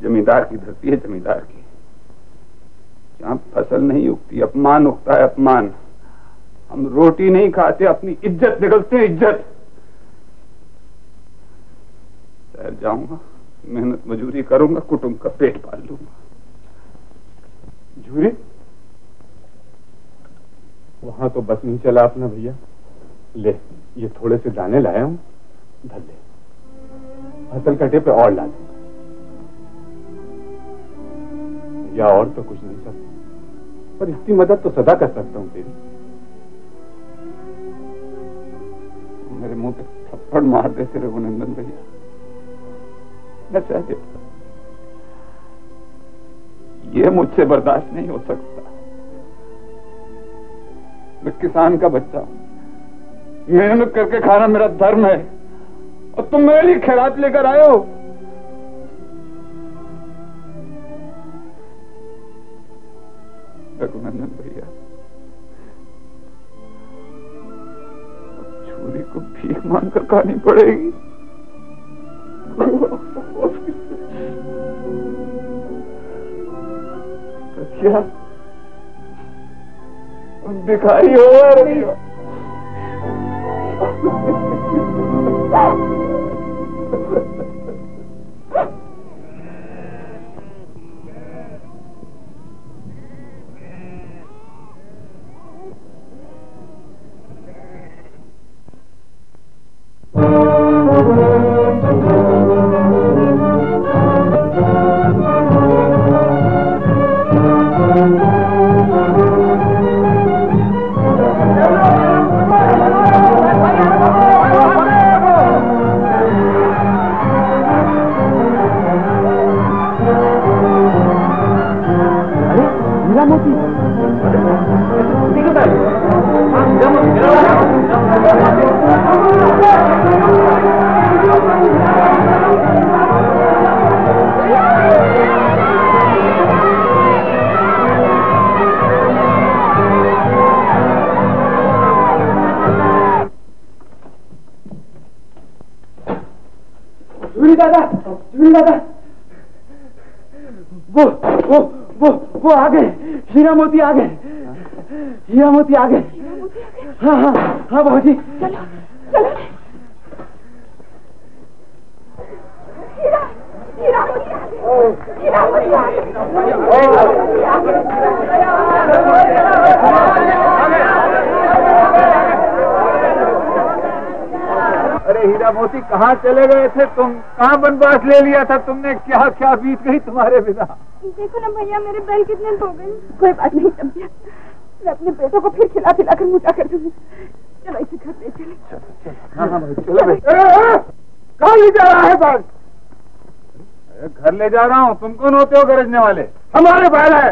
Speaker 4: जमींदार की धरती है जमींदार की। यहाँ फ़सल नहीं उगती अपमान उगता है अपमान। हम रोटी नहीं खाते अपनी इज़्ज़त निकलते हैं इज़्ज़त। शहर जाऊँगा। मेहनत मजूरी करूँगा, कुटुंब का पेट पाल लूँगा।
Speaker 28: झूरी वहाँ तो बस नहीं चला अपना भैया। ले, ये थोड़े से दाने लाया हूँ, धर ले। फ़सल कटे पे और ला दूँगा। या और तो कुछ नहीं सकता। पर इसकी मदद तो सदा कर सकता हूँ तेरी। मेरे मुँह पे थप्पड़ मार देते रघुनंदन भैया। मैं ये मुझसे बर्दाश्त नहीं हो सकता। मैं किसान का बच्चा हूँ। मेहनत करके खाना मेरा धर्म है। और तुम मेरे लिए खैरात लेकर आए हो। रघुनंदन भैया छुरी को भीख मांग कर खानी पड़ेगी। क्या दिखाई हो रही हो।
Speaker 6: दादा जूरी दादा। वो वो वो वो आ गए हीरा मोती आ गए हीरा मोती आ गए हाँ हाँ हाँ बाबू जी
Speaker 4: अरे हीरा मोती कहाँ चले गए? कहाँ बनवास ले लिया था तुमने? क्या क्या बीत गई तुम्हारे बिना?
Speaker 1: देखो ना भैया मेरे बैल कितने धो गए कोई बात नहीं समझिया मैं अपने बेटों को फिर खिला पिला कर मोटा कर दूँगी। चलो इसे घर ले चले।
Speaker 4: चलो भाई कहाँ ले जा रहा है अरे घर ले जा रहा हूँ। तुम कौन होते हो गरजने वाले? हमारे बैल है।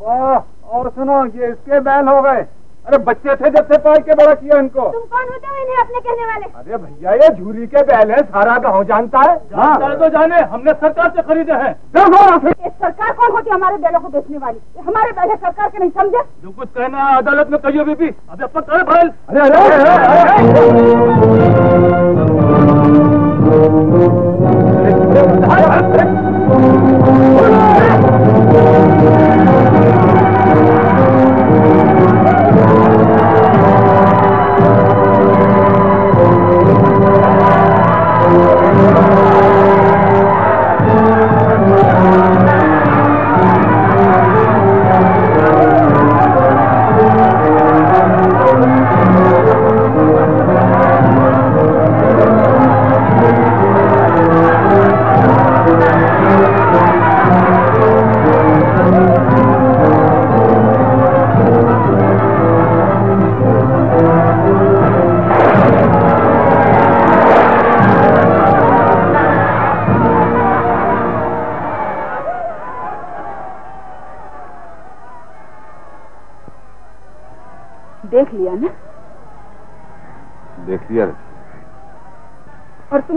Speaker 4: वाह और सुनो ये इसके बैल हो गए। अरे बच्चे थे जब से पाल के बड़ा किया इनको
Speaker 1: तुम कौन होते हो इन्हें अपने कहने वाले
Speaker 4: अरे भैया ये झूरी के बैल है सारा गाँव जानता है जानता है तो जाने हमने सरकार से खरीदे हैं
Speaker 1: सरकार कौन होती है हमारे बैलों को बेचने वाली हमारे बैल है सरकार के नहीं समझे
Speaker 4: जो कुछ कहना है अदालत में कहियो बीबी अबे अपन करे बैल अरे अरे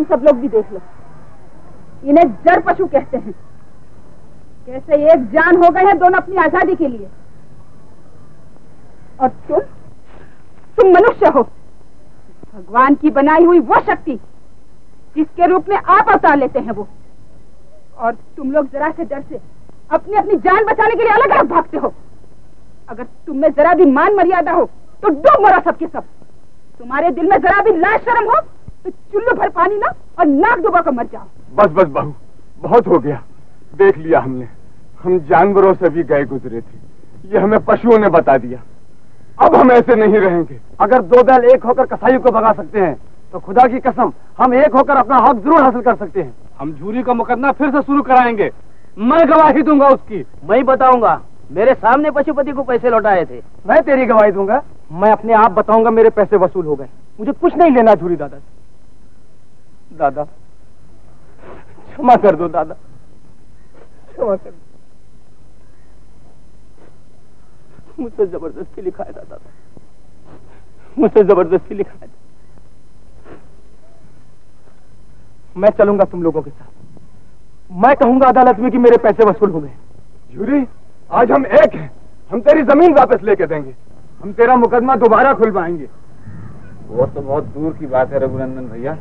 Speaker 5: सब लोग भी देख लो। इन्हें जड़ पशु कहते हैं। कैसे एक जान हो गए हैं दोनों अपनी आज़ादी के लिए। और तुम? तुम मनुष्य हो। भगवान की बनाई हुई वो शक्ति, जिसके रूप में आप अवतार लेते हैं वो। और तुम लोग जरा से डर से अपनी अपनी जान बचाने के लिए अलग अलग भागते हो। अगर तुम में जरा भी मान मर्यादा हो तो डूब मरो सबके सब। तुम्हारे दिल में जरा भी लाज शर्म हो चुल्लू भर पानी ना और नाक डुबा कर मर जाओ।
Speaker 28: बस बस बहू बहुत हो गया। देख लिया हमने। हम जानवरों से भी गए गुजरे थे। ये हमें पशुओं ने बता दिया। अब हम ऐसे नहीं रहेंगे।
Speaker 6: अगर दो बैल एक होकर कसाईयों को भगा सकते हैं तो खुदा की कसम हम एक होकर अपना हक ज़रूर हासिल कर सकते हैं। हम झूरी का मुकदमा फिर से शुरू कराएँगे। मैं गवाही दूँगा उसकी।
Speaker 7: मैं बताऊँगा। मेरे सामने पशुपति को पैसे लौटाए थे।
Speaker 6: मैं तेरी गवाही दूँगा। मैं अपने आप बताऊँगा मेरे पैसे वसूल हो गए। मुझे कुछ नहीं लेना झूरी दादा दादा। क्षमा कर दो दादा। क्षमा कर दो। मुझसे ज़बरदस्ती लिखाया था दादा। मुझसे ज़बरदस्ती लिखाया था। मैं चलूँगा तुम लोगों के साथ। मैं कहूँगा अदालत में कि मेरे पैसे वसूल हो गए।
Speaker 9: झूरी आज हम एक हैं। हम तेरी ज़मीन वापस लेके देंगे।
Speaker 4: हम तेरा मुकदमा दोबारा खुलवाएँगे। वो तो बहुत दूर की बात है रघुनंदन भैया।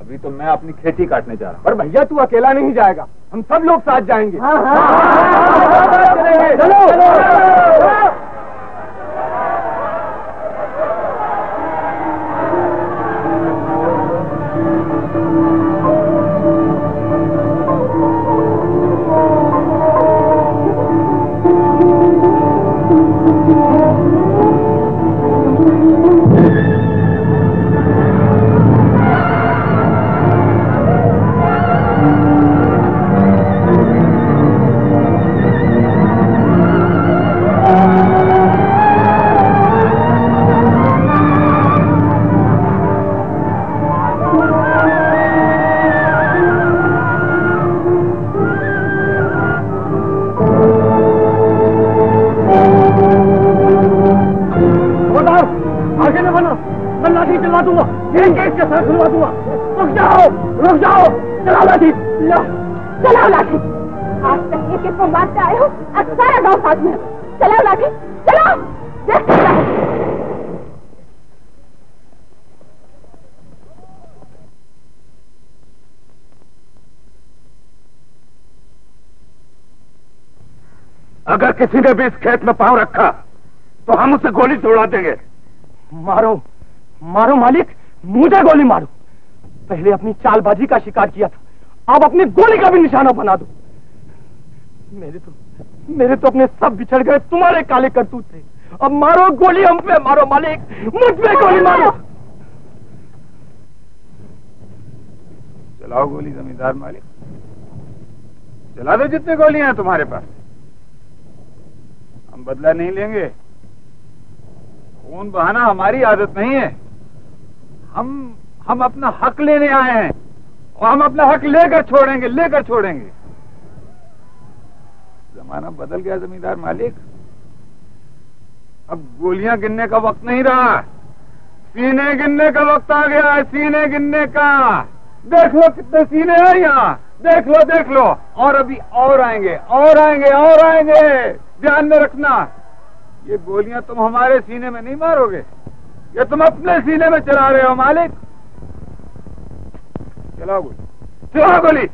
Speaker 4: अभी तो मैं अपनी खेती काटने जा रहा हूँ
Speaker 9: पर भैया तू अकेला नहीं जाएगा हम सब लोग साथ जाएँगे किसी ने भी इस खेत में पाँव रखा तो हम उसे गोली उड़ा देंगे।
Speaker 6: मारो मारो मालिक मुझे गोली मारो। पहले अपनी चालबाजी का शिकार किया था अब अपनी गोली का भी निशाना बना दो। मेरे तो मेरे तो अपने सब बिछड़ गए तुम्हारे काले करतूत थे अब मारो गोली हम पे मारो मालिक मुझ पे गोली मारो।
Speaker 4: चलाओ गोली जमींदार मालिक। चला दो जितने गोलियाँ हैं तुम्हारे पास। बदला नहीं लेंगे। खून बहाना हमारी आदत नहीं है। हम हम अपना हक लेने आए हैं और हम अपना हक लेकर छोड़ेंगे लेकर छोड़ेंगे। जमाना बदल गया जमींदार मालिक। अब गोलियाँ गिनने का वक्त नहीं रहा। सीने गिनने का वक्त आ गया है, सीने गिनने का। देख लो कितने सीने हैं यहाँ। देख लो देख लो। और अभी और आएँगे और आएँगे और आएँगे। ध्यान में रखना। ये गोलियाँ तुम हमारे सीने में नहीं मारोगे। ये तुम अपने सीने में चला रहे हो, मालिक। चलाओ गोली। चलाओ गोली।